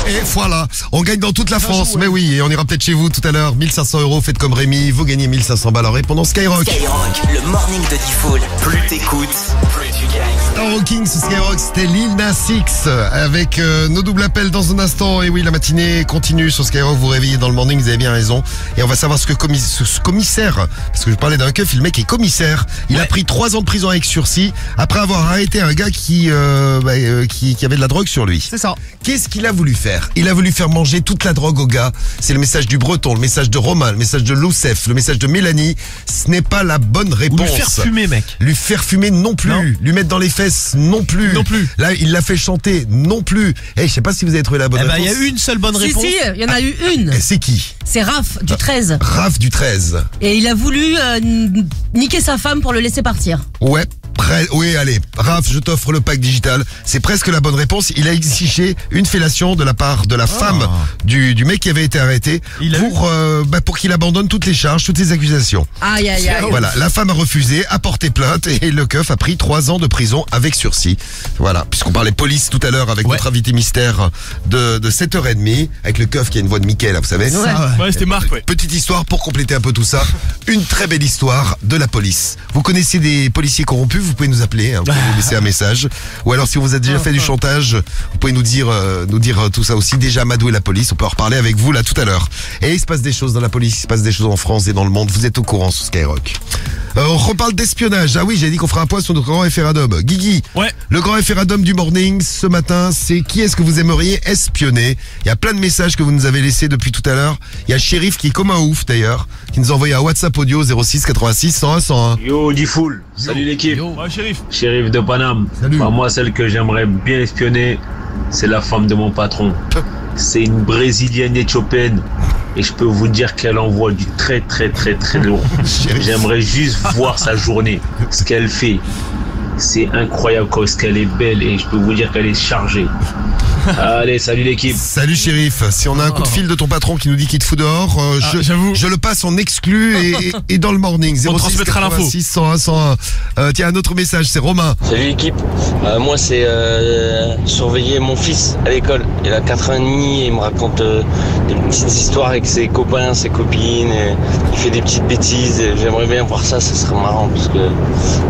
Et voilà, on gagne dans toute la France. Mais oui, et on ira peut-être chez vous tout à l'heure. 1500 euros, faites comme Rémi, vous gagnez 1500 balles en répondant Skyrock. Skyrock, le morning de Diffoul. Plus t'écoutes, plus Rocking sur Skyrock, c'était Lil Nas X avec euh, nos doubles appels dans un instant. Et oui, la matinée continue sur Skyrock. Vous réveillez dans le morning, vous avez bien raison. Et on va savoir ce que commis- ce- ce commissaire, parce que je parlais d'un keuf, le mec est commissaire. Il a pris trois ans de prison avec sursis après avoir arrêté un gars qui, euh, bah, euh, qui, qui avait de la drogue sur lui. C'est ça. Qu'est-ce qu'il a voulu faire? Il a voulu faire manger toute la drogue au gars. C'est le message du Breton, le message de Romain, le message de Loussef, le message de Mélanie. Ce n'est pas la bonne Ou réponse. lui faire fumer, mec. Lui faire fumer non plus. Non. Lui mettre dans les fesses non plus. Non plus. Là, il l'a fait chanter non plus. Eh, je sais pas si vous avez trouvé la bonne Eh ben, il réponse. y a une seule bonne Si, réponse. si, il y en a eu une. Eh, c'est qui C'est Raph du 13. Raph du 13. Et il a voulu euh, niquer sa femme pour le laisser partir. Ouais. Prêt. Oui, allez. Raph, je t'offre le pack digital. C'est presque la bonne réponse. Il a exigé une fellation de la part de la femme du, du mec qui avait été arrêté Il a pour, euh, bah, pour qu'il abandonne toutes les charges, toutes les accusations. Aïe, aïe, aïe. Voilà, la femme a refusé, a porté plainte et le keuf a pris trois ans de prison avec sursis. Voilà, puisqu'on parlait police tout à l'heure avec Ouais. notre invité mystère de, de 7h30, avec le keuf qui a une voix de Mickey là, vous savez. Ouais, c'était Marc, ouais. Petite histoire pour compléter un peu tout ça. Une très belle histoire de la police. Vous connaissez des policiers corrompus, vous pouvez nous appeler, hein, vous pouvez nous laisser un message. Ou alors si on vous a déjà fait du chantage, vous pouvez nous dire, euh, nous dire euh, tout ça aussi. Déjà Madou et la police, on peut en reparler avec vous là tout à l'heure. Et il se passe des choses dans la police, il se passe des choses en France et dans le monde. Vous êtes au courant sur Skyrock. Euh, on reparle d'espionnage. Ah oui, j'ai dit qu'on fera un point sur notre grand référendum. Guigui, Ouais. le grand référendum du morning ce matin, c'est qui est-ce que vous aimeriez espionner? Il y a plein de messages que vous nous avez laissés depuis tout à l'heure. Il y a Shérif qui est comme un ouf d'ailleurs, qui nous a envoyé un WhatsApp audio 06 86 101 101. Yo, Diffoul. Salut l'équipe. Ouais, shérif. Shérif de Paname. Salut. Bah, moi, celle que j'aimerais bien espionner, c'est la femme de mon patron. C'est une brésilienne éthiopienne. Et je peux vous dire qu'elle envoie du très très très très lourd. J'aimerais juste voir sa journée, ce qu'elle fait. C'est incroyable quoi, ce qu'elle est belle et je peux vous dire qu'elle est chargée. Allez, salut l'équipe. Salut shérif, si on a un coup de fil de ton patron qui nous dit qu'il te fout dehors, euh, Ah, je, j'avoue. je le passe en exclu et, et- et dans le morning. 06 On transmettra l'info. 86 101 101. Euh, tiens, un autre message, c'est Romain. Salut l'équipe, Euh, moi c'est euh, surveiller mon fils à l'école. Il a 4 ans et demi et il me raconte euh, des petites histoires avec ses copains, ses copines. et il fait des petites bêtises. J'aimerais bien voir ça, ça serait marrant parce que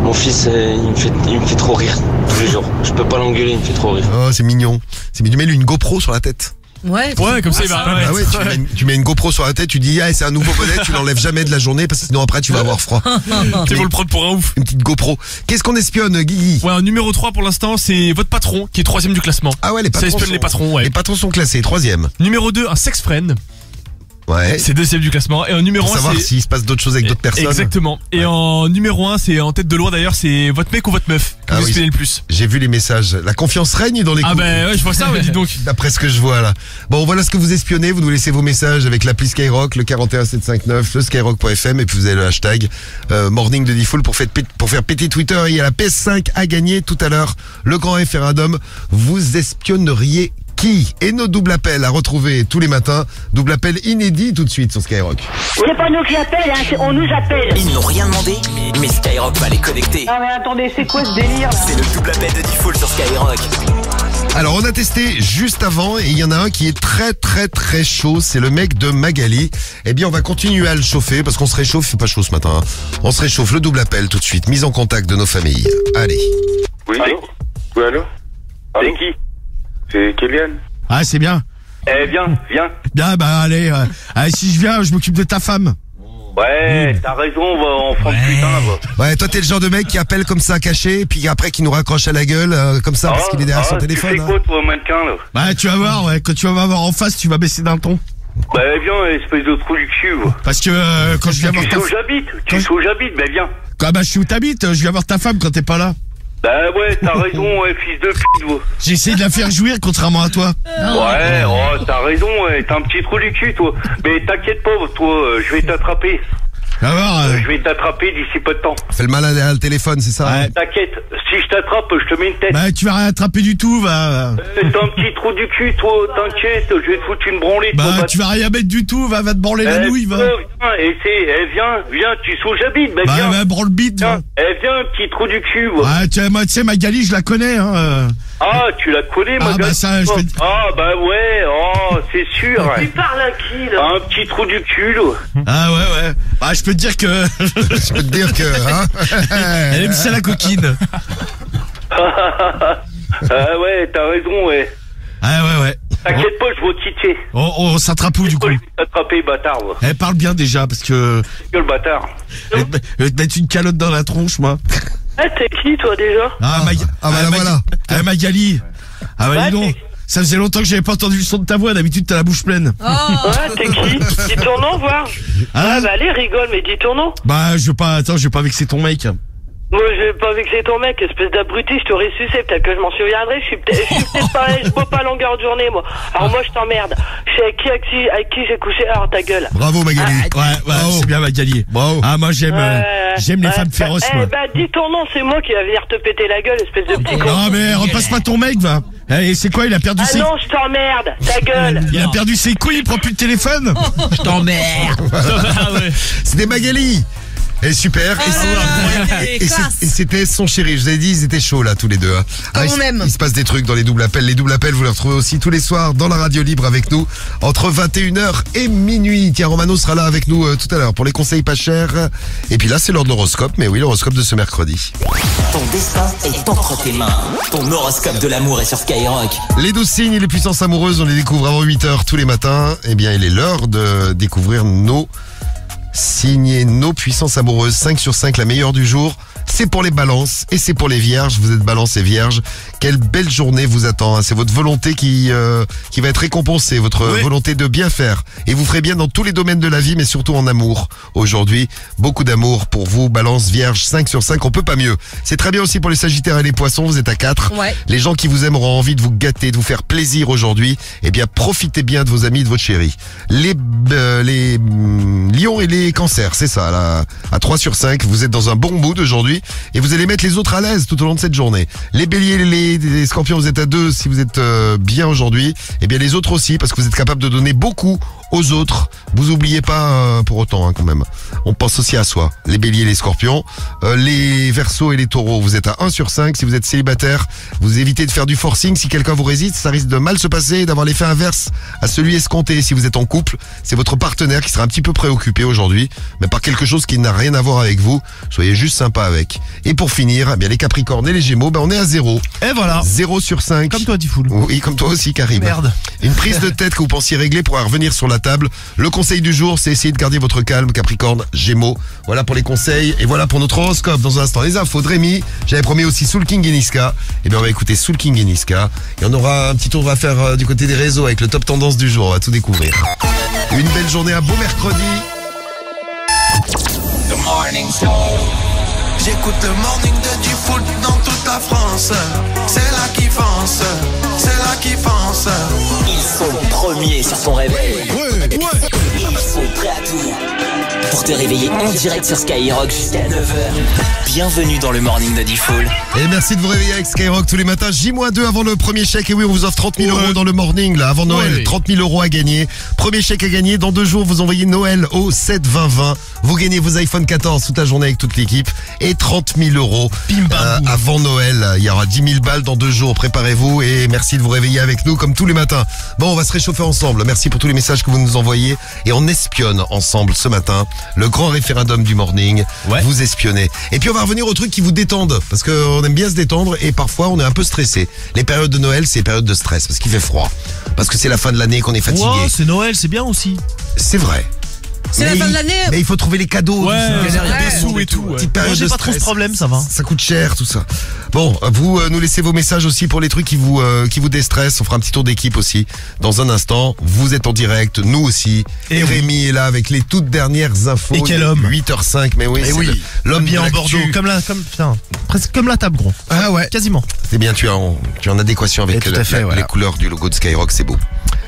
mon fils euh, il, me fait, il me fait trop rire tous les jours. Je peux pas l'engueuler, il me fait trop rire. Oh, c'est mignon. C'est mignon. Mets-lui une GoPro sur la tête. Ouais, Ouais, comme ça, il va. Ah ouais, tu, mets une, tu mets une GoPro sur la tête, tu dis, ah, c'est un nouveau bonnet, tu l'enlèves jamais de la journée parce que sinon après tu vas avoir froid. C'est pour le prendre pour un ouf. Une petite GoPro. Qu'est-ce qu'on espionne, Guigui? Ouais, numéro 3 pour l'instant, c'est votre patron qui est troisième du classement. Ah ouais, les Ça patrons. espionne sont- les patrons, ouais. Les patrons sont classés, troisième. Numéro 2, un sex friend. Ouais. C'est deuxième du classement. Et en numéro Pour 1, savoir s'il se passe d'autres choses avec d'autres personnes. Exactement. Et en numéro 1, c'est en tête de loi d'ailleurs, c'est votre mec ou votre meuf que Ah vous oui. espionnez le plus. J'ai vu les messages. La confiance règne dans les Ah couples. ben ouais, je vois ça, ouais, dis donc. D'après ce que je vois là. Bon, voilà ce que vous espionnez. Vous nous laissez vos messages avec l'appli Skyrock, le 41759, le skyrock.fm et puis vous avez le hashtag euh, Morning de Diffoul pour, pour faire péter Twitter. Il y a la PS5 à gagner tout à l'heure. Le grand référendum. Vous espionneriez qui Et nos doubles appels à retrouver tous les matins. Double appel inédit tout de suite sur Skyrock. C'est pas nous qui appellent, hein, on nous appelle. Ils n'ont rien demandé, mais Skyrock va les connecter. Non mais attendez, c'est quoi ce délire C'est le double appel de Diffoul sur Skyrock. Alors on a testé juste avant et il y en a un qui est très très très chaud, c'est le mec de Magali. Eh bien on va continuer à le chauffer parce qu'on se réchauffe, c'est pas chaud ce matin. hein. On se réchauffe, le double appel tout de suite, mise en contact de nos familles. Allez. Oui, allô? Oui, allô? C'est qui? C'est Kélian. Ah, c'est bien. Eh, viens, viens. Bien, bah allez, euh, allez, si je viens, je m'occupe de ta femme. Ouais, t'as raison, va, enfant de putain, va. Ouais, toi t'es le genre de mec qui appelle comme ça caché, et puis après qui nous raccroche à la gueule euh, comme ça parce qu'il est derrière ah, son Tu téléphone. fais hein. quoi, toi, mannequin, là? Bah tu vas voir, ouais, quand tu vas m'avoir en face, tu vas baisser d'un ton. Bah, viens, espèce de trou du cul, va. Parce que euh, quand je viens voir Tu ta sais où j'habite Tu sais où j'habite, bah viens. Ah bah je suis où t'habites, je viens voir ta femme quand t'es pas là. Bah ouais, t'as raison, ouais, fils de pute. J'ai essayé de la faire jouir contrairement à toi. Ouais, oh, t'as raison, ouais, t'as un petit trou du cul, toi. Mais t'inquiète pas, toi, euh, je vais t'attraper. Euh, Euh, Je vais t'attraper d'ici peu de temps. Fais le malin derrière le téléphone, c'est ça hein T'inquiète, si je t'attrape, je te mets une tête. Bah tu vas rien attraper du tout, va. Euh, T'as un petit trou du cul, toi, t'inquiète, je vais te foutre une branlée, toi. Bah va- tu vas rien mettre du tout, va, va te branler la Eh, nouille, va. viens, viens, c'est, eh, viens, viens, tu où j'habite, bah, Bah viens. va branle bite, va. Eh, viens, petit trou du cul, va. Tu sais, moi, tu sais, Magali, je la connais, hein. Ah, tu la connais, ma Ah, bah, gueule ça, je vais- Ah, bah ouais, oh, c'est sûr. Tu parles à qui, là Un petit trou du cul. Ah ouais, ouais. Bah je peux te dire que... je peux te dire que... Hein Elle aime ça la coquine. ah ouais, t'as raison, ouais. Ah ouais, ouais. T'inquiète pas, je vois qui t'es. On, on s'attrape où, du coup T'attraper, bâtard, va. Elle parle bien déjà, parce que... Quel bâtard. Je vais te- je vais te mettre une calotte dans la tronche, moi. Eh, t'es qui, toi, déjà? Ah, Mag- ah, bah, la Mag- voilà. Ah, Magali. Ah bah Ouais, dis donc. Ça faisait longtemps que j'avais pas entendu le son de ta voix. D'habitude, t'as la bouche pleine. Ouais, t'es qui? Dis ton nom, voir. Hein? Ah, bah allez, rigole, mais dis ton nom. Bah, je veux pas... Attends, je veux pas vexer ton mec. Moi, j'ai pas vexé ton mec, espèce d'abruti, je t'aurais sucé, peut-être que je m'en souviendrai, je suis peut-être je pas, je bois pas à longueur de journée, moi. Alors moi, je t'emmerde. Je sais avec qui, avec qui, avec qui j'ai couché, alors ta gueule. Bravo Magali. Ouais, ouais, c'est bien Magali. Bravo. Ah, moi, j'aime... euh, J'aime les ouais. femmes féroces, Eh moi. bah, dis ton nom, c'est moi qui va venir te péter la gueule, espèce de petit con. Non, mais repasse pas ton mec, va. Eh, c'est quoi, il a perdu Ah ses... non, je t'emmerde, ta gueule. Il a perdu ses couilles, il prend plus de téléphone. Je t'emmerde. C'était Magali. Et super. Et c'était son chéri. Je vous ai dit, ils étaient chauds là tous les deux. hein. Comme il, on se- aime. il se passe des trucs dans les doubles appels. Les doubles appels, vous les retrouvez aussi tous les soirs dans la radio libre avec nous entre 21h et minuit. Tiens, Romano sera là avec nous euh, tout à l'heure pour les conseils pas chers. Et puis là, c'est l'heure de l'horoscope. Mais oui, l'horoscope de ce mercredi. Ton destin est entre tes mains. Ton horoscope de l'amour est sur Skyrock. Les douze signes et les puissances amoureuses, on les découvre avant 8h tous les matins. Eh bien, il est l'heure de découvrir nos signes et nos puissances amoureuses. 5 sur 5, la meilleure du jour. C'est pour les balances et c'est pour les vierges. Vous êtes balance et vierge. Quelle belle journée vous attend. hein. C'est votre volonté qui, euh, qui va être récompensée, votre volonté de bien faire. Et vous ferez bien dans tous les domaines de la vie, mais surtout en amour. Aujourd'hui, beaucoup d'amour pour vous, balance, vierge, 5 sur 5, on peut pas mieux. C'est très bien aussi pour les sagittaires et les poissons, vous êtes à 4. Ouais. Les gens qui vous aiment auront envie de vous gâter, de vous faire plaisir aujourd'hui. Eh bien, profitez bien de vos amis, de votre chérie. Les, euh, les hum, lions et les cancers, c'est ça, là. À 3 sur 5, vous êtes dans un bon mood aujourd'hui et vous allez mettre les autres à l'aise tout au long de cette journée. Les béliers et les scorpions, vous êtes à 2 si vous êtes euh, bien aujourd'hui. Eh bien, les autres aussi, parce que vous êtes capable de donner beaucoup aux autres. Vous oubliez pas euh, pour autant, hein, quand même. On pense aussi à soi. Les béliers et les scorpions. Euh, les versos et les taureaux, vous êtes à 1 sur 5. Si vous êtes célibataire, vous évitez de faire du forcing. Si quelqu'un vous résiste, ça risque de mal se passer et d'avoir l'effet inverse à celui escompté. Si vous êtes en couple, c'est votre partenaire qui sera un petit peu préoccupé aujourd'hui, mais par quelque chose qui n'a rien à voir avec vous. Soyez juste sympa avec. Et pour finir, eh bien les capricornes et les gémeaux, ben on est à 0. Et voilà. 0 sur 5. Comme toi, Tifoul. Oui, comme toi aussi, Karim. Merde. Une prise de tête que vous pensiez régler pourra revenir sur la Le conseil du jour, c'est essayer de garder votre calme, Capricorne, Gémeaux. Voilà pour les conseils et voilà pour notre horoscope. Dans un instant, les infos de. J'avais promis aussi Soul King et Niska. Et bien, on va écouter Soul King et Niska. Et on aura un petit tour, va faire euh, du côté des réseaux avec le top tendance du jour. On va tout découvrir. Une belle journée, un beau mercredi. J'écoute le morning du foot dans toute la France. C'est c'est là qui fonce. Ils sont premiers sur ton réveil. Pour te réveiller en direct sur Skyrock jusqu'à 9h. Bienvenue dans le morning de Diffoul. Et merci de vous réveiller avec Skyrock tous les matins. J-2 avant le premier chèque. Et oui, on vous offre 30 000 euros dans le morning, là, avant Noël. Ouais. 30 000 euros à gagner. Premier chèque à gagner. Dans deux jours, vous envoyez Noël au 7 20 20. Vous gagnez vos iPhone 14 toute la journée avec toute l'équipe. Et 30 000 euros euh, avant Noël. Il y aura 10 000 balles dans deux jours. Préparez-vous et merci de vous réveiller avec nous comme tous les matins. Bon, on va se réchauffer ensemble. Merci pour tous les messages que vous nous envoyez. Et on espionne ensemble ce matin le grand référendum du morning. Vous espionnez. Et puis on va revenir aux trucs qui vous détendent. Parce qu'on aime bien se détendre et parfois on est un peu stressé. Les périodes de Noël, c'est les périodes de stress parce qu'il fait froid. Parce que c'est la fin de l'année qu'on est fatigué. Wow, c'est Noël, c'est bien aussi. C'est vrai. C'est la Mais fin de il- l'année. Mais il faut trouver les cadeaux. Ouais, tout ça. ouais, des sous et tout, ouais. J'ai pas trop ce problème, ça va. Ça coûte cher, tout ça. Bon, vous euh, nous laissez vos messages aussi pour les trucs qui vous euh, qui vous déstressent. On fera un petit tour d'équipe aussi dans un instant. Vous êtes en direct, nous aussi. Et, Rémi est là avec les toutes dernières infos. Et quel homme 8h05, mais oui, c'est oui. l'homme Bien en. Bordeaux, comme la, comme, putain, presque comme la table, gros. Ah ouais. Quasiment. C'est bien, tu es en, tu es en adéquation avec Et tout la- à fait, la- voilà. les couleurs du logo de Skyrock, c'est beau.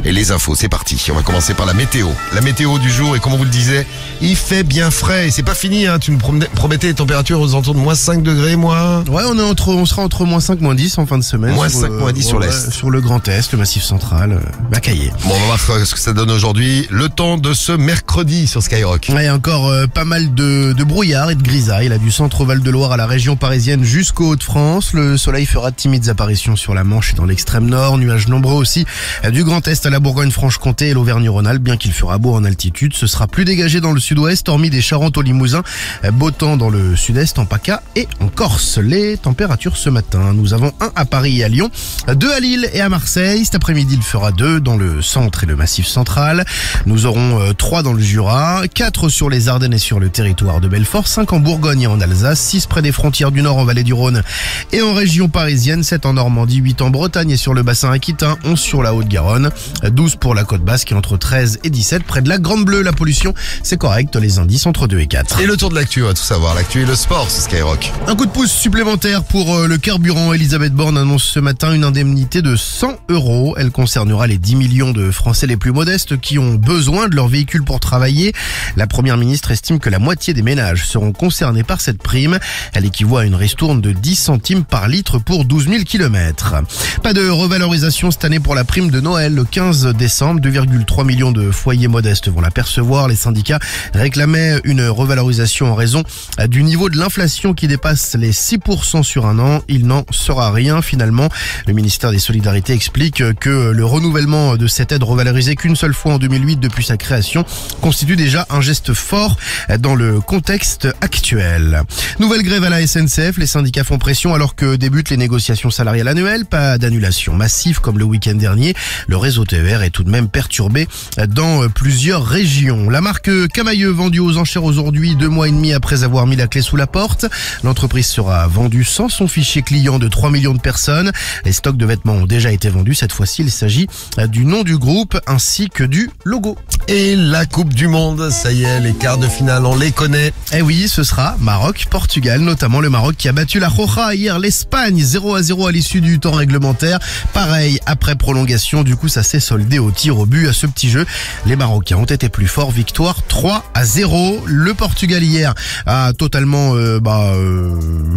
Et les infos, c'est parti. On va commencer par la météo. La météo du jour, et comme on vous le disait, il fait bien frais. Et c'est pas fini, hein. Tu nous promet- promettais les températures aux alentours de moins 5 degrés, moins. Ouais, on est entre, on sera entre moins 5, moins 10 en fin de semaine. Moins Sur, 5, moins 10 sur l'Est. Sur le Grand Est, le Massif Central, euh, Macaillé. Bon, on va voir ce que ça donne aujourd'hui. Le temps de ce mercredi sur Skyrock. Ouais, encore euh, pas mal de, de brouillard et de grisaille, là, du centre Val-de-Loire à la région parisienne jusqu'au Hauts-de-France. Le soleil fera de timides apparitions sur la Manche et dans l'extrême nord. Nuages nombreux aussi euh, du Grand Est à la Bourgogne-Franche-Comté et l'Auvergne-Rhône-Alpes. Bien qu'il fera beau en altitude, ce sera plus dégagé dans le sud-ouest, hormis des Charentes au Limousin. Euh, Beau temps dans le sud-est, en PACA et en Corse. Les températures ce matin, nous avons un à Paris et à Lyon, deux à Lille et à Marseille. Cet après-midi, il fera deux dans le centre et le massif central. Nous aurons euh, trois dans le Jura, quatre sur les Ardennes et sur le territoire de Belfort, cinq en Bourgogne et en Alsace, six près des frontières du Nord en vallée du Rhône et en région parisienne, sept en Normandie, huit en Bretagne et sur le bassin aquitain, onze sur la Haute-Garonne, 12 pour la côte basque et entre 13 et 17 près de la Grande Bleue. La pollution, c'est correct, les indices entre 2 et 4. Et le tour de l'actu, on va tout savoir. L'actu et le sport sur Skyrock. Un coup de pouce supplémentaire pour euh, le carburant. Elisabeth Borne annonce ce matin une indemnité de 100 euros. Elle concernera les 10 millions de Français les plus modestes qui ont besoin de leur véhicule pour travailler. La première ministre estime que la moitié des ménages seront concernés par cette prime. Elle équivaut à une ristourne de 10 centimes par litre pour 12 000 kilomètres. Pas de revalorisation cette année pour la prime de Noël. Le 15 décembre, 2,3 millions de foyers modestes vont la percevoir. Les syndicats réclamaient une revalorisation en raison euh, du niveau de l'inflation qui dépasse les 6% sur un an. Il n'en sera rien finalement. Le ministère des Solidarités explique que le renouvellement de cette aide revalorisée qu'une seule fois en 2008 depuis sa création constitue déjà un geste fort dans le contexte actuel. Nouvelle grève à la SNCF, les syndicats font pression alors que débutent les négociations salariales annuelles, pas d'annulation massive comme le week-end dernier. Le réseau TER est tout de même perturbé dans plusieurs régions. La marque Camailleux vendue aux enchères aujourd'hui, deux mois et demi après avoir mis la clé sous la porte. L'entreprise sera vendue sans son fichier client de 3 millions de personnes. Les stocks de vêtements ont déjà été vendus. Cette fois-ci, il s'agit du nom du groupe ainsi que du logo. Et la Coupe du Monde, ça y est, les quarts de finale, on les connaît. Eh oui, ce sera Maroc-Portugal, notamment le Maroc qui a battu la Roja hier, l'Espagne 0 à 0 à l'issue du temps réglementaire. Pareil, après prolongation, du coup ça s'est soldé au tir au but à ce petit jeu. Les Marocains ont été plus forts, victoire 3 à 0. Le Portugal hier a totalement euh, bah, euh,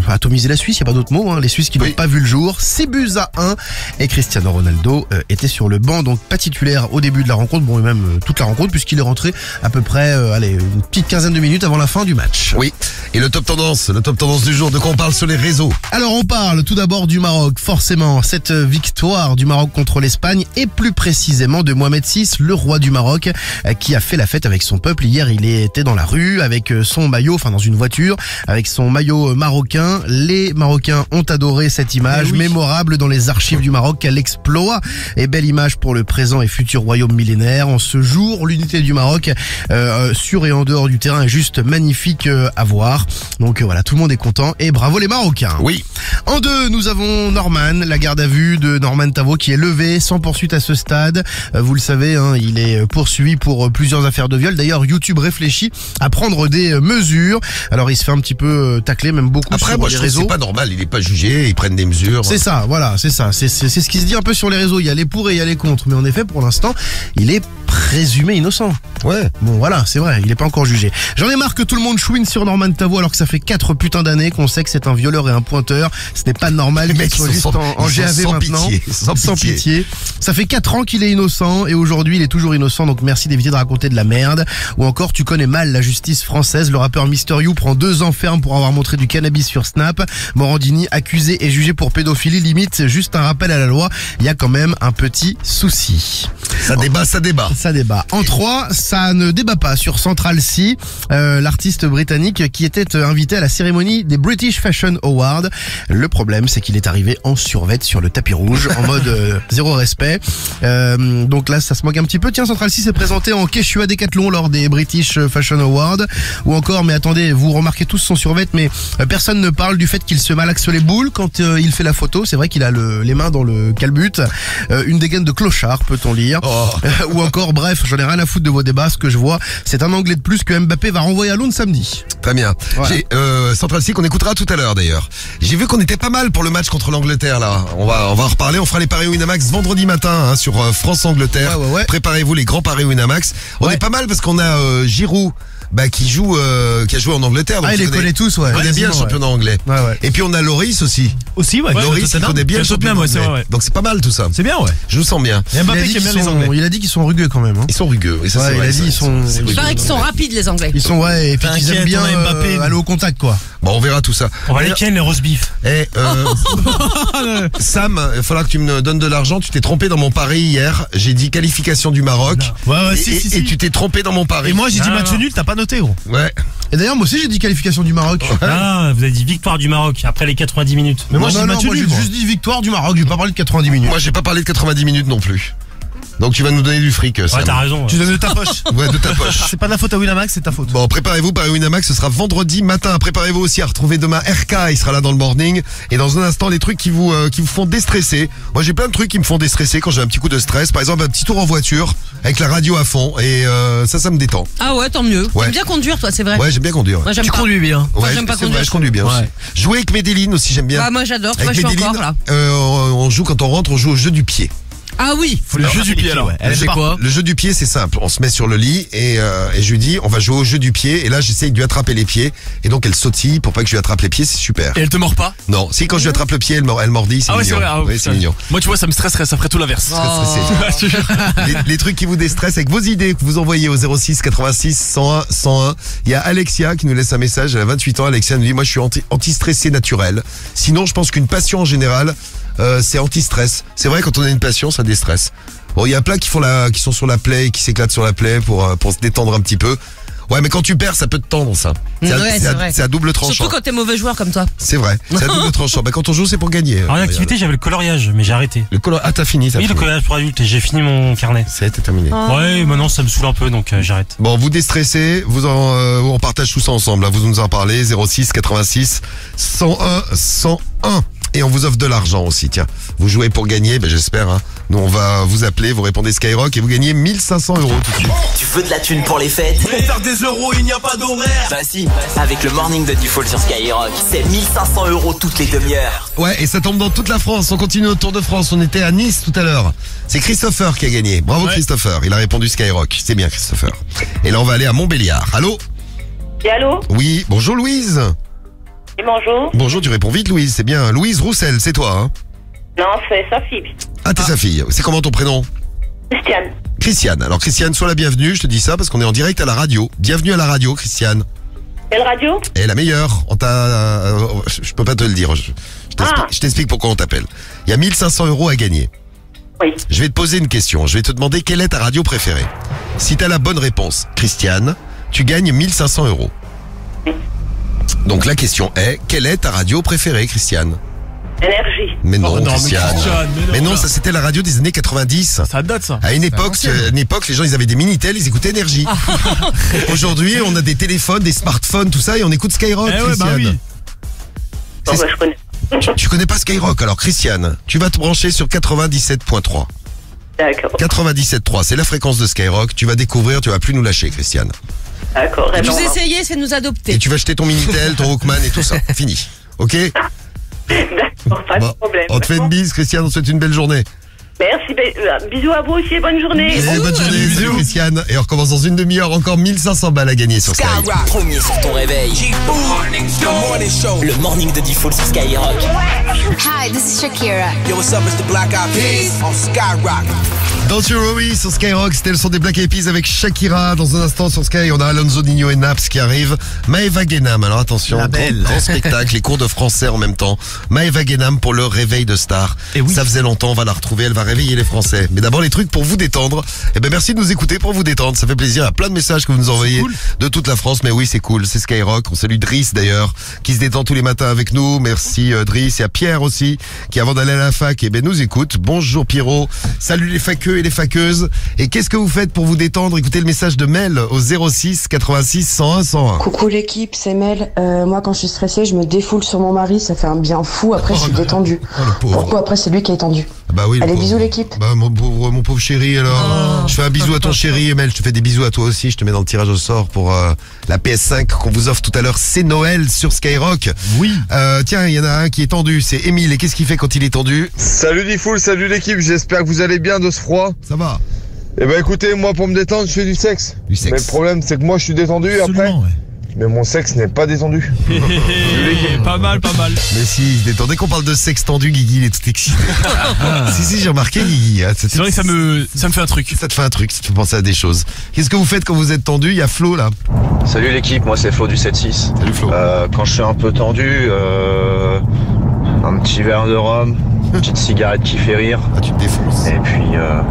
atomisé la Suisse, il n'y a pas d'autre mot, hein. les Suisses qui n'ont pas vu le jour. 6 buts à 1 et Cristiano Ronaldo euh, était sur le banc, donc pas titulaire au début de la rencontre, bon et même toute la rencontre puisqu'il est rentré à peu près allez, une petite quinzaine de minutes avant la fin du match. Oui. Et le top tendance, le top tendance du jour, de quoi on parle sur les réseaux? Alors on parle tout d'abord du Maroc, forcément, cette victoire du Maroc contre l'Espagne et plus précisément de Mohamed VI, le roi du Maroc, euh, qui a fait la fête avec son peuple. Hier, il était dans la rue avec euh, son maillot, enfin dans une voiture, avec son maillot euh, marocain. Les Marocains ont adoré cette image mémorable dans les archives du Maroc. Quel exploit et belle image pour le présent et futur royaume millénaire. En ce jour, l'unité du Maroc euh, sur et en dehors du terrain est juste magnifique à voir. Donc euh, voilà, tout le monde est content et bravo les Marocains. Oui. En deux, nous avons Norman, la garde à vue de Norman Tavo qui est levée sans poursuite à ce stade. Euh, Vous le savez, hein, il est poursuivi pour euh, plusieurs affaires de viol. D'ailleurs, YouTube réfléchit à prendre des euh, mesures. Alors il se fait un petit peu euh, tacler, même beaucoup Après, sur moi, les je trouve que réseaux. c'est pas normal, il est pas jugé, ils prennent des mesures. C'est ça, voilà, c'est ça. C'est ce qui se dit un peu sur les réseaux. Il y a les pour et il y a les contre. Mais en effet, pour l'instant, il est présumé innocent. Ouais. Bon, voilà, c'est vrai, il n'est pas encore jugé. J'en ai marre que tout le monde chouine sur Norman Tavo alors que ça fait 4 putains d'années qu'on sait que c'est un violeur et un pointeur. Ce n'est pas normal qu'il soit juste en, en GAV sans maintenant. pitié, sans pitié. Ça fait 4 ans qu'il est innocent et aujourd'hui il est toujours innocent. Donc merci d'éviter de raconter de la merde. Ou encore, tu connais mal la justice française. Le rappeur Mister You prend 2 ans ferme pour avoir montré du cannabis sur Snap. Morandini accusé et jugé pour pédophilie. Limite, juste un rappel à la loi. Il y a quand même un petit souci. Ça débat, ça débat. ça débat. En 3, ça ne débat pas sur Central C, euh, l'artiste britannique qui était euh, invité à la cérémonie des British Fashion Awards. Le problème, c'est qu'il est arrivé en survette sur le tapis rouge, en mode euh, zéro respect. Euh, donc là, ça se moque un petit peu. Tiens, Central C s'est présenté en Quechua Décathlon lors des British Fashion Awards. Ou encore, mais attendez, vous remarquez tous son survette, mais euh, personne ne parle du fait qu'il se malaxe les boules quand euh, il fait la photo. C'est vrai qu'il a le- les mains dans le calbut. Euh, une dégaine de clochard, peut-on lire. Euh, Ou encore, bref, j'en ai rien à foutre de vos débats. Ce que je vois, c'est un anglais de plus que Mbappé va renvoyer à Londres samedi. Très bien. Euh, Central C qu'on écoutera tout à l'heure d'ailleurs. J'ai vu qu'on était pas mal pour le match contre l'Angleterre là. On va on va en reparler. On fera les paris Winamax vendredi matin hein, sur euh, France Angleterre. Préparez-vous les grands paris Winamax. On est pas mal parce qu'on a euh, Giroud. Bah, qui joue, euh, qui a joué en Angleterre. Ah, il les connaît tous, ouais. Il connaît bien le championnat anglais. Et puis on a Loris aussi. Aussi, ouais. Loris, il connaît bien le championnat ouais, anglais. ouais. Donc c'est pas mal tout ça. C'est bien, ouais. Je vous sens bien. Et Mbappé il, a dit qui aime bien qu'ils les sont- Anglais. il a dit qu'ils sont rugueux quand même. hein. Ils sont rugueux. Et ça, Ouais, c'est il vrai, a dit ils sont. Il paraît qu'ils sont rapides, les Anglais. Ils sont ouais et puis qu'ils aiment bien euh, aller au contact quoi. Bon, on verra tout ça. On va les ken, les roast beef. Eh, euh, Sam, il va falloir que tu me donnes de l'argent. Tu t'es trompé dans mon pari hier. J'ai dit qualification du Maroc. Ouais, ouais, et, si, et- si, et si. tu t'es trompé dans mon pari. Et moi, j'ai dit Ah, match nul, t'as pas noté, gros. Ouais. Et d'ailleurs moi aussi j'ai dit qualification du Maroc. Ah, vous avez dit victoire du Maroc après les 90 minutes. Mais moi, non, j'ai juste dit victoire du Maroc. J'ai pas parlé de 90 minutes. Moi, j'ai pas parlé de 90 minutes non plus. Donc tu vas nous donner du fric, Sam. Ouais, t'as raison. Tu donnes de ta poche. Ouais, de ta poche. C'est pas de la faute à Winamax, c'est ta faute. Bon, préparez-vous, Paris Winamax, ce sera vendredi matin. Préparez-vous aussi à retrouver demain RK, il sera là dans le morning. Et dans un instant, les trucs qui vous, euh, qui vous font déstresser. Moi, j'ai plein de trucs qui me font déstresser quand j'ai un petit coup de stress. Par exemple, un petit tour en voiture, avec la radio à fond. Et euh, ça, ça me détend. Ah ouais, tant mieux. Ouais. T'aimes bien conduire, toi, c'est vrai. Ouais, j'aime bien conduire. Moi, j'aime Tu pas. conduis bien. Moi, Ouais, j'aime pas c'est conduire, vrai, je je conduis bien Ouais. aussi. Jouer avec Medellin aussi, j'aime bien. Bah, moi, j'adore. Avec vois, je suis Medellin, encore là. euh, on on joue quand on rentre, on joue au jeu du pied. Ah oui. Faut le jeu du pied, alors. Elle C'est fait quoi Le jeu du pied, c'est simple. On se met sur le lit et, euh, et je lui dis, on va jouer au jeu du pied. Et là, j'essaye de lui attraper les pieds. Et donc, elle sautille pour pas que je lui attrape les pieds. C'est super. Et elle te mord pas Non, si quand je lui attrape le pied, elle, mord- elle mordit, c'est Ah ouais, c'est mignon. vrai. ah, Oui, putain. c'est mignon. Moi, tu vois, ça me stresserait, ça ferait tout l'inverse. Les, les trucs qui vous déstressent avec vos idées que vous envoyez au 06 86 101 101. Il y a Alexia qui nous laisse un message. Elle a 28 ans. Alexia nous dit Moi, je suis anti- anti-stressé naturel. Sinon, je pense qu'une passion en général, euh, c'est anti-stress. C'est vrai, quand on a une passion, ça déstresse. Bon, il y a plein qui font la, qui sont sur la play, qui s'éclatent sur la play pour, euh, pour se détendre un petit peu. Ouais, mais quand tu perds, ça peut te tendre, ça. C'est à- Ouais, c'est c'est à, vrai. c'est à double tranchant. Surtout quand t'es mauvais joueur comme toi. C'est vrai. C'est à double tranchant. Bah, quand on joue, c'est pour gagner. En activité, j'avais le coloriage, mais j'ai arrêté. Le color... Ah, t'as fini, t'as Oui, le fini. coloriage pour adultes, et j'ai fini mon carnet. C'est terminé. Ouais, maintenant ça me saoule un peu, donc euh, j'arrête. Bon, vous déstressez, vous en, euh, on partage tout ça ensemble. Là, vous nous en parlez 06 86 101 101 et on vous offre de l'argent aussi. Tiens, vous jouez pour gagner, ben j'espère. Hein. Nous, on va vous appeler, vous répondez Skyrock et vous gagnez 1500 euros tout de suite. Tu veux de la thune pour les fêtes Pour faire des euros, il n'y a pas d'horaire. Bah si, avec le morning de Default sur Skyrock, c'est 1500 euros toutes les demi-heures. Ouais, et ça tombe dans toute la France. On continue au Tour de France. On était à Nice tout à l'heure. C'est Christopher qui a gagné. Bravo Christopher. Il a répondu Skyrock. C'est bien Christopher. Et là, on va aller à Montbéliard. Allô Et allô Oui. Bonjour Louise. Et bonjour Bonjour, tu réponds vite Louise. C'est bien. Louise Roussel, c'est toi. Hein Non, c'est sa fille. ah, t'es sa fille. C'est comment ton prénom Christiane. Christiane. Alors Christiane, sois la bienvenue, je te dis ça parce qu'on est en direct à la radio. Bienvenue à la radio, Christiane. Quelle radio Et la meilleure, on t'a... euh, je peux pas te le dire. Je, je t'explique- Ah. je t'explique pourquoi on t'appelle. Il y a 1500 euros à gagner. Oui. Je vais te poser une question. Je vais te demander quelle est ta radio préférée. Si t'as la bonne réponse, Christiane, tu gagnes 1500 euros. Donc la question est, quelle est ta radio préférée, Christiane? Énergie. Mais non, Oh non, mais Christiane. Christiane, mais non, mais non, ça c'était la radio des années 90. Ça date, ça. À une époque, euh, à une époque, les gens ils avaient des minitel, ils écoutaient énergie. Aujourd'hui, on a des téléphones, des smartphones, tout ça, et on écoute Skyrock. Eh ouais, bah Christiane. oui. Bon, bah, je connais. Tu, tu connais pas Skyrock, alors Christiane, tu vas te brancher sur 97.3. D'accord. 97.3, c'est la fréquence de Skyrock. Tu vas découvrir, tu vas plus nous lâcher, Christiane. D'accord. Ben, Vous essayez, c'est nous adopter. Et tu vas acheter ton minitel, ton Walkman et tout ça. Fini. Ok? D'accord, pas de Bon, problème. On te fait une bise, Christiane. On te souhaite une belle journée. Merci. ben, euh, bisous à vous aussi et bonne journée. Et bonne journée, salut Christiane. Et on recommence dans une demi-heure. Encore 1500 balles à gagner sur Skyrock. Skyrock, premier sur ton réveil. Le morning de Default sur Skyrock. Hi, this is Shakira. Yo, what's up, Mr. Black Eyed Peas? On Skyrock. Don't You Worry sur Skyrock, c'était le son des Black Eyed Peas avec Shakira. Dans un instant sur Sky, on a Alonso Nino et Naps qui arrivent. Maëva Guénam, alors attention, La grand, belle. grand spectacle, les cours de français en même temps. Maëva Guénam pour le réveil de star. Et oui. Ça faisait longtemps, on va la retrouver, elle va réveiller les Français. Mais d'abord les trucs pour vous détendre. Eh ben merci de nous écouter pour vous détendre. Ça fait plaisir. Il y a plein de messages que vous nous envoyez de toute la France. Mais oui, c'est cool. C'est Skyrock. On salue Driss d'ailleurs, qui se détend tous les matins avec nous. Merci euh, Driss. Il y a Pierre aussi, qui avant d'aller à la fac, eh ben nous écoute. Bonjour Pierrot. Salut les faqueux et les faqueuses. Et qu'est-ce que vous faites pour vous détendre? Écoutez le message de Mel au 06 86 101 101. Coucou l'équipe, c'est Mel. Euh, moi, quand je suis stressée, je me défoule sur mon mari, ça fait un bien fou. Après, je suis détendue. Pourquoi Après, c'est lui qui est tendu. Ah Bah oui. le Allez, bisous l'équipe. Bah mon pauvre, mon pauvre chéri alors. Je fais un bisou à ton chéri, Mel. Je te fais des bisous à toi aussi. Je te mets dans le tirage au sort pour euh, la PS5 qu'on vous offre tout à l'heure. C'est Noël sur Skyrock. Oui. tiens, il y en a un qui est tendu. C'est Émile. Et qu'est-ce qu'il fait quand il est tendu? Salut Diffoul, salut l'équipe, j'espère que vous allez bien de ce froid. Ça va Eh ben écoutez, moi pour me détendre, je fais du sexe. Du sexe. Mais le problème, c'est que moi je suis détendu après. Mais mon sexe n'est pas détendu. pas mal, pas mal. Mais si, il se détend. Dès qu'on parle de sexe tendu, Guigui, il est tout excité. si, si, j'ai remarqué, Guigui. hein, C'est vrai que ça me, ça me fait un truc. Ça te fait un truc, ça te fait penser à des choses. Qu'est-ce que vous faites quand vous êtes tendu? Il y a Flo là. Salut l'équipe, moi c'est Flo du 7-6. Salut Flo. quand je suis un peu tendu, euh, un petit verre de rhum, une petite cigarette qui fait rire. Ah, tu te défonces. Et puis, euh,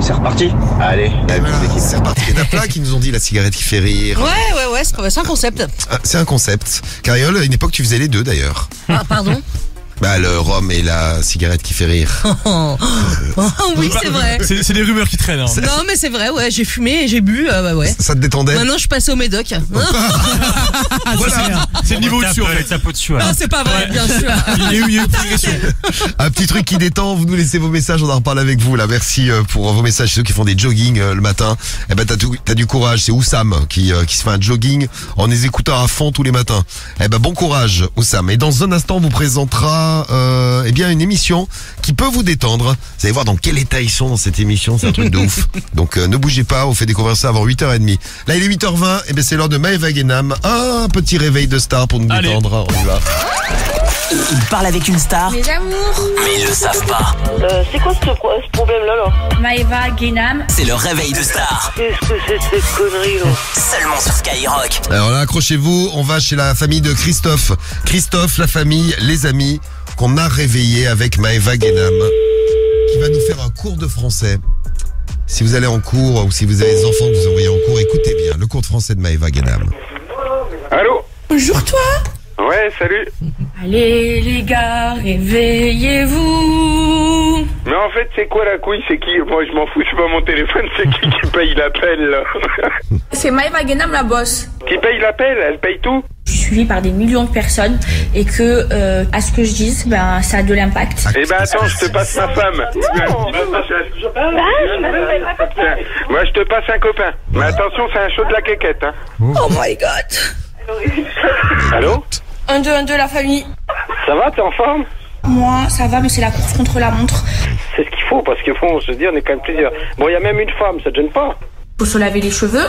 c'est reparti. Allez, la. C'est reparti. Il y en a plein qui nous ont dit la cigarette qui fait rire. Ouais, ouais, ouais, c'est un concept. Ah, C'est un concept. Cariole, à une époque, tu faisais les deux d'ailleurs. Ah, pardon? Bah, le rhum et la cigarette qui fait rire. Oh, oui, c'est vrai. C'est c'est des rumeurs qui traînent. hein. Non, mais c'est vrai, ouais, j'ai fumé et j'ai bu, euh, bah ouais. Ça te détendait? Maintenant, je suis passée au médoc. Voilà, c'est le niveau au-dessus en fait. Tape au-dessus. Non, c'est pas vrai, bien sûr. Il y a eu, il y a eu une progression. Un petit truc qui détend, vous nous laissez vos messages, on en reparle avec vous là. Merci euh, pour vos messages, ceux qui font des jogging euh, le matin. Eh ben t'as tout- t'as du courage, c'est Oussam qui, euh, qui se fait un jogging en les écoutant à fond tous les matins. Eh ben bon courage Oussam. Et dans un instant on vous présentera euh, eh bien une émission qui peut vous détendre. Vous allez voir dans quel état ils sont dans cette émission, c'est un truc de ouf. Donc euh, ne bougez pas, on fait découvrir ça avant 8h30. Là il est 8h20, et ben c'est l'heure de Maëva Guénam. Un petit réveil de star pour nous Allez. détendre. On y va. Ils parlent avec une star, Mes amours. mais ils le savent pas. Euh, c'est quoi ce, pro- ce problème-là, là Maëva, Guénam. C'est le réveil de star, Qu'est-ce que c'est que cette connerie, là seulement sur Skyrock. Alors là, accrochez-vous, on va chez la famille de Christophe. Christophe, la famille, les amis, qu'on a réveillé avec Maëva Guénam, qui va nous faire un cours de français. Si vous allez en cours ou si vous avez des enfants que vous envoyez en cours, écoutez bien, le cours de français de Maëva Guénam. Allô Bonjour toi. Ouais, salut. Allez les gars, réveillez-vous. Mais en fait, c'est quoi la couille? C'est qui? Moi, je m'en fous, c'est pas mon téléphone, c'est qui qui paye l'appel, là? C'est Maëva Guénam la boss. Qui paye l'appel? Elle paye tout? Je suis suivie par des millions de personnes et que euh, à ce que je dise, ben ça a de l'impact. Eh ben attends, je te passe ma femme. Moi, je te passe un copain. Mais attention, c'est un show de la quéquette, hein. Oh my god. Allô Un, deux, un, deux, la famille. Ça va, t'es en forme? Moi, ça va, mais c'est la course contre la montre. C'est ce qu'il faut, parce qu'il faut, on se dit, on est quand même plusieurs. Bon, il y a même une femme, ça te gêne pas? Faut se laver les cheveux.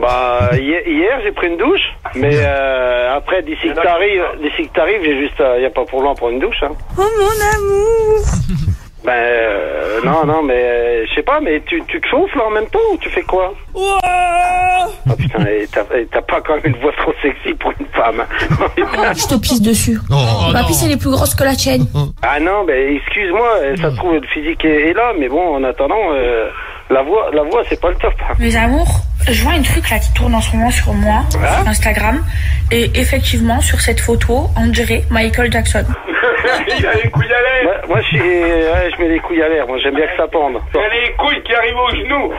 Bah, hier, hier, j'ai pris une douche, mais euh, après, d'ici que t'arrives, d'ici que t'arrives, j'ai juste, il y a pas pour loin pour une douche, hein. Oh mon amour. Ben, euh, non, non, mais euh, je sais pas, mais tu, tu te chauffes là en même temps ou tu fais quoi? Ah putain, et t'as pas quand même une voix trop sexy pour une femme. hein. Je te pisse dessus. Oh, Ma pisse elle est plus grosse que la tienne. ah non, ben excuse-moi, euh, ça se trouve le physique est, est là, mais bon, en attendant, euh, la voix, la voix, c'est pas le top. hein. Mes amours, je vois un truc là qui tourne en ce moment sur moi, sur Instagram. Et effectivement, sur cette photo, on dirait Michael Jackson. Il a les couilles à l'air. Moi, moi, je, suis- ouais, je mets les couilles à l'air. Moi, j'aime bien que ça pende. Il y a les couilles qui arrivent aux genoux.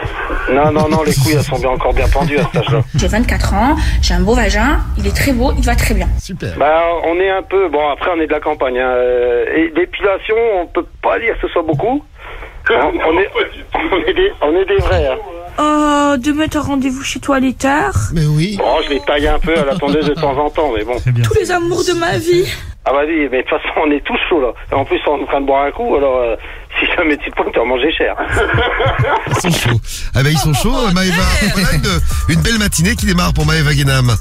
Non, non, non, les couilles, elles sont bien, encore bien pendues à cet âge-là. J'ai 24 ans, j'ai un beau vagin, il est très beau, il va très bien. Super. Bah, on est un peu. Bon, après, on est de la campagne. Hein. euh, Et d'épilation, on peut pas dire que ce soit beaucoup. On, on est, on est des, on est des vrais. Hein. Oh, de mettre un rendez-vous chez toi à l'étard. Mais oui. Bon, je les taille un peu à la tondeuse de temps en temps, mais bon. Tous les amours de ma vie. Ah bah oui, mais de toute façon, on est tous chauds là. En plus, on est en train de boire un coup, alors euh, si jamais tu te pointes, tu vas manger cher. Ils sont chauds. Ah ben ils sont chauds, Maëva. Voilà une, une belle matinée qui démarre pour Maëva Guénam.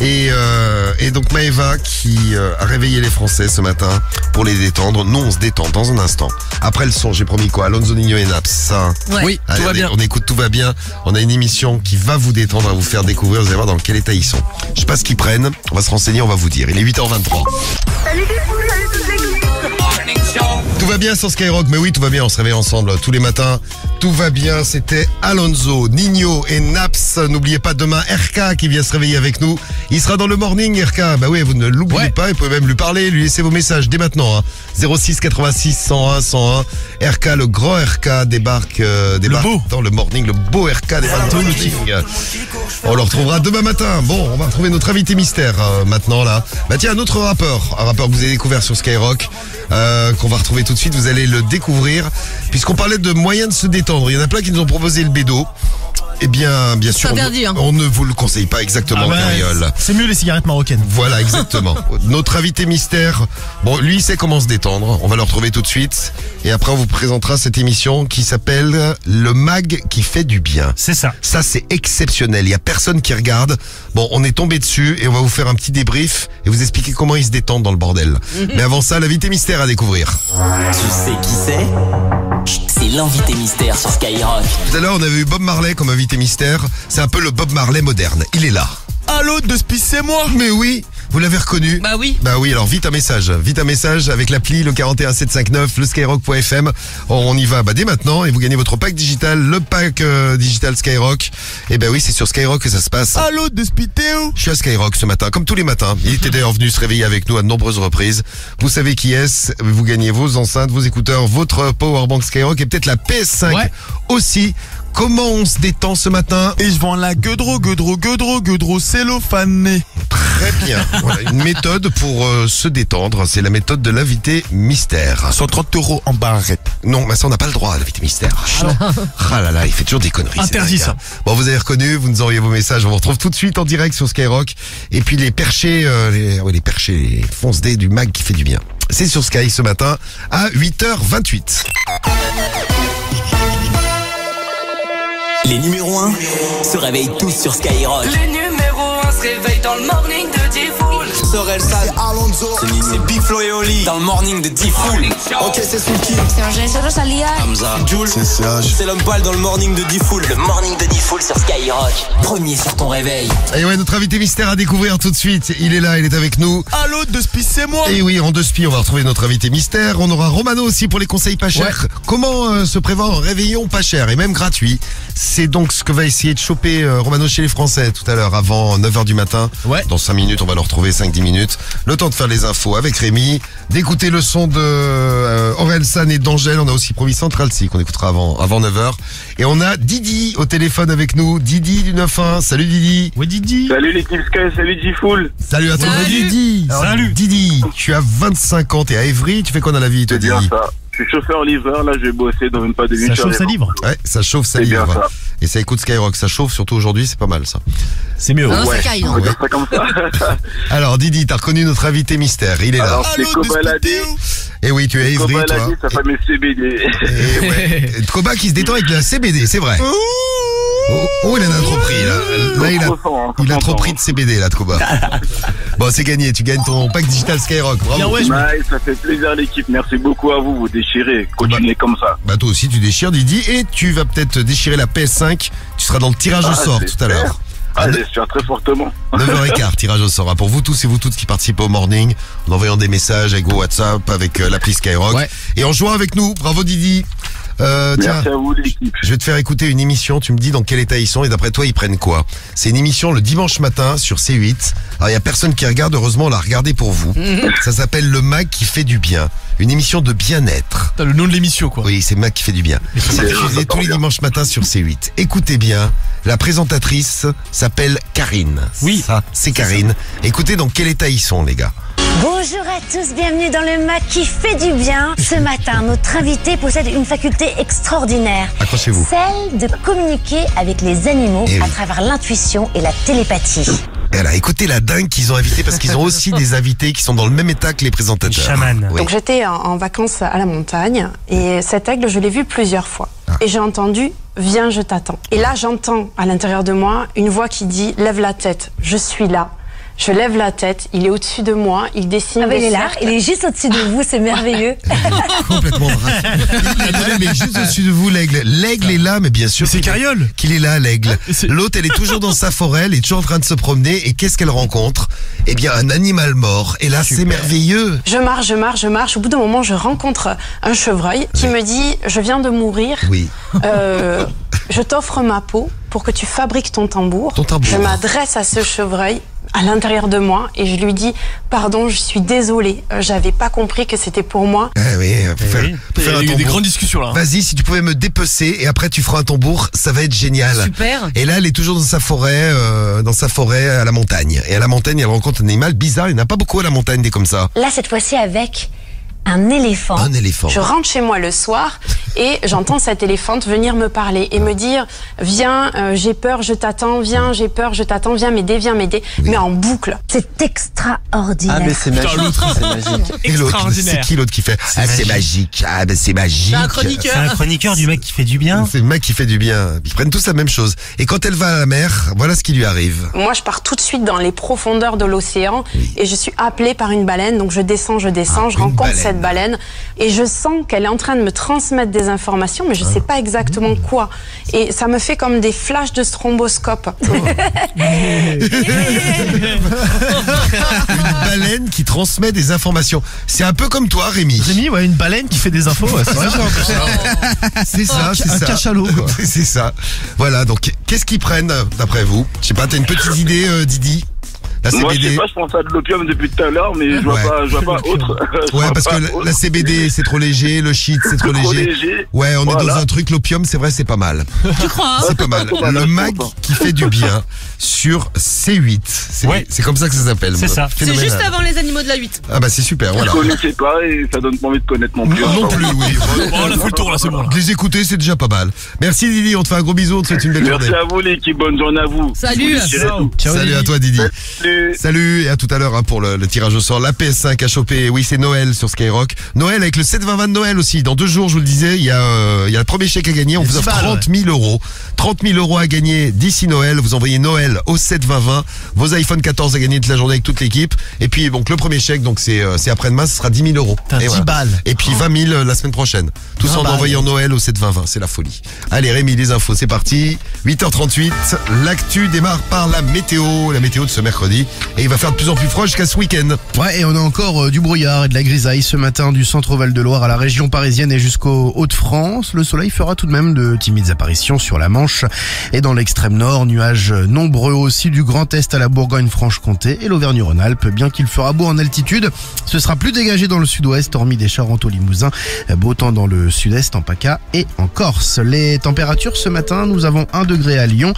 Et, euh, et donc Maëva qui euh, a réveillé les Français ce matin pour les détendre. Nous, on se détend dans un instant. Après le son, j'ai promis quoi? Alonso Nino et Naps, ça. hein? Ouais. Oui, Allez, tout va on, bien. on écoute Tout va bien. On a une émission qui va vous détendre, à vous faire découvrir. Vous allez voir dans quel état ils sont. Je sais pas ce qu'ils prennent. On va se renseigner, on va vous dire. Il est 8h23. Salut les poules, salut toute l'équipe. Tout va bien sur Skyrock, mais oui, tout va bien, on se réveille ensemble tous les matins. Tout va bien, c'était Alonso, Nino et Naps. N'oubliez pas demain RK qui vient se réveiller avec nous. Il sera dans le morning RK. Bah oui, vous ne l'oubliez pas, vous pouvez même lui parler, lui laisser vos messages dès maintenant. hein. 06 86 101 101. RK, le grand RK débarque, euh, débarque dans le morning, le beau RK débarque dans le morning. On le retrouvera demain matin. Bon, on va retrouver notre invité mystère euh, maintenant là. Bah tiens, un autre rappeur, un rappeur que vous avez découvert sur Skyrock, euh, qu'on va retrouver tout de suite. Vous allez le découvrir, puisqu'on parlait de moyens de se détendre. Il y en a plein qui nous ont proposé le bédo. Eh bien, bien sûr, on, interdit, hein. on ne vous le conseille pas exactement, Ah. C'est mieux les cigarettes marocaines. Voilà, exactement. Notre invité mystère, bon, lui, il sait comment se détendre. On va le retrouver tout de suite. Et après, on vous présentera cette émission qui s'appelle Le Mag qui fait du bien. C'est ça. Ça, c'est exceptionnel. Il y a personne qui regarde. Bon, on est tombé dessus et on va vous faire un petit débrief et vous expliquer comment ils se détendent dans le bordel. Mais avant ça, l'invité mystère à découvrir. Tu sais qui c'est? C'est l'invité mystère sur Skyrock. Tout à l'heure, on avait eu Bob Marley comme invité mystère. C'est un peu le Bob Marley moderne. Il est là. Allô, de Spice, c'est moi Mais oui, vous l'avez reconnu Bah oui. Bah oui, alors vite un message. Vite un message avec l'appli le 41759, le skyrock.fm. On y va bah, dès maintenant et vous gagnez votre pack digital, le pack euh, digital Skyrock. Et bah oui, c'est sur Skyrock que ça se passe. Allô, de Spice, t'es où Je suis à Skyrock ce matin, comme tous les matins. Il était d'ailleurs venu se réveiller avec nous à de nombreuses reprises. Vous savez qui est-ce Vous gagnez vos enceintes, vos écouteurs, votre powerbank Skyrock et peut-être la PS5 Ouais. aussi. Comment on se détend ce matin Et je vends la gueudro, gueudro, gueudro, gueudro cellophane. Très bien. Voilà, une méthode pour euh, se détendre. C'est la méthode de l'invité mystère. 130 euros en barrette. Non, mais ça, on n'a pas le droit à l'invité mystère. Ah là là, il fait toujours des conneries. Interdit, ça. gars. Bon, vous avez reconnu, vous nous envoyez vos messages. On vous retrouve tout de suite en direct sur Skyrock. Et puis les perchés, euh, les, ouais, les perchés, les fonce dés du mag qui fait du bien. C'est sur Sky ce matin à 8h28. Les numéros 1 se réveillent tous sur Skyrock. Le numéro 1 se réveille dans le morning de Sorel Sad, Alonso, c'est Big Flo et Oli dans le morning de Diffoul. Ok, c'est Suki, Sergio Rosalia. Hamza, Jules, C'est Serge. c'est l'homme pâle dans le morning de Diffoul. Le morning de Diffoul sur Skyrock. Premier sur ton réveil. Et ouais, notre invité mystère à découvrir tout de suite. Il est là, il est avec nous. Allô, de Spice, c'est moi Et oui, en deux spies, on va retrouver notre invité mystère. On aura Romano aussi pour les conseils pas chers. Comment euh, se prévoir un réveillon pas cher et même gratuit? C'est donc ce que va essayer de choper euh, Romano chez les Français tout à l'heure avant 9h du matin. Ouais. Dans 5 minutes, on va le retrouver 5-10 minutes. Le temps de faire les infos avec Rémi, d'écouter le son de euh, Aurel San et d'Angèle. On a aussi promis Central C qu'on écoutera avant, avant 9h. Et on a Didi au téléphone avec nous. Didi du 9-1. Salut Didi. Ouais, Didi. Salut l'équipe Sky, salut G-Full. Salut à toi Salut. Didi. Salut. Didi, tu as 25 ans, t'es à Évry, tu fais quoi dans la vie toi Didi? ça. Je suis chauffeur-livreur, là je vais bosser dans même pas de Ça minutes. chauffe, ça livre. Ouais, ça chauffe, ça livre. ça. Et ça écoute Skyrock, ça chauffe, surtout aujourd'hui, c'est pas mal ça. C'est mieux. Non, Ouais, c'est Sky, on non. va dire ça comme ça. Alors Didi, t'as reconnu notre invité mystère, il est là. Alors c'est Allô, Et oui, tu es l'a toi. dit, sa femme est CBD. Et ouais. Et Koba qui se détend avec la CBD, c'est vrai. Oh, oh, il en a trop pris là. Là, il a, il a trop pris de CBD là, de Koba. Bon, c'est gagné, tu gagnes ton pack digital Skyrock. Bien, Bravo. ouais, je me- Nice, ça fait plaisir l'équipe. Merci beaucoup à vous, vous déchirez. Continuez comme ça. Bah toi aussi tu déchires Didi et tu vas peut-être déchirer la PS5. Tu seras dans le tirage au Ah, sort tout à l'heure. Ah, À j'espère très fortement. 9h15, tirage au sort. hein, Pour vous tous et vous toutes qui participez au morning, en envoyant des messages avec vos WhatsApp, avec euh, l'appli Skyrock. Ouais. Et en jouant avec nous. Bravo Didi. Euh, tiens, Merci à vous l'équipe. je vais te faire écouter une émission. Tu me dis dans quel état ils sont et d'après toi ils prennent quoi? C'est une émission le dimanche matin sur C8. Alors il y a personne qui regarde. Heureusement on l'a regardé pour vous. Ça s'appelle Le Mag qui fait du bien. Une émission de bien-être. T'as le nom de l'émission, quoi. Oui, c'est Mag qui fait du bien. C'est diffusé tous les dimanches matins sur C8. Écoutez bien, la présentatrice s'appelle Karine. Oui. Ça, c'est Karine. Écoutez dans quel état ils sont, les gars. Bonjour à tous, bienvenue dans le MAC qui fait du bien. Ce matin, notre invité possède une faculté extraordinaire. Accrochez-vous. Celle de communiquer avec les animaux Eh oui. à travers l'intuition et la télépathie. Et là, écoutez la dingue qu'ils ont invité parce qu'ils ont aussi des invités qui sont dans le même état que les présentateurs. Chaman. Oui. Donc j'étais en, en vacances à la montagne et cet aigle, je l'ai vu plusieurs fois. Ah. Et j'ai entendu Viens, je t'attends. Et là, j'entends à l'intérieur de moi une voix qui dit Lève la tête, je suis là. Je lève la tête, il est au-dessus de moi, il dessine Ah bah, des il est là, cercles. il est juste au-dessus de vous, c'est merveilleux. Complètement braqué. Attendez, mais juste au-dessus de vous, l'aigle. L'aigle est là, mais bien sûr. C'est qu'il- Carriole. Qu'il est là, l'aigle. L'autre, elle est toujours dans sa forêt, elle est toujours en train de se promener. Et qu'est-ce qu'elle rencontre? Eh bien, un animal mort. Et là, c'est merveilleux. Je marche, je marche, je marche. Au bout d'un moment, je rencontre un chevreuil qui me dit Je viens de mourir. Oui. Euh, je t'offre ma peau pour que tu fabriques ton tambour. Ton tambour. Je m'adresse à ce chevreuil à l'intérieur de moi et je lui dis Pardon, je suis désolée. Euh, J'avais pas compris que c'était pour moi. Eh oui, pour faire, pour faire Il y a un eu des tambour. grandes discussions là. Vas-y, si tu pouvais me dépecer et après tu feras un tambour, ça va être génial. Super. Et là, elle est toujours dans sa forêt, euh, dans sa forêt à la montagne. Et à la montagne, elle rencontre un animal bizarre. Il n'y en a pas beaucoup à la montagne des comme ça. Là, cette fois-ci, avec un éléphant. Un éléphant. Je rentre chez moi le soir et j'entends cet éléphant venir me parler et me dire Viens, euh, j'ai peur, je t'attends, viens, j'ai peur, je t'attends, viens m'aider, viens m'aider. Mais en boucle. C'est extraordinaire. Ah, mais c'est magique. C'est magique. Et l'autre, c'est qui l'autre qui fait Ah, c'est magique. Ah, ben c'est magique. C'est un C'est un chroniqueur. chroniqueur du mec qui fait du bien. C'est le mec qui fait du bien. Ils prennent tous la même chose. Et quand elle va à la mer, voilà ce qui lui arrive. Moi, je pars tout de suite dans les profondeurs de l'océan et je suis appelée par une baleine. Donc, je descends, je descends, Ah, je rencontre baleine. cette baleine et je sens qu'elle est en train de me transmettre des informations, mais je sais pas exactement quoi. Et ça me fait comme des flashs de stromboscope. Une baleine qui transmet des informations. C'est un peu comme toi, Rémi. Rémi, ouais, une baleine qui fait des infos. ouais, c'est ça. C'est ça, c'est un ça. cachalot, quoi. c'est ça. Voilà, donc qu'est-ce qu'ils prennent d'après vous? Je sais pas, t'as une petite idée, euh, Didi? La Moi, je sais CBD pas, je pense à de l'opium depuis tout à l'heure, mais je vois Ouais. pas, je vois pas autre. Je Ouais, parce que la, autre. la CBD c'est trop léger, le shit c'est trop Trop léger. léger. Ouais, on est dans un truc, l'opium c'est vrai, c'est pas mal. Tu crois hein C'est pas mal. Le je mag qui fait du bien sur C8. C'est Ouais. comme ça que ça s'appelle. C'est ça. C'est juste avant les animaux de la 8. Ah bah c'est super, Je voilà. connaissais pas et ça donne pas envie de connaître non plus. Non plus, oui. Bon, on a fait le tour là, c'est bon là. De les écouter, c'est déjà pas mal. Merci Didi, on te fait un gros bisou, on te souhaite une belle Merci journée. à vous l'équipe, bonne journée à vous. Salut. Salut Didi. à toi Didi. Salut. Salut et à tout à l'heure hein, pour le, le tirage au sort. La PS5 a chopé, oui c'est Noël sur Skyrock. Noël avec le 720 de Noël aussi. Dans deux jours, je vous le disais, il y a, euh, il y a le premier chèque à gagner. On vous offre 10 balles, 30 000 euros. 30 000 euros à gagner d'ici Noël. Vous envoyez Noël au 72020. Vos iPhone 14 à gagner toute la journée avec toute l'équipe. Et puis donc le premier chèque, donc c'est euh, c'est après-demain, ce sera 10 000 euros. Putain, Et 10 balles. Et puis 20 000 la semaine prochaine. Tout ça 20 en envoyant Noël au 72020. C'est la folie. Allez Rémi, les infos, c'est parti. 8h38. L'actu démarre par la météo. La météo de ce mercredi. Et il va faire de plus en plus froid jusqu'à ce week-end. Ouais, et on a encore euh, du brouillard et de la grisaille ce matin du centre Val-de-Loire à la région parisienne et jusqu'au Hauts-de-France. Le soleil fera tout de même de timides apparitions sur la Manche et dans l'extrême nord. Nuages nombreux aussi du Grand Est à la Bourgogne-Franche-Comté et l'Auvergne-Rhône-Alpes. Bien qu'il fera beau en altitude, ce sera plus dégagé dans le sud-ouest, hormis des Charentes au Limousin. Beau temps dans le sud-est, en PACA et en Corse. Les températures ce matin, nous avons 1 degré à Lyon,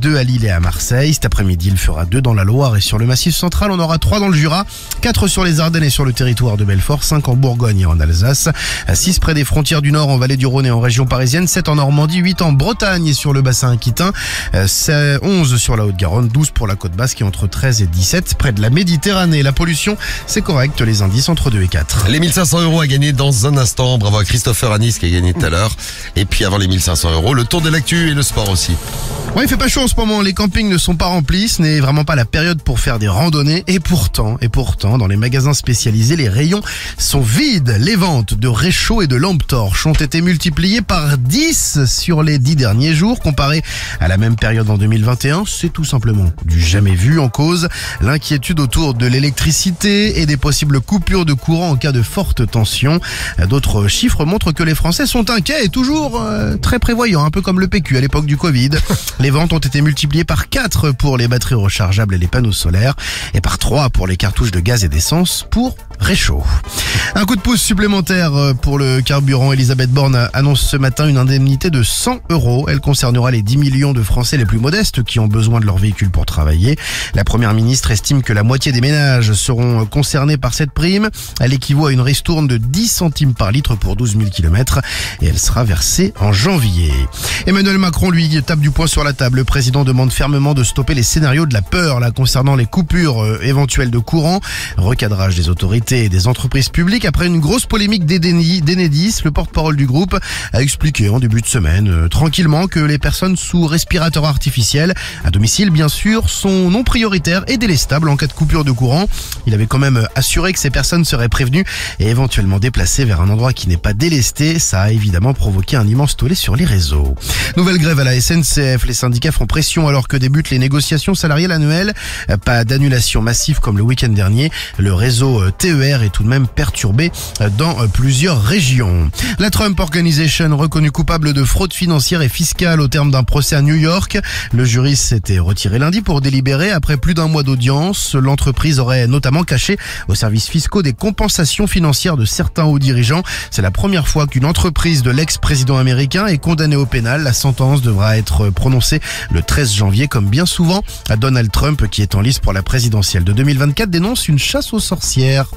2 à Lille et à Marseille. Cet après-midi, il fera 2 dans la Loire et sur le Massif central, on aura 3 dans le Jura, 4 sur les Ardennes et sur le territoire de Belfort, 5 en Bourgogne et en Alsace, 6 près des frontières du Nord en vallée du Rhône et en région parisienne, 7 en Normandie, 8 en Bretagne et sur le bassin aquitain, euh, c'est 11 sur la Haute-Garonne, 12 pour la côte basque et entre 13 et 17 près de la Méditerranée. La pollution, c'est correct, les indices entre 2 et 4. Les 1500 euros à gagner dans un instant. Bravo à Christopher Anis qui a gagné tout à l'heure. Et puis avant les 1500 euros, le tour de l'actu et le sport aussi. Ouais, il fait pas chaud en ce moment, les campings ne sont pas remplis, ce n'est vraiment pas la période pour faire des randonnées et pourtant, et pourtant, dans les magasins spécialisés, les rayons sont vides. Les ventes de réchauds et de lampes torches ont été multipliées par 10 sur les 10 derniers jours comparé à la même période en 2021. C'est tout simplement du jamais vu en cause l'inquiétude autour de l'électricité et des possibles coupures de courant en cas de forte tension. D'autres chiffres montrent que les Français sont inquiets et toujours euh, très prévoyants, un peu comme le PQ à l'époque du Covid. Les ventes ont été multipliées par 4 pour les batteries rechargeables et les panneaux solaires et par 3 pour les cartouches de gaz et d'essence pour réchaud. Un coup de pouce supplémentaire euh, pour le carburant. Elisabeth Borne annonce ce matin une indemnité de 100 euros. Elle concernera les 10 millions de Français les plus modestes qui ont besoin de leur véhicule pour travailler. La première ministre estime que la moitié des ménages seront concernés par cette prime. Elle équivaut à une ristourne de 10 centimes par litre pour 12 000 km et elle sera versée en janvier. Emmanuel Macron, lui, tape du poing sur la table. Le président demande fermement de stopper les scénarios de la peur concernant les coupures euh, éventuelles de courant, recadrage des autorités et des entreprises publiques. Après une grosse polémique d'Enedis, le porte-parole du groupe a expliqué en début de semaine euh, tranquillement que les personnes sous respirateur artificiel, à domicile bien sûr, sont non prioritaires et délestables en cas de coupure de courant. Il avait quand même assuré que ces personnes seraient prévenues et éventuellement déplacées vers un endroit qui n'est pas délesté. Ça a évidemment provoqué un immense tollé sur les réseaux. Nouvelle grève à la SNCF. Les syndicats font pression alors que débutent les négociations salariales annuelles. Pas d'annulation massive comme le week-end dernier. Le réseau euh, TER est tout de même perturbé euh, dans euh, plusieurs régions. La Trump Organization reconnue coupable de fraude financière et fiscale au terme d'un procès à New York. Le jury s'était retiré lundi pour délibérer après plus d'un mois d'audience. L'entreprise aurait notamment caché aux services fiscaux des compensations financières de certains hauts dirigeants. C'est la première fois qu'une entreprise de l'ex-président américain est condamnée au pénal. La sentence devra être prononcée le 13 janvier, comme bien souvent. Donald Trump, qui est en lice pour la présidentielle de 2024, dénonce une chasse aux sorcières.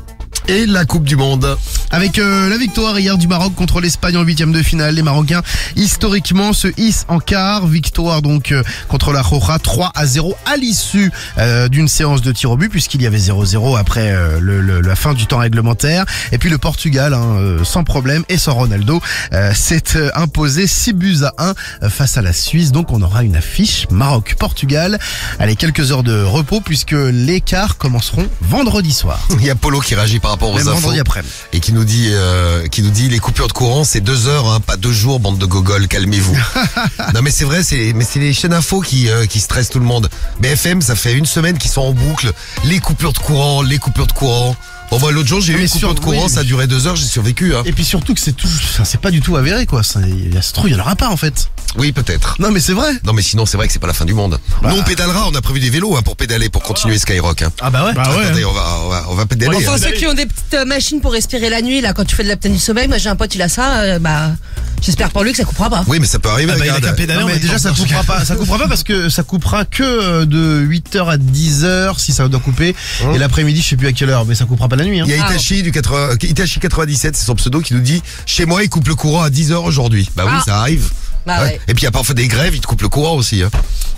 Et la Coupe du Monde. Avec euh, la victoire hier du Maroc contre l'Espagne en huitième de finale, les Marocains historiquement se hissent en quart. Victoire donc euh, contre la Roja 3 à 0 à l'issue euh, d'une séance de tir au but puisqu'il y avait 0-0 après euh, le- le- la fin du temps réglementaire. Et puis le Portugal, hein, euh, sans problème et sans Ronaldo, euh, s'est euh, imposé 6 buts à 1 euh, face à la Suisse. Donc on aura une affiche Maroc-Portugal. Allez, quelques heures de repos puisque les quarts commenceront vendredi soir. Il y a Polo qui réagit par rapport aux Même infos. vendredi après-midi. Et qui nous dit, euh, qui nous dit les coupures de courant, c'est deux heures, hein, pas deux jours, bande de gogoles, calmez-vous. non mais c'est vrai, c'est mais c'est les chaînes info qui euh, qui stressent tout le monde. BFM, ça fait une semaine qu'ils sont en boucle. Les coupures de courant, les coupures de courant. Bon moi l'autre jour j'ai eu une coupure sur- de courant, oui, ça a duré deux heures, j'ai survécu. Hein. Et puis surtout que c'est tout, c'est pas du tout avéré quoi. Ça, il y a ce trou, il y en aura pas en fait. Oui peut-être. Non mais c'est vrai. Non mais sinon c'est vrai que c'est pas la fin du monde. Bah. Nous on pédalera, on a prévu des vélos hein, pour pédaler, pour continuer Skyrock. Hein. Ah bah ouais. Attendez, on va on va on va pédaler. Enfin, hein. ceux qui ont des petites euh, machines pour respirer la nuit, là, quand tu fais de l'apnée du sommeil, moi j'ai un pote, il a ça, euh, bah, j'espère pour lui que ça coupera pas. Oui mais ça peut arriver. Ah bah, il a pédaler, Non, mais déjà ça coupera pas, ça coupera pas parce que ça coupera que euh, de 8h à 10h si ça doit couper et l'après-midi je sais plus à quelle heure mais ça coupera pas la nuit hein. Il y a Itachi du 80, euh, Itachi 97, c'est son pseudo qui nous dit chez moi il coupe le courant à 10h aujourd'hui. Bah oui, Ah. ça arrive. Bah ouais. Et puis il y a parfois des grèves, ils te coupent le courant aussi. Hein.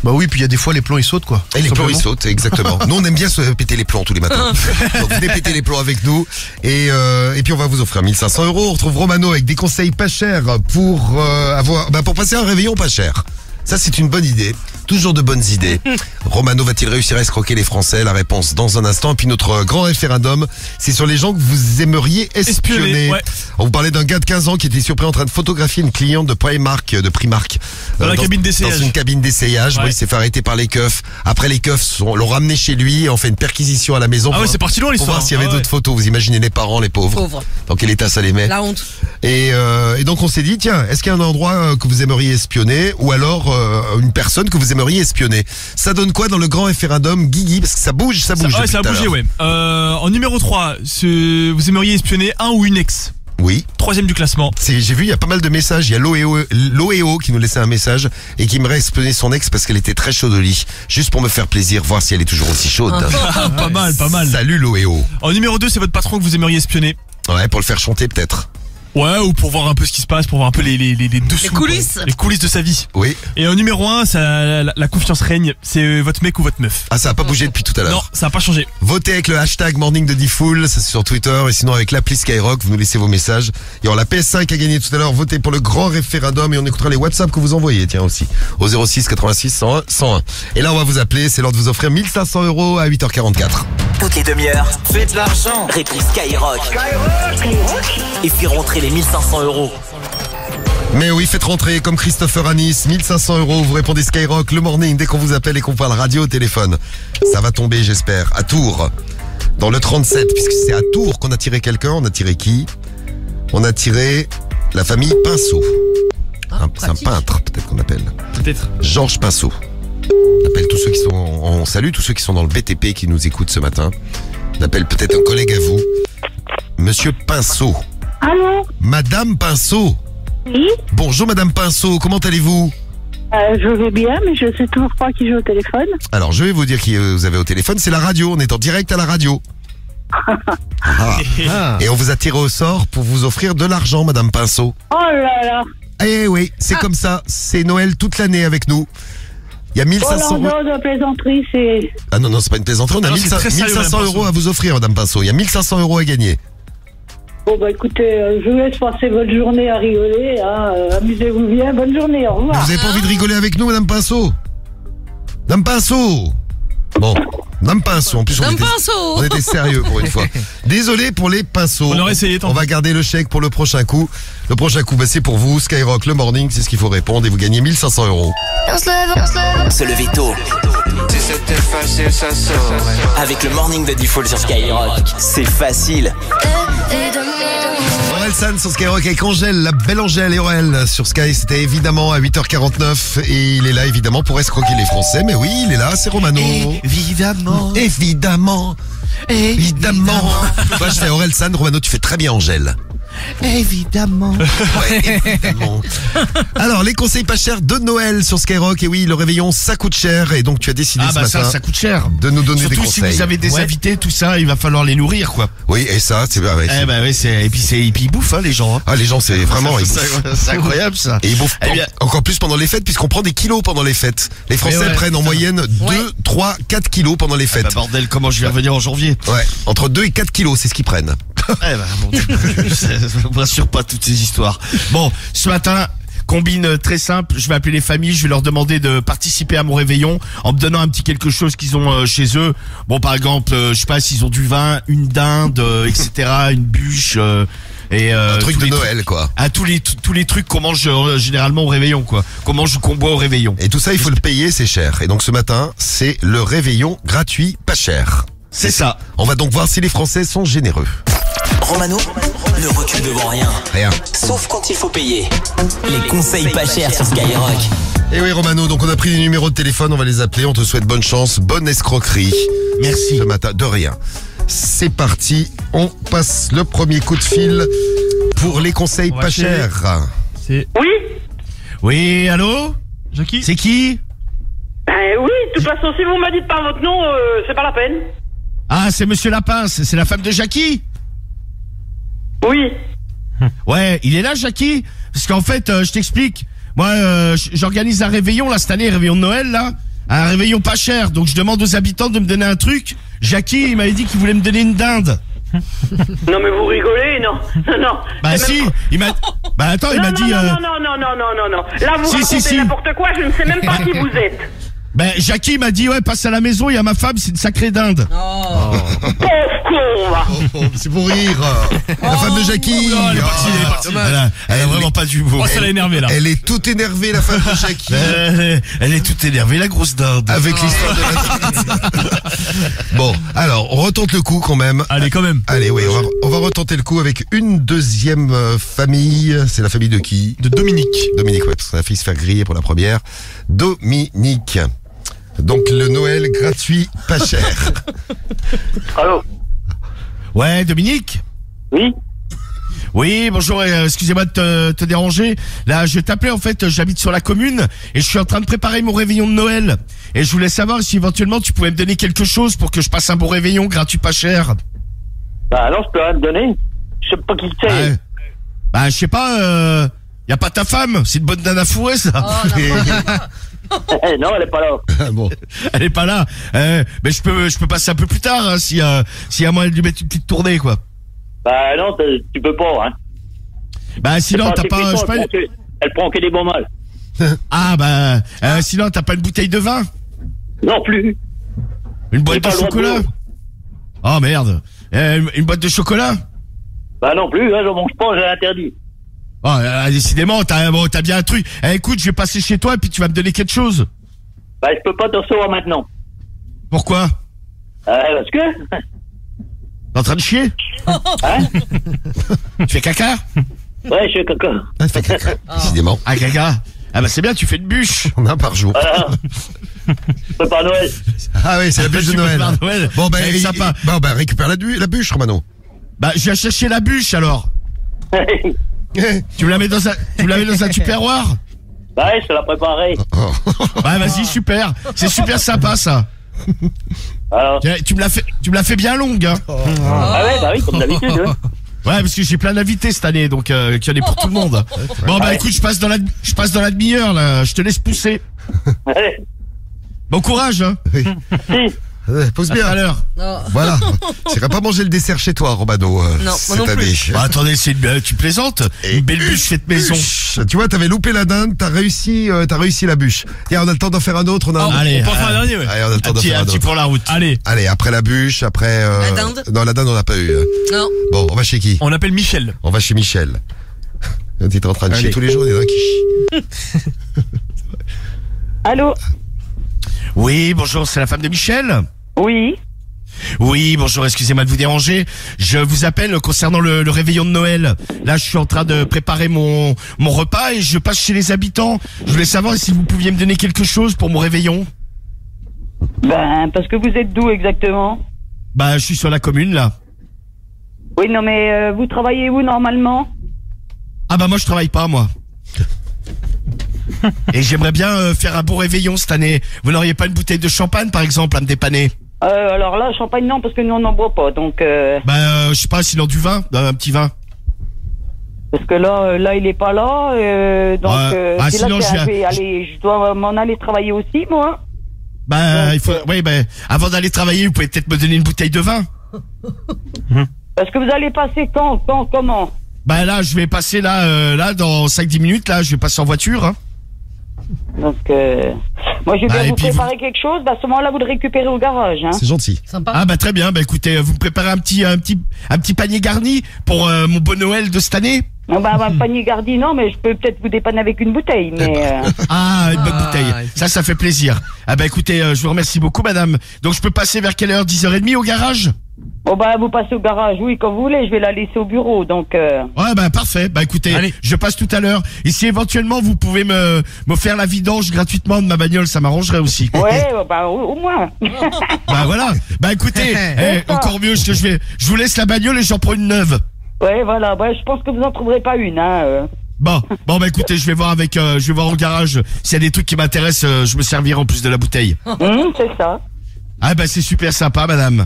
Bah oui, puis il y a des fois les plombs ils sautent quoi. Et les plombs ils sautent, exactement. nous on aime bien se péter les plombs tous les matins. Donc venez péter les plombs avec nous. Et, euh, et puis on va vous offrir 1500 euros. On retrouve Romano avec des conseils pas chers pour euh, avoir, bah, pour passer un réveillon pas cher. Ça c'est une bonne idée. Toujours de bonnes idées. Romano va-t-il réussir à escroquer les Français? La réponse dans un instant. Et puis notre grand référendum, c'est sur les gens que vous aimeriez espionner. Espionner, ouais. On vous parlait d'un gars de 15 ans qui était surpris en train de photographier une cliente de Primark, de Primark. Dans la cabine d'essayage. Dans une cabine d'essayage. Ouais. Oui, il s'est fait arrêter par les keufs. Après, les keufs sont- l'ont ramené chez lui et ont fait une perquisition à la maison. Ah pour- ouais, c'est parti loin, Pour l'histoire. voir s'il y avait Ah ouais. d'autres photos. Vous imaginez les parents, les pauvres. Pauvre. Dans quel état ça les met. La honte. Et, euh, et donc on s'est dit, tiens, est-ce qu'il y a un endroit euh, que vous aimeriez espionner? Ou alors euh, une personne que vous aimeriez espionner Ça donne quoi dans le grand référendum Guigui Parce que ça bouge, ça bouge. Ça, ouais, ça a bougé, ouais. Euh, en numéro 3, ce- vous aimeriez espionner un ou une ex? Oui. Troisième du classement. J'ai vu, il y a pas mal de messages. Il y a Loéo, Loéo qui nous laissait un message et qui aimerait espionner son ex parce qu'elle était très chaude au lit. Juste pour me faire plaisir, voir si elle est toujours aussi chaude. pas mal, pas mal. Salut Loéo. En numéro 2, c'est votre patron que vous aimeriez espionner. Ouais, pour le faire chanter peut-être. Ouais, ou pour voir un peu ce qui se passe, pour voir un peu les, les, les, les dessous. Les coulisses. quoi. Les coulisses de sa vie. Oui. Et en numéro 1, ça, la, la confiance règne. C'est euh, votre mec ou votre meuf. Ah, ça a pas bougé depuis tout à Non, l'heure. ça a pas changé. Votez avec le hashtag Morning de Diffoul, ça c'est sur Twitter, et sinon avec l'appli Skyrock, vous nous laissez vos messages. Et on la PS5 a gagné tout à l'heure, votez pour le grand référendum et on écoutera les WhatsApp que vous envoyez, tiens aussi, au 06 86 101 101. Et là on va vous appeler, c'est l'heure de vous offrir 1500 euros à 8h44. Toutes les demi-heures, faites de l'argent. Réponse Skyrock. Et puis rentrer les 1500 euros. Mais oui, faites rentrer comme Christopher Anis, 1500 euros, vous répondez Skyrock le morning dès qu'on vous appelle et qu'on parle radio au téléphone. Ça va tomber, j'espère, à Tours, dans le 37, puisque c'est à Tours qu'on a tiré quelqu'un, on a tiré qui? On a tiré la famille Pinceau. Un- c'est un peintre, peut-être qu'on appelle. Peut-être. Georges Pinceau. On appelle tous ceux qui sont, on salue tous ceux qui sont dans le BTP qui nous écoutent ce matin. On appelle peut-être un collègue à vous. Monsieur Pinceau. Allô Madame Pinceau. Oui Bonjour Madame Pinceau, comment allez-vous? Euh, Je vais bien, mais je sais toujours pas qui j'ai au téléphone. Alors, je vais vous dire qui euh, vous avez au téléphone. C'est la radio. On est en direct à la radio. Ah. Ah. Et on vous a tiré au sort pour vous offrir de l'argent, Madame Pinceau. Oh là là Eh oui, c'est comme ça. C'est Noël toute l'année avec nous. Il y a 1500 Oh non, non, de plaisanterie, c'est... Ah non, non, c'est pas une plaisanterie. On a Non, c'est 1500, très sérieux, 1500 Madame euros à vous offrir, Madame Pinceau. Il y a 1500 euros à gagner. Bon, bah écoutez, euh, je vous laisse passer votre journée à rigoler. Hein, euh, Amusez-vous bien. Bonne journée, au revoir. Vous avez pas envie de rigoler avec nous, Madame Pinceau? Madame Pinceau Bon, Madame Pinceau. En plus, on était, Pinceau. on était sérieux pour une fois. Désolé pour les pinceaux. On aurait essayé, On va garder le chèque pour le prochain coup. Le prochain coup, bah, c'est pour vous. Skyrock, le morning, c'est ce qu'il faut répondre et vous gagnez 1500 euros. On se lève, on se lève. Se lever tôt. Si c'était facile, ça saurait. Avec le morning de Diffoul sur Skyrock. C'est facile. Aurel San sur Skyrock avec Angèle, la belle Angèle et Aurel sur Sky. C'était évidemment à 8h49 et il est là évidemment pour escroquer les Français. Mais oui, il est là, c'est Romano. Évidemment. Évidemment. Évidemment. Moi, je fais Aurel San, Romano, tu fais très bien Angèle. Évidemment. Ouais, évidemment. Alors, les conseils pas chers de Noël sur Skyrock. Et oui, le réveillon, ça coûte cher. Et donc, tu as décidé Ah ce bah ça, matin ça coûte cher. de nous donner Surtout des si conseils. vous avez des Ouais. invités, tout ça, il va falloir les nourrir, quoi. Oui, et ça, c'est bah, ouais, Eh bah c'est et puis c'est et puis ils bouffent hein, les gens. hein. Ah, les gens, c'est vraiment. C'est- incroyable ça. Et ils bouffent Eh bien- encore plus pendant les fêtes, puisqu'on prend des kilos pendant les fêtes. Les Français ouais, prennent en moyenne 2, 3, 4 kilos pendant les fêtes. Bah bordel, comment je vais revenir en janvier? Ouais, entre 2 et 4 kilos, c'est ce qu'ils prennent. Eh bah bon, ça me rassure pas toutes ces histoires. Bon, ce matin. Combine très simple, je vais appeler les familles, je vais leur demander de participer à mon réveillon en me donnant un petit quelque chose qu'ils ont euh, chez eux. Bon, par exemple, euh, je sais pas s'ils ont du vin, une dinde, euh, etc., une bûche et Un truc de Noël, quoi. Ah, tous les tous les trucs qu'on mange généralement au réveillon, quoi. Qu'on mange ou qu'on boit au réveillon. Et tout ça, il faut le payer, c'est cher. Et donc ce matin, c'est le réveillon gratuit, pas cher. C'est ça. On va donc voir si les Français sont généreux. Romano ne recule devant rien. Rien. Sauf quand il faut payer. Les conseils pas chers sur Skyrock. Et oui, Romano, donc on a pris les numéros de téléphone, on va les appeler. On te souhaite bonne chance, bonne escroquerie. Merci. Ce matin, de rien. C'est parti, on passe le premier coup de fil pour les conseils On va pas chers. C'est. Oui Oui, allô Jackie C'est qui? Ben oui, de toute façon, si vous me dites pas votre nom, euh, c'est pas la peine. Ah, c'est Monsieur Lapince, c'est la femme de Jackie Oui. Ouais, il est là, Jackie Parce qu'en fait, euh, je t'explique. Moi, euh, j'organise un réveillon, là, cette année, réveillon de Noël, là. Un réveillon pas cher. Donc, je demande aux habitants de me donner un truc. Jackie, il m'avait dit qu'il voulait me donner une dinde. Non, mais vous rigolez, non Non, non. Bah, si, même il m'a... Bah, attends, il non, m'a non, dit... non, euh, non, non, non, non, non, non, non. Là, vous Si, si, racontez si. n'importe quoi, je ne sais même pas qui vous êtes. Ben, Jackie m'a dit, ouais, passe à la maison, il y a ma femme, c'est une sacrée dinde. Pauvre con, va. Oh, c'est pour rire. La femme de Jackie. Oh, elle est partie, elle est partie. Elle a, elle a vraiment pas. Oh, ça l'a énervé là. Elle est toute énervée, la femme de Jackie. Elle, elle est toute énervée, la grosse dinde. Avec l'histoire de la Bon, alors, on retente le coup quand même. Allez, quand même. Allez, oui, on va, on va retenter le coup avec une deuxième euh, famille. C'est la famille de qui? De Dominique. Dominique, ouais, parce qu'on a failli se faire griller pour la première. Dominique. Donc le Noël gratuit, pas cher. Allô Ouais, Dominique Oui Oui, bonjour, euh, excusez-moi de te, te déranger. Là, je t'appelais en fait, j'habite sur la commune et je suis en train de préparer mon réveillon de Noël. Et je voulais savoir si éventuellement tu pouvais me donner quelque chose pour que je passe un bon réveillon gratuit pas cher. Bah non, je peux rien te donner. Je sais pas qui c'est. Ouais. Bah, je sais pas, euh, y a pas ta femme, c'est une bonne à fourrer ça. Eh, non, elle est pas là. Ah, bon. Elle est pas là. Euh, mais je peux, je peux passer un peu plus tard hein, a, s'il y a moyen de lui mettre une petite tournée quoi. Bah non, tu peux pas, hein. Bah sinon t'as pas, je sais elle, pas. prend que, elle prend que des bons mâles. Ah bah, euh, sinon t'as pas une bouteille de vin, Non plus. une boîte de pas chocolat? Oh merde, Euh, une- une boîte de chocolat? Bah non plus, hein, je mange pas, j'ai interdit. Oh, euh, décidément, t'as bon, bien un truc. Eh, écoute, je vais passer chez toi et puis tu vas me donner quelque chose. Bah je peux pas te recevoir maintenant. Pourquoi? Euh, parce que... T'es en train de chier? Hein? Tu fais caca? Ouais, je suis caca. Ah, fait caca, décidément. Ah caca Ah bah c'est bien, tu fais une bûche. On a un par jour. Voilà. Pas Noël. Ah oui, c'est la bûche de Noël. Bon, bah, il- sympa. bon, bah, récupère la, la bûche, Romano. Bah je vais chercher la bûche alors. Tu me la mets dans un, tu me la mets dans un tupperware bah ouais, je te l'ai préparé. Bah vas-y, super. C'est super sympa ça. Alors, Tu, tu me l'as fait, tu me l'as fait bien longue. Hein. ah ouais, bah oui, comme d'habitude. hein. Ouais, parce que j'ai plein d'invités cette année, donc euh, qu'il y en ait pour tout le monde. Bon bah écoute, je passe dans la, je passe dans la demi-heure là. Je te laisse pousser. Allez. Bon courage, hein. Euh, Pose bien. À l'heure. Voilà. J'irai pas manger le dessert chez toi, Romano, euh, Non, moi cette non plus. année. Bah, attendez, c'est une- euh, tu plaisantes Une belle bûche faite maison. Bûche. Tu vois, t'avais loupé la dinde, t'as réussi, euh, t'as réussi la bûche. Tiens, on a le temps d'en faire un autre. On a un... Allez, On peut faire un dernier, ouais. Allez, on a le temps d'en faire un un petit autre. pour la route. Allez, Allez, après la bûche, après. euh, La dinde Non, la dinde, on n'a pas eu. Non. Bon, on va chez qui on appelle Michel. On va chez Michel. Était en train de chier tous les jours, il y en a qui. Allô Oui, bonjour, c'est la femme de Michel Oui Oui, bonjour, excusez-moi de vous déranger. Je vous appelle concernant le, le réveillon de Noël. Là, je suis en train de préparer mon, mon repas et je passe chez les habitants. Je voulais savoir si vous pouviez me donner quelque chose pour mon réveillon. Ben, parce que vous êtes d'où exactement? Bah, je suis sur la commune, là. Oui, non, mais euh, vous travaillez où normalement? Ah bah moi, je travaille pas, moi. Et j'aimerais bien euh, faire un beau réveillon cette année. Vous n'auriez pas une bouteille de champagne, par exemple, à me dépanner? Euh, Alors là, champagne, non, parce que nous, on n'en boit pas. Donc, euh, Bah, euh, je sais pas, sinon du vin, euh, un petit vin. parce que là, euh, là, il est pas là. euh, donc, Ouais. euh, Ah, c'est là sinon, que je je viens- vais aller. Je dois m'en aller travailler aussi, moi. Bah, Donc, il faut. Oui, bah, avant d'aller travailler, vous pouvez peut-être me donner une bouteille de vin. Parce que vous allez passer quand Quand Comment? Bah là, je vais passer là, euh, là dans 5-10 minutes, là, je vais passer en voiture. Hein. Donc, euh, moi, je vais Bah, bien et vous puis préparer quelque chose. Bah, à ce moment-là, vous le récupérez au garage. Hein. C'est gentil. Sympa. Ah bah très bien. Bah écoutez, euh, vous me préparez un petit, un petit, un petit panier garni pour euh, mon beau Noël de cette année. Non, bah, un panier gardi, non, mais je peux peut-être vous dépanner avec une bouteille. Eh Mais ben. euh, Ah, une bonne Ah, bouteille. Ça, ça fait plaisir. Ah bah écoutez, euh, je vous remercie beaucoup, madame. Donc je peux passer vers quelle heure? 10h30 au garage? Bon, bah, vous passez au garage, oui, comme vous voulez. Je vais la laisser au bureau. Donc, euh, Ouais, bah parfait. Bah écoutez, Allez. je passe tout à l'heure. Et si éventuellement vous pouvez me, me faire la vidange gratuitement de ma bagnole, ça m'arrangerait aussi. ouais, bah, au, au moins. Bah voilà. Bah écoutez, eh, encore mieux, je, je vais, je vous laisse la bagnole et j'en prends une neuve. ouais, voilà. Bah, je pense que vous en trouverez pas une. Hein, euh. Bon, bon bah écoutez, je vais voir avec, euh, je vais voir au garage s'il y a des trucs qui m'intéressent, euh, je me servirai en plus de la bouteille. Hum, c'est ça. Ah bah c'est super sympa, madame.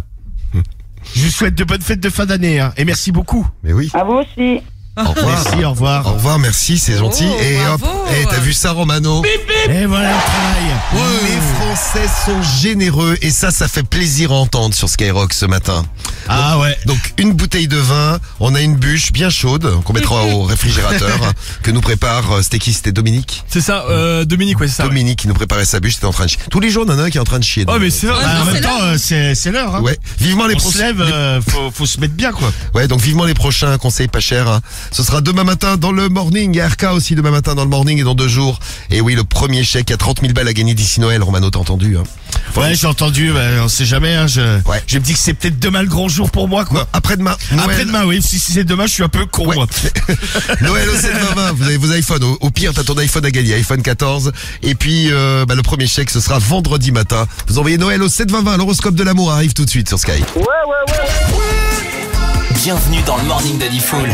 Je vous souhaite de bonnes fêtes de fin d'année, hein, et merci beaucoup. Mais oui. À vous aussi. Au revoir. Merci, au revoir. Au revoir, merci, c'est gentil. Oh, et hop, bravo. et t'as vu ça, Romano Et voilà le travail. Les Français sont généreux et ça, ça fait plaisir à entendre sur Skyrock ce matin. Ah ouais. Donc une bouteille de vin, on a une bûche bien chaude qu'on mettra au réfrigérateur que nous prépare, euh, c'était qui C'était Dominique C'est ça, euh, Dominique, ouais, c'est ça. ouais. Dominique qui nous préparait sa bûche, c'était en train de chier. Tous les jours, on en a un qui est en train de chier. Oh, mais c'est vrai. Bah, en c'est même l'heure. temps, euh, c'est l'heure. Hein. Ouais, vivement les On se prochains. lève, euh, faut, faut se mettre bien quoi. Ouais, donc vivement les prochains conseils pas chers. hein. Ce sera demain matin dans le morning. Il y a RK aussi demain matin dans le morning et dans deux jours. Et oui, le premier chèque à 30 000 balles à gagner d'ici Noël. Romano, t'as entendu hein Ouais, j'ai entendu, bah, on sait jamais. Hein, je, Ouais. je me dis que c'est peut-être demain le grand jour pour moi quoi. Après-demain. Noël. Après-demain, oui. Si, si c'est demain, je suis un peu con. Ouais. moi. Noël au 720, vous avez vos iPhones. Au, au pire, t'as ton iPhone à gagner, iPhone 14. Et puis, euh, bah, le premier chèque, ce sera vendredi matin. Vous envoyez Noël au 720. L'horoscope de l'amour arrive tout de suite sur Sky. Bienvenue dans le morning de Diffoul.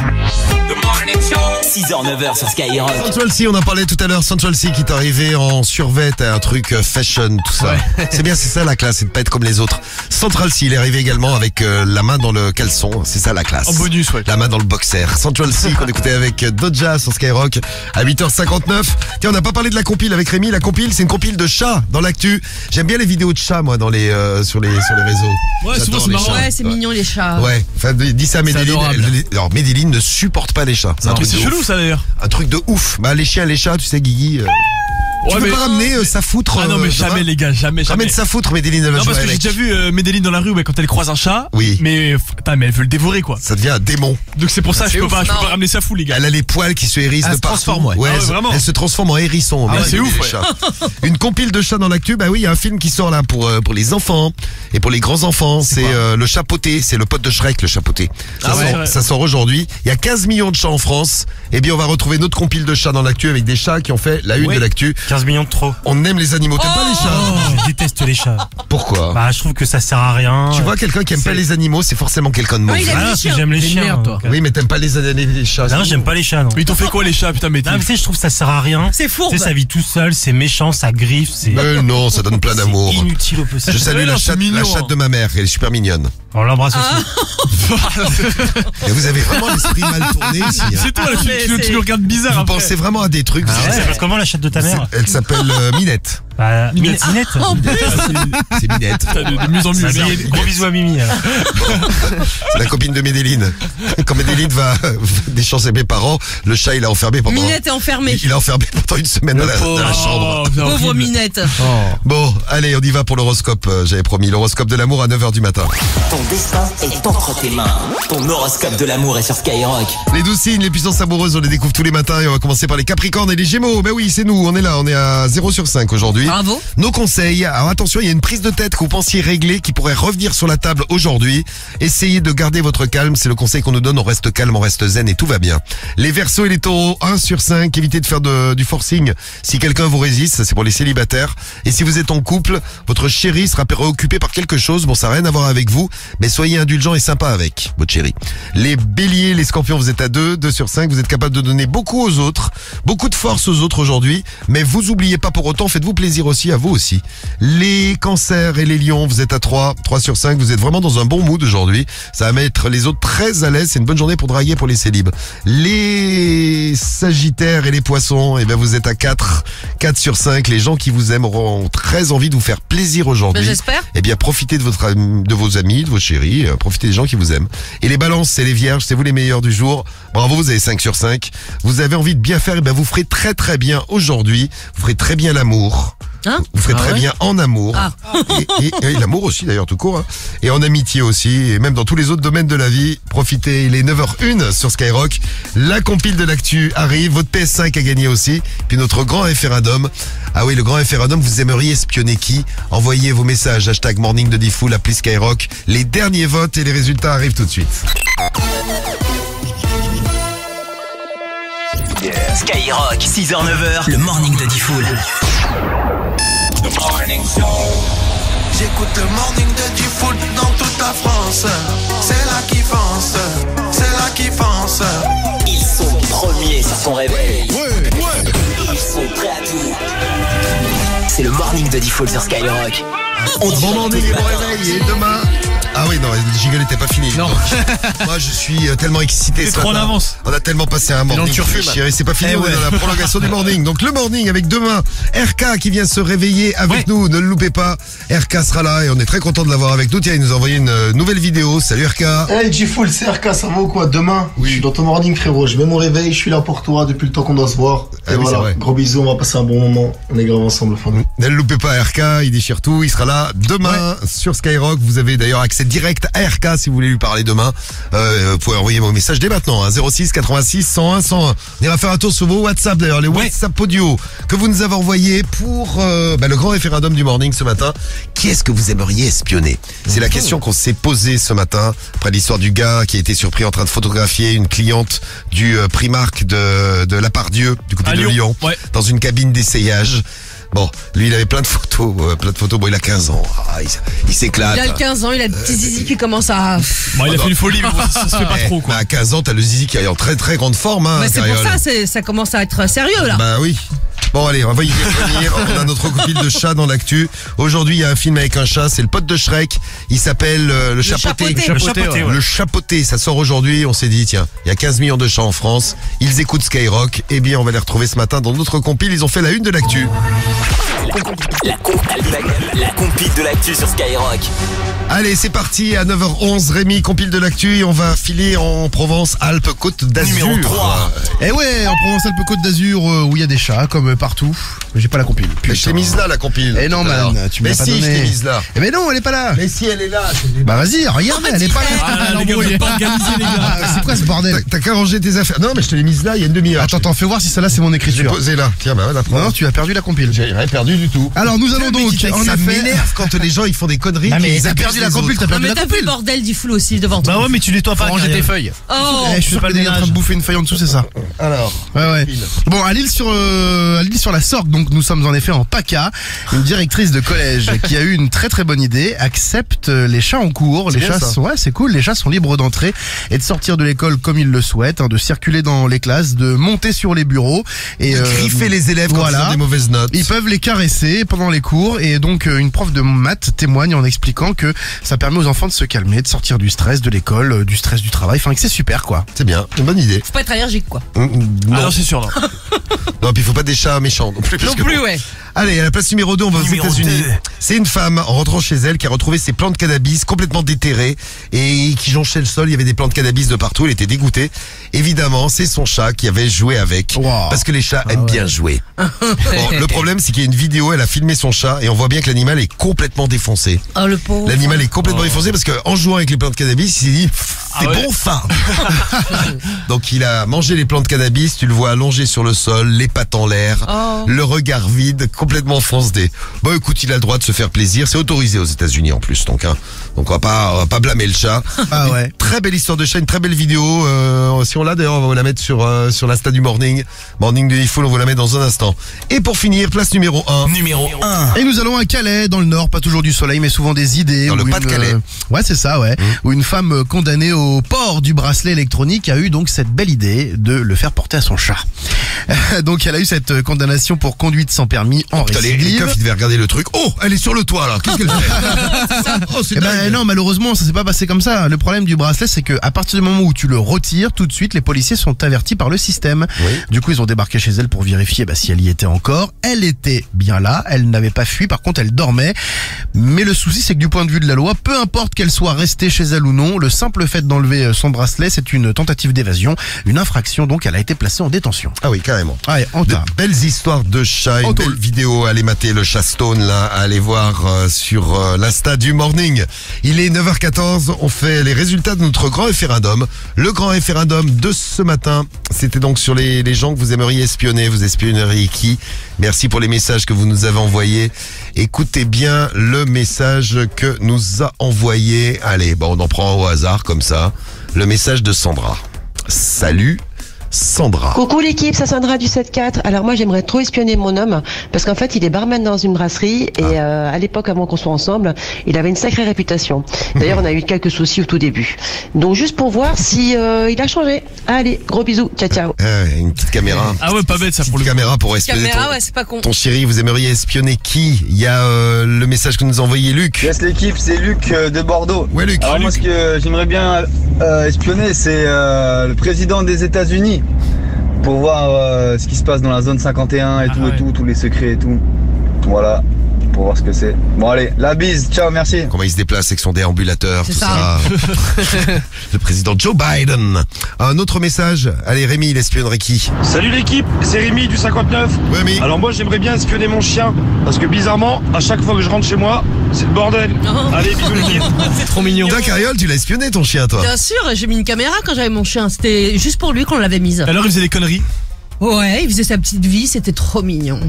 6h, 9h sur Skyrock. Central C, on en parlait tout à l'heure. Central C qui est arrivé en survêt à un truc euh, fashion, tout ça. C'est bien, c'est ça la classe, c'est de pas être comme les autres. Central C, il est arrivé également avec euh, la main dans le caleçon. C'est ça la classe. En bonus, ouais. La main dans le boxer. Central C qu'on écoutait avec euh, Doja sur Skyrock à 8h59. Tiens, on n'a pas parlé de la compile avec Rémi. La compile, c'est une compile de chats dans l'actu. J'aime bien les vidéos de chats, moi, dans les, euh, sur les, sur les réseaux. Ouais, souvent, c'est marrant. chats. Ouais, c'est mignon les chats. Ouais, enfin, dis ça à. Elle- Alors, Médéline ne supporte pas les chats. C'est un truc chelou ça d'ailleurs. Un truc de ouf. Bah, les chiens, les chats, tu sais, Guigui. euh, tu mais- pas ramener euh, sa foutre Ah non, mais euh, jamais demain les gars, jamais, jamais. Ramène sa foutre, Médéline, elle va Non, jouer parce que j'ai déjà vu euh, Médéline dans la rue ouais, quand elle croise un chat. Oui. Mais, euh, putain, mais elle veut le dévorer quoi. Ça devient un démon. Donc c'est pour ça, je peux pas, je peux Non. pas ramener sa fou, les gars. Elle a les poils qui se hérissent Elle de se partout. transforme, ouais. Ah ouais, elle, se- vraiment. elle se transforme en hérisson. Ah c'est ouf. Une compile de chats dans l'actu. Bah oui, il y a un film qui sort là pour euh, pour les enfants et pour les grands enfants. C'est euh, le chapoté. C'est le pote de Shrek, le chapoté. Ça, Ah sort, aujourd'hui. Il y a 15 millions de chats en France. Et bien, on va retrouver notre compile de chats dans l'actu avec des chats qui ont fait la une de l'actu. 15 millions de trop. On aime les animaux. T'aimes pas les chats Oh, je déteste les chats. Pourquoi? Bah, je trouve que ça sert à rien. Tu vois, quelqu'un qui aime pas les animaux, c'est forcément quelqu'un de mauvais. il aime Ah, les parce que chiens. j'aime les T'es une chiens. merde, toi. donc, euh. Oui, mais t'aimes pas les, les, les chats. Non, j'aime pas les chats, non. Mais ils t'ont fait quoi les chats, putain, mais Non, mais tu sais, je trouve que ça sert à rien. C'est fourbe. Tu sais, ça vit tout seul, c'est méchant, ça griffe, c'est. Mais non, ça donne plein c'est d'amour. Inutile au possible. Je salue Ouais, la non, c'est chatte, la mignon, chatte hein. de ma mère, elle est super mignonne. On l'embrasse Ah. aussi. Et vous avez vraiment l'esprit mal tourné ici. hein. C'est toi là, tu, Mais tu- tu c'est- nous regardes bizarre Vous après. pensez vraiment à des trucs. vous Ah savez, comment la chatte de ta mère Elle s'appelle euh, Minette. Bah, Minette. Minette. Ah, en plus C'est Minette. De, de mieux en mieux. Minette, Gros bisous à Mimi. hein. C'est la copine de Médéline. Quand Médéline va déchancer mes parents, le chat il a enfermé pendant. Minette est enfermée. Il a enfermé pendant une semaine dans la, dans la chambre. Oh, Pauvre. Minette. Bon, allez, on y va pour l'horoscope. euh, J'avais promis l'horoscope de l'amour à 9h du matin. Ton destin est entre tes mains. Ton horoscope de l'amour est sur Skyrock. Les douze signes, les puissances amoureuses, on les découvre tous les matins et on va commencer par les Capricornes et les Gémeaux. Ben oui, c'est nous, on est là, on est à 0 sur 5 aujourd'hui. Bravo. Nos conseils, alors attention, il y a une prise de tête que vous pensiez régler qui pourrait revenir sur la table aujourd'hui. Essayez de garder votre calme, c'est le conseil qu'on nous donne, on reste calme, on reste zen et tout va bien. Les Verseaux et les Taureaux, 1 sur 5, évitez de faire de- du forcing si quelqu'un vous résiste, c'est pour les célibataires. Et si vous êtes en couple, votre chéri sera préoccupé par quelque chose, bon ça n'a rien à voir avec vous, mais soyez indulgent et sympa avec votre chéri. Les Béliers, les Scorpions, vous êtes à 2, 2 sur 5, vous êtes capable de donner beaucoup aux autres, beaucoup de force aux autres aujourd'hui, mais vous oubliez pas pour autant, faites-vous plaisir aussi à vous aussi. Les Cancers et les Lions, vous êtes à 3, 3 sur 5, vous êtes vraiment dans un bon mood aujourd'hui, ça va mettre les autres très à l'aise, c'est une bonne journée pour draguer pour les célibes. Les Sagittaires et les Poissons, eh bien vous êtes à 4, 4 sur 5, les gens qui vous aiment auront très envie de vous faire plaisir aujourd'hui. Ben, j'espère. Eh bien, profitez de votre de vos amis, de vos chéris, euh, profitez des gens qui vous aiment. Et les balances, c'est les vierges, c'est vous les meilleurs du jour. Bravo, vous avez 5 sur 5. Vous avez envie de bien faire, eh bien, vous ferez très très bien aujourd'hui. Vous ferez très bien l'amour. Hein Vous ferez Ah très ouais bien en amour. Ah. Et, et- et l'amour aussi d'ailleurs tout court. hein. Et en amitié aussi. Et même dans tous les autres domaines de la vie. Profitez, il est 9h01 sur Skyrock. La compile de l'actu arrive. Votre PS5 a gagné aussi. Puis notre grand référendum. Ah oui, le grand référendum, vous aimeriez espionner qui? Envoyez vos messages. Hashtag morning de Diffoul, appli Skyrock. Les derniers votes et les résultats arrivent tout de suite. Skyrock, 6h-9h, le morning de Diffoul. J'écoute le morning de foot dans toute la France. C'est là qui fonce, c'est là qui fonce. Ils sont premiers sur son réveil. Ils sont prêts à tout. C'est le morning de Diffoul sur Skyrock. On Bon morning et bon réveil. Et demain. Ah oui, non, le jingle n'était pas fini. Non. Moi, je suis euh, tellement excité. T'es ce trop en avance. On a tellement passé un morning. chérie, c'est pas fini, Eh on est dans la prolongation du morning. Donc le morning avec demain RK qui vient se réveiller avec Ouais. nous. Ne le loupez pas. RK sera là et on est très content de l'avoir avec nous. Tiens, il nous a envoyé une euh, nouvelle vidéo. Salut RK. Hey G-Full, c'est RK, ça va ou quoi? Demain, Oui. je suis dans ton morning frérot, je mets mon réveil, je suis là pour toi depuis le temps qu'on doit se voir. Ah Et oui, c'est voilà, vrai. gros bisous, on va passer un bon moment, on est grave ensemble. Enfin, Ne le loupez pas RK, il déchire tout, il sera là demain sur Skyrock. Vous avez d'ailleurs accès direct à RK si vous voulez lui parler demain. Euh, vous pouvez envoyer vos messages dès maintenant, hein, 06 86 101 101. On ira faire un tour sur vos WhatsApp d'ailleurs, les WhatsApp audio que vous nous avez envoyés pour euh, bah, le grand référendum du morning ce matin. Qui est-ce que vous aimeriez espionner? C'est la question qu'on s'est posée ce matin après l'histoire du gars qui a été surpris en train de photographier une cliente du euh, Primark de, de La Pardieu, du côté À de Lyon, Lyon, ouais. dans une cabine d'essayage. Bon, lui, il avait plein de photos, euh, plein de photos. Bon, il a 15 ans. Ah, il s'éclate. Il a le 15 ans, il a le petit zizi qui commence à. Bon, il a fait une folie, mais bon, ça, se fait pas Eh, trop, quoi. bah, à 15 ans, t'as le zizi qui est en très très grande forme, hein, Bah, c'est pour Cariole. ça, c'est- ça commence à être sérieux là. Bah oui. Bon allez, on va y revenir. On a notre copine de chat dans l'actu. Aujourd'hui, il y a un film avec un chat, c'est le pote de Shrek. Il s'appelle euh, le, chapeauté. chapeauté. Le chapeauté, ouais. Le chapeauté, ça sort aujourd'hui. On s'est dit, tiens, il y a 15 millions de chats en France. Ils écoutent Skyrock. Eh bien, on va les retrouver ce matin dans notre compile. Ils ont fait la une de l'actu. La, la, de l'actu sur Skyrock. Allez, c'est parti. À 9h11, Rémi, compile de l'actu. Et on va filer en Provence, Alpes, Côte d'Azur. Numéro 3. Et ouais, en Provence-Alpes-Côte d'Azur, euh, où il y a des chats, comme euh, partout. Mais J'ai pas la compile. Mais je t'ai mise là, la compile. Eh non, man, tu me Mais l'as pas si, je t'ai mise là. Eh mais non, elle est pas là. Mais si, elle est là. Bah vas-y, regarde, elle est pas là. Ah, gars. Ah, C'est quoi ce T'as bordel t'as qu'à ranger tes affaires. Non, mais je te l'ai mise là il y a une demi-heure. Attends, attends, fais voir si celle-là c'est mon Je l'ai écriture. posée là. Tiens, bah voilà, prends. Non, tu as perdu la compile. J'ai rien perdu du tout. Alors nous allons donc, en ça effet. m'énerve quand les gens ils font des conneries. Ah, perdu la autres. t'as Non, perdu mais la t'as compile. le bordel du flou aussi devant toi. Bah ouais, mais tu nettoies pas. Faut ranger tes feuilles. Oh Eh, je suis sûr pas le est en train de bouffer une feuille en dessous, c'est ça. Alors, Ouais, ouais. Bon, à Lille sur euh, à Lille sur la Sorgue, donc nous sommes en effet en PACA. Une directrice de collège qui a eu une très très bonne idée accepte euh, les chats en cours. Les bien, chats, ça. sont, ouais, c'est cool. Les chats sont libres d'entrer et de sortir de l'école comme ils le souhaitent, hein, de circuler dans les classes, de monter sur les bureaux et de euh, griffer les élèves quand voilà. ils ont des mauvaises notes. Ils peuvent les caresser pendant les cours et donc euh, une prof de maths témoigne en expliquant que ça permet aux enfants de se calmer, de sortir du stress de l'école, euh, du stress du travail, enfin que c'est super quoi. C'est bien, une bonne idée. Faut pas être allergique quoi. Hum, hum, Ah Non, non, c'est sûr, non. non, puis il faut pas des chats méchants non plus. parce Non que plus, bon. ouais. Allez, à la place numéro 2, on va aux États-Unis. C'est une femme, en rentrant chez elle, qui a retrouvé ses plantes de cannabis complètement déterrées et qui jonchaient le sol. Il y avait des plantes de cannabis de partout. Elle était dégoûtée. Évidemment, c'est son chat qui avait joué avec. Parce que les chats aiment bien jouer. Bon, le problème, c'est qu'il y a une vidéo, elle a filmé son chat et on voit bien que l'animal est complètement défoncé. Oh, le pauvre. L'animal est complètement défoncé parce qu'en jouant avec les plantes de cannabis, il s'est dit c'est Ah ouais. bon fin. Donc il a mangé les plantes de cannabis, tu le vois allongé sur le sol, les pattes en l'air, Oh. le regard vide, complètement foncé. Bon écoute, il a le droit de se faire plaisir, c'est autorisé aux États-Unis en plus donc hein. Donc on va pas on va pas blâmer le chat. Ah ouais. Très belle histoire de chat, une très belle vidéo. euh, si on l'a d'ailleurs, on va vous la mettre sur euh, sur l'insta du morning, morning de Full, on vous la met dans un instant. Et pour finir, place numéro 1. Numéro 1. Et nous allons à Calais, dans le Nord, pas toujours du soleil, mais souvent des idées. Dans le Pas-de-Calais. Mmh. euh, ouais, c'est ça, ouais. Où une femme condamnée au port du bracelet électronique a eu donc cette belle idée de le faire porter à son chat. donc elle a eu cette condamnation pour conduite sans permis en Putain, les, les récidive. keufs, ils devaient regarder le truc. Oh, elle est sur le toit là. Qu'est-ce qu'elle fait Oh, Eh ben non, malheureusement, ça s'est pas passé comme ça. Le problème du bracelet, c'est que à partir du moment où tu le retires, tout de suite, les policiers sont avertis par le système. Du coup, ils ont débarqué chez elle pour vérifier bah, si elle y était encore. Elle était bien là, elle n'avait pas fui. Par contre, elle dormait. Mais le souci, c'est que du point de vue de la loi, peu importe qu'elle soit restée chez elle ou non, le simple fait d'enlever euh, son bracelet, c'est une tentative d'évasion, une infraction. Donc, elle a été placée en détention. Ah oui, carrément. Ah, et en De belles histoires de chats, une En belle tôle. Allez mater le chat Stone là, allez voir euh, sur euh, l'insta du morning? Il est 9h14, on fait les résultats de notre grand référendum. Le grand référendum de ce matin, c'était donc sur les, les gens que vous aimeriez espionner, vous espionneriez qui? Merci pour les messages que vous nous avez envoyés. Écoutez bien le message que nous a envoyé, allez, bon on en prend au hasard comme ça, le message de Sandra. Salut Sandra. Coucou l'équipe, ça Sandra du 7-4. Alors moi j'aimerais trop espionner mon homme parce qu'en fait il est barman dans une brasserie et euh, à l'époque avant qu'on soit ensemble, il avait une sacrée réputation. D'ailleurs on a eu quelques soucis au tout début. Donc juste pour voir si euh, il a changé. Allez, gros bisous, ciao ciao. Ah, une petite caméra. Ah ouais, pas bête ça pour le caméra pour espionner Caméra, ton, ouais, c'est pas con. ton chéri. Vous aimeriez espionner qui? Il y a euh, le message que nous a envoyé Luc. Yes l'équipe, c'est Luc euh, de Bordeaux. Ouais Luc. Alors moi ce que j'aimerais bien euh, espionner c'est euh, le président des États-Unis pour voir euh, ce qui se passe dans la zone 51 et tout et tout, tous les secrets et tout. Voilà, pour voir ce que c'est. Bon allez, la bise, ciao, merci. Comment il se déplace avec son déambulateur, C'est tout ça. ça. le président Joe Biden. Un autre message. Allez Rémi, il espionnerait qui Salut l'équipe, c'est Rémi du 59. Alors moi j'aimerais bien espionner mon chien parce que bizarrement à chaque fois que je rentre chez moi c'est le bordel. Allez bisous l'équipe. c'est trop mignon. Toi Carriole, tu l'as espionné ton chien toi Bien sûr, j'ai mis une caméra quand j'avais mon chien. C'était juste pour lui qu'on l'avait mise. Alors il faisait des conneries Ouais, il faisait sa petite vie, c'était trop mignon.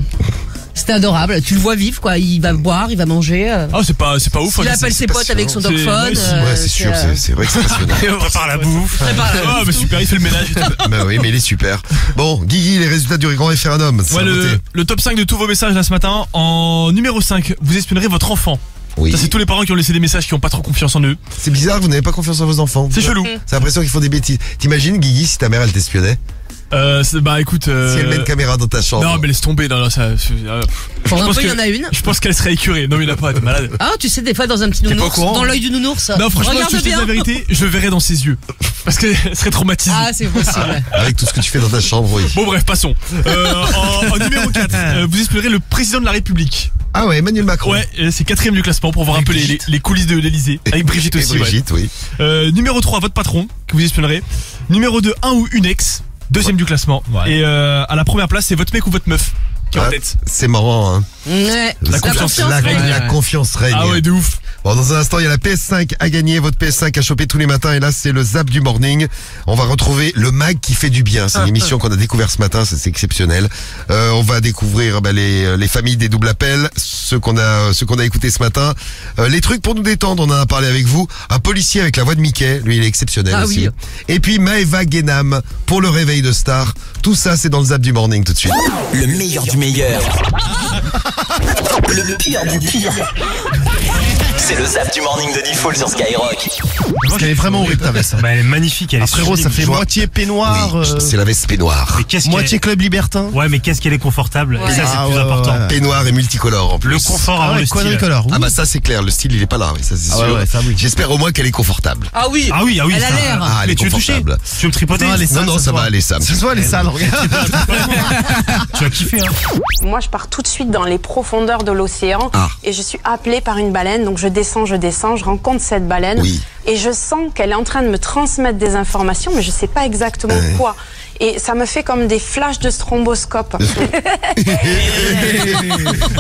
C'était adorable. Tu le vois vivre, quoi. Il va boire, il va manger. euh. Ah c'est pas c'est pas ouf. Il hein, appelle c'est ses potes passionnant. avec son C'est- dogphone, ouais, c'est- euh, Ouais, c'est sûr, c'est, c'est c'est vrai que c'est passionnant. Et on prépare la bouffe. Ah mais super, il fait le ménage. et tout. bah oui, mais il est super. Bon, Guigui, les résultats du grand référendum. c'est Ouais, le, top 5 de tous vos messages là ce matin. En numéro 5, vous espionnerez votre enfant. Oui. Ça, c'est tous les parents qui ont laissé des messages qui ont pas trop confiance en eux. C'est bizarre, vous n'avez pas confiance en vos enfants. C'est chelou. C'est l'impression qu'ils font des bêtises. T'imagines, Guigui, si ta mère elle t'espionnait? Euh, bah écoute. euh, Si elle met une caméra dans ta chambre. Non, mais laisse tomber. Non, non, ça. euh, Je un pense peu, il y en a une. Je pense qu'elle serait écurée. Non, mais il n'y en a pas, t'es malade. Ah, tu sais, des fois, dans un petit nounours, courant dans l'œil du nounours. Non, franchement, Regarde si je te dis bien. la vérité, je le verrai dans ses yeux. Parce qu'elle serait traumatisée. Ah, c'est possible. Avec tout ce que tu fais dans ta chambre, oui. Bon, bref, passons. Euh, en, en numéro 4, euh, vous espérez le président de la République. Ah ouais, Emmanuel Macron. Ouais, c'est quatrième du classement pour voir un peu les, coulisses de l'Elysée. Avec Brigitte Et aussi. ouais. Brigitte, oui. Euh, numéro 3, votre patron, que vous espionnerez. Numéro 2, un ou une ex. Deuxième du classement. Et euh, à la première place, c'est votre mec ou votre meuf? Qui est en tête. C'est marrant, hein. Ouais. La, confiance, la, règne. la confiance règne. Ah ouais, de ouf. Bon, dans un instant, il y a la PS5 à gagner, votre PS5 à choper tous les matins, et là, c'est le zap du morning. On va retrouver le mag qui fait du bien. C'est une émission qu'on a découvert ce matin, c'est c'est exceptionnel. Euh, on va découvrir bah, les, les familles des doubles appels, ceux qu'on a, ceux qu'on a écoutés ce matin. Euh, les trucs pour nous détendre, on en a parlé avec vous. Un policier avec la voix de Mickey, lui, il est exceptionnel Ah aussi. oui. Et puis Maeva Guénam pour le réveil de star. Tout ça, c'est dans le zap du morning tout de suite. Le meilleur du meilleur. Le pire du pire. C'est le zap du morning de Diffoul sur Skyrock. Parce qu'elle est vraiment horrible ta veste. Bah, elle est magnifique, elle est Ah, frérot, ça fait moitié peignoir. Oui, euh, c'est la veste peignoir. Mais qu'est-ce Moitié club libertin. Ouais, mais qu'est-ce qu'elle est confortable. Et ça, c'est Ah, le plus ouais, important. Peignoir et multicolore en plus. Le confort Ah avant ouais, le style. Ah bah ça c'est clair, le style il est pas là, oui, ça c'est Ah ouais, sûr. ouais, ça, oui. J'espère au moins qu'elle est confortable. Ah oui. Ah oui, ah oui. Elle a ça- l'air. Ah, elle Mais est tu veux toucher confortable. Tu veux me tripoter Non, elle est Non, ça ça se va voit. aller, Sam. Ça se voit, elle est sale, regarde. Tu vas kiffer, hein. Moi, je pars tout de suite dans les profondeurs de l'océan Ah. et je suis appelée par une baleine. Donc, je descends, je descends, je rencontre cette baleine Oui. et je sens qu'elle est en train de me transmettre des informations, mais je sais pas exactement quoi et ça me fait comme des flashs de stromboscope.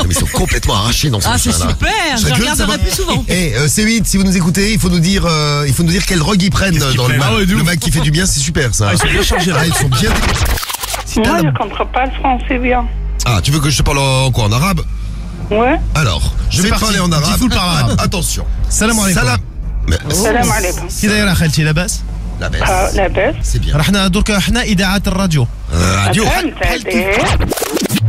Ils sont complètement arrachés dans ce Ah, c'est super, Je plus souvent. Eh, euh, C8, si vous nous écoutez, il faut nous dire, euh, il faut quelle drogue ils prennent dans le ah Le qui fait du bien, c'est super ça. Ah, ils sont bien chargés, ah, Moi, je comprends pas le français bien. Ah, tu veux que je te parle en quoi En arabe? Ouais. Alors, je vais parler en arabe. arabe. Attention. Salam alaikum. Salam. Salam alaikum. Qui d'ailleurs la la baisse. Ah, la baisse. C'est bien. Rahna, radio. Radio.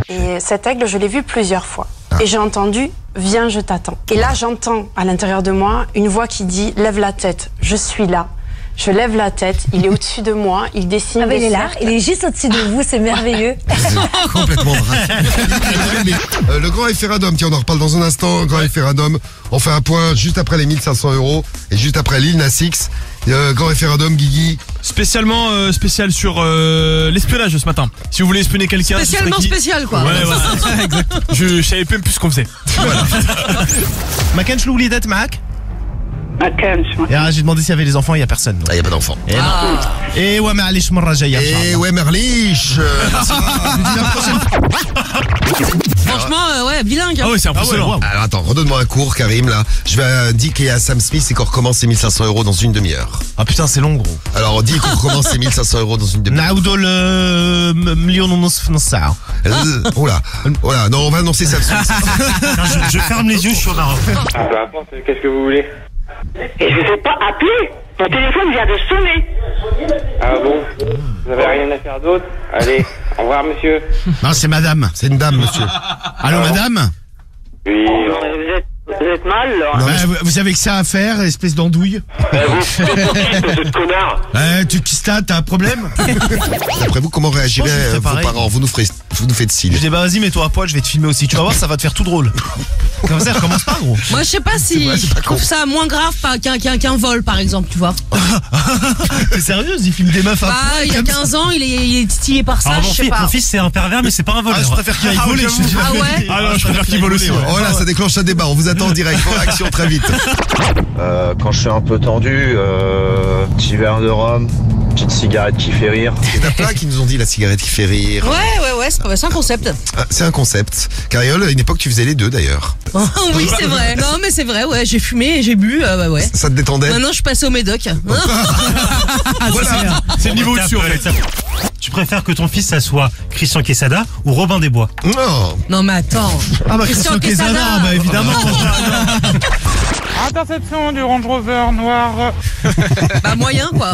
Et cet aigle, je l'ai vu plusieurs fois. Ah. Et j'ai entendu Viens, je t'attends. Et là, j'entends à l'intérieur de moi une voix qui dit Lève la tête, je suis là, Je lève la tête, il est au-dessus de moi, il dessine. Ah bah, des il est là, cercles. il est juste au-dessus de vous, c'est merveilleux. Complètement vrai. Euh, le grand référendum, tiens, on en reparle dans un instant. Grand référendum, on fait un point juste après les 1500 euros et juste après l'île Nas-X. Euh, grand référendum, Guigui. Spécialement euh, spécial sur euh, l'espionnage ce matin. Si vous voulez espionner quelqu'un, ce serait Spécialement qui spécial, quoi. Ouais, voilà. exact. Je, je savais même plus ce qu'on faisait. ما كانش الوليدات معاك؟ ما كانش ما يا j'ai demandé s'il y avait des enfants, il y a personne. Ah, il n'y a pas d'enfant. Et non. Et ouais, معليش مرة جاية إن شاء Et الله. ouais, Merlich. euh, Franchement, euh, ouais, bilingue. hein. Ah ouais, c'est impressionnant. Alors attends, redonne-moi un cours, Karim, là. Je vais euh, dire qu'il y a Sam Smith et qu'on recommence ces 1500 euros dans une demi-heure. Ah putain, c'est long gros. Alors, dis qu'on recommence ces 1500 euros dans une demi-heure. نعاودوا المليون ونص في نص ساعة. Euh, Oula, oula, non, on va annoncer Sam Smith. Non, je, je ferme les yeux, je suis au Maroc. Ah, peu importe, qu'est-ce que vous voulez Et je sais pas appeler. Mon téléphone vient de sonner. Ah bon Vous avez rien à faire d'autre Allez, au revoir monsieur. Non, c'est madame. C'est une dame, monsieur. Allô madame Oui, Vous êtes, vous êtes mal, là. Bah, vous- Vous avez que ça à faire, espèce d'andouille ce connard Euh, tu Kista, t'as un problème D'après vous, comment réagiraient euh, vos pareil. parents Vous nous ferez, vous nous faites signe. Je dis bah vas-y mets-toi à poil, je vais te filmer aussi. Tu vas voir, ça va te faire tout drôle. Comme ça, recommence pas gros. Moi, je sais pas si vrai, je trouve ça moins grave qu'un qu'un qu'un vol, par exemple, tu vois. T'es sérieuse Il filme des meufs à Bah, poil il a comme ça 15 ans, il est, il est stylé par ça, Alors, mon, je sais fils, pas. mon fils, c'est un pervers, mais c'est pas un voleur. Ah, je préfère qu'il aille Ah, voler. je Ah ouais vérité. Ah non, je préfère qu'il vole aussi. ouais. Oh là, ça déclenche un débat. On vous attend en direct. Action très vite. Euh, quand je suis un peu tendu, euh, petit verre de rhum, petite cigarette qui fait rire. Il y en a plein qui nous ont dit la cigarette qui fait rire. Ouais, ouais, ouais, c'est pas- c'est un concept. Ah, C'est un concept. Carriole, à une époque, tu faisais les deux d'ailleurs. oui, c'est vrai. Non, mais c'est vrai, ouais, j'ai fumé et j'ai bu, euh, bah ouais. Ça te détendait Maintenant, je suis passée au médoc. Voilà. C'est le niveau au-dessus en fait. étape. Tu préfères que ton fils, ça soit Christian Quesada ou Robin des Bois Non. Non, mais attends. Ah bah Christian Quesada, bah évidemment. Interception du Range Rover noir. Bah, moyen, quoi.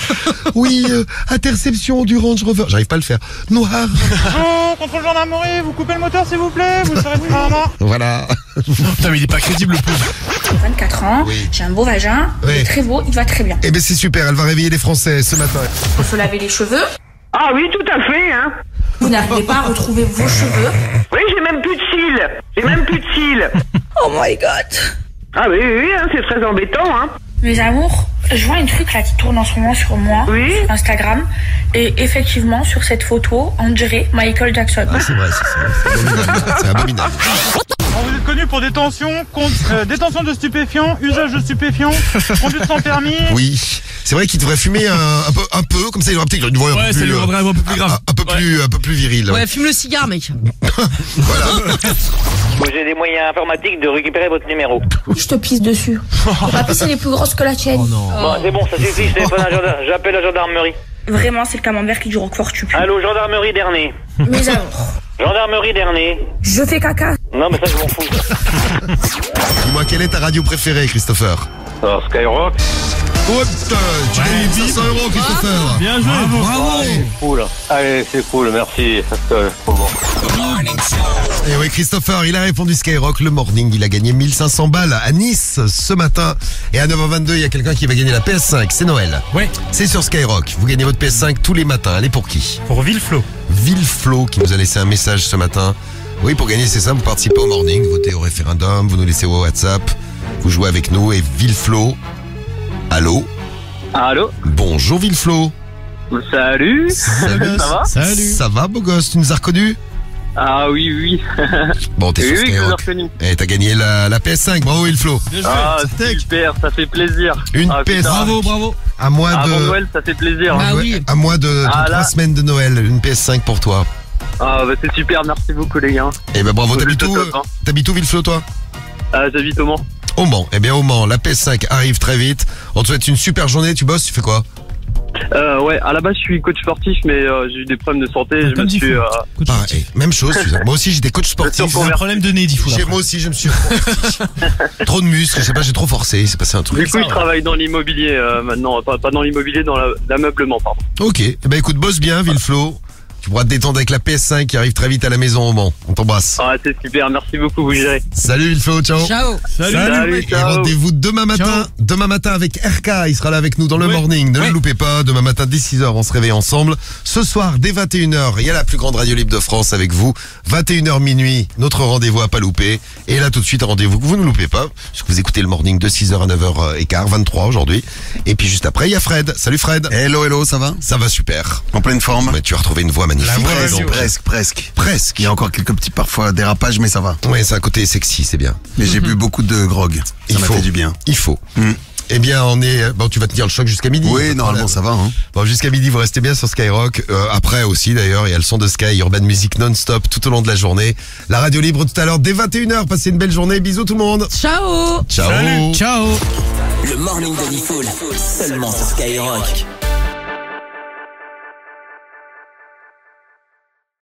Oui, euh, interception du Range Rover. J'arrive pas à le faire. Noir. Bonjour, contrôle gendarmerie, vous coupez le moteur s'il vous plaît, vous serez mort. Voilà. Putain, mais il est pas crédible le pauvre. 24 ans, j'ai un beau vagin, il est très beau, il va très bien. Eh ben c'est super. Elle va réveiller les Français ce matin. Faut se laver les cheveux. Ah oui, tout à fait, hein. Vous n'arrivez pas à retrouver vos cheveux. Oui, j'ai même plus de cils. J'ai même plus de cils. Oh my god. Ah oui, oui, oui, hein, c'est très embêtant, hein. Mes amours, je vois un truc là qui tourne en ce moment sur moi, sur Instagram. Et effectivement, sur cette photo, on dirait Michael Jackson. Ah, c'est vrai, c'est abominable. C'est abominable. Alors, vous êtes connu pour détention, con- euh, détention de stupéfiants, usage de stupéfiants, conduite sans permis. Oui. C'est vrai qu'il devrait fumer un, un peu, un peu, comme ça il aurait peut-être une voix un Ouais, peu plus, euh, rendrait un peu plus grave. un, un peu plus, un peu plus viril. Ouais, fume le cigare, mec. J'ai des moyens informatiques de récupérer votre numéro. Je te pisse dessus. Mon papy, c'est les plus grosses que la tienne. Bon, c'est bon, ça suffit, je téléphone à la gendarme- j'appelle la gendarmerie. Vraiment, c'est le camembert qui du roquefort tu pues. Allô, gendarmerie d'Ernay. Mes amours, Gendarmerie d'Ernay. je fais caca. Non, mais ça, je m'en fous. Dis-moi, quelle est ta radio préférée, Christopher? Alors, Skyrock. Oh, putain, tu gagnes 500 euros, Christopher. Bien joué, bravo. Cool. Allez, c'est cool, merci. Ça, c'est bon. Et oui, Christopher, il a répondu Skyrock le morning. Il a gagné 1500 balles à Nice ce matin. Et à 9h22, il y a quelqu'un qui va gagner la PS5. C'est Noël. Ouais. C'est sur Skyrock. Vous gagnez votre PS5 tous les matins. Allez pour qui? Pour Villeflo. Villeflo qui nous a laissé un message ce matin. Oui, pour gagner, c'est simple. Vous participez au morning, vous votez au référendum, vous nous laissez au WhatsApp. Vous jouez avec nous. Et Villeflo. Allô Allô Bonjour Villeflo. Salut Salut. Ça va Ça va, beau gosse Tu nous as reconnus Ah oui, oui. Bon, t'es oui, sur oui, je vous ai Skyrock. reconnu. Et t'as gagné la, la PS5. Bravo Villeflo. Ah, super, ça fait plaisir. Une ah, putain. PS5. bravo. À moins Avant de... Noël, ça fait plaisir. À moins- À moins de, de Ah, semaines de Noël, une PS5 pour toi. Ah, bah c'est super, merci beaucoup les gars. Eh ben bravo, Vous t'habites où, euh, hein. t'habites où Villeflo toi? Ah, j'habite au Mans. Au Mans. Eh bien au Mans, la PS5 arrive très vite. On te souhaite une super journée, tu bosses, tu fais quoi? Euh, ouais, à la base, je suis coach sportif, mais euh, j'ai eu des problèmes de santé. je me suis. euh, Pareil, même chose. Moi aussi j'étais coach sportif. Reconverti. Un problème de nez, Diffoul. Moi aussi je me suis. Trop de muscles, je sais pas, j'ai trop forcé, il s'est passé un truc. Du coup, je travaille dans l'immobilier euh, maintenant. Pas, pas dans l'immobilier, dans la- l'ameublement, pardon. Ok, eh ben écoute, bosse bien Villeflo. Tu pourras te détendre avec la PS5 qui arrive très vite à la maison au Mans. On t'embrasse. Ah, c'est super, merci beaucoup, vous gérez. Salut Villeflo, ciao. Ciao. Salut. Salut, Et ciao. rendez-vous demain matin. Demain matin avec RK. Il sera là avec nous dans le morning. Ne le loupez pas. Demain matin dès 6h, on se réveille ensemble. Ce soir, dès 21h, il y a la plus grande radio libre de France avec vous. 21h minuit, notre rendez-vous à pas louper. Et là, tout de suite, un rendez-vous que vous ne loupez pas. Parce que vous écoutez le morning de 6h à 9h15, 23 aujourd'hui. Et puis juste après, il y a Fred. Salut Fred. Hello, hello, ça va? Ça va super. En pleine forme? Mais tu as retrouvé une voix magnifique. Presque, presque, presque. Presque. Il y a encore quelques petits parfois dérapages, mais ça va. Ouais, c'est un côté sexy, c'est bien. Mais j'ai bu beaucoup de grog. Ça Il faut. fait du bien. Il faut. Eh bien, on est. Bon, tu vas tenir le choc jusqu'à midi. Oui, normalement, ça va. Hein. Bon, jusqu'à midi, vous restez bien sur Skyrock. Euh, après aussi, d'ailleurs, il y a le son de Sky, Urban Music non-stop tout au long de la journée. La radio libre tout à l'heure dès 21h. Passez une belle journée. Bisous tout le monde. Ciao Ciao. Ciao. Le morning de Diffoul, seulement sur Skyrock.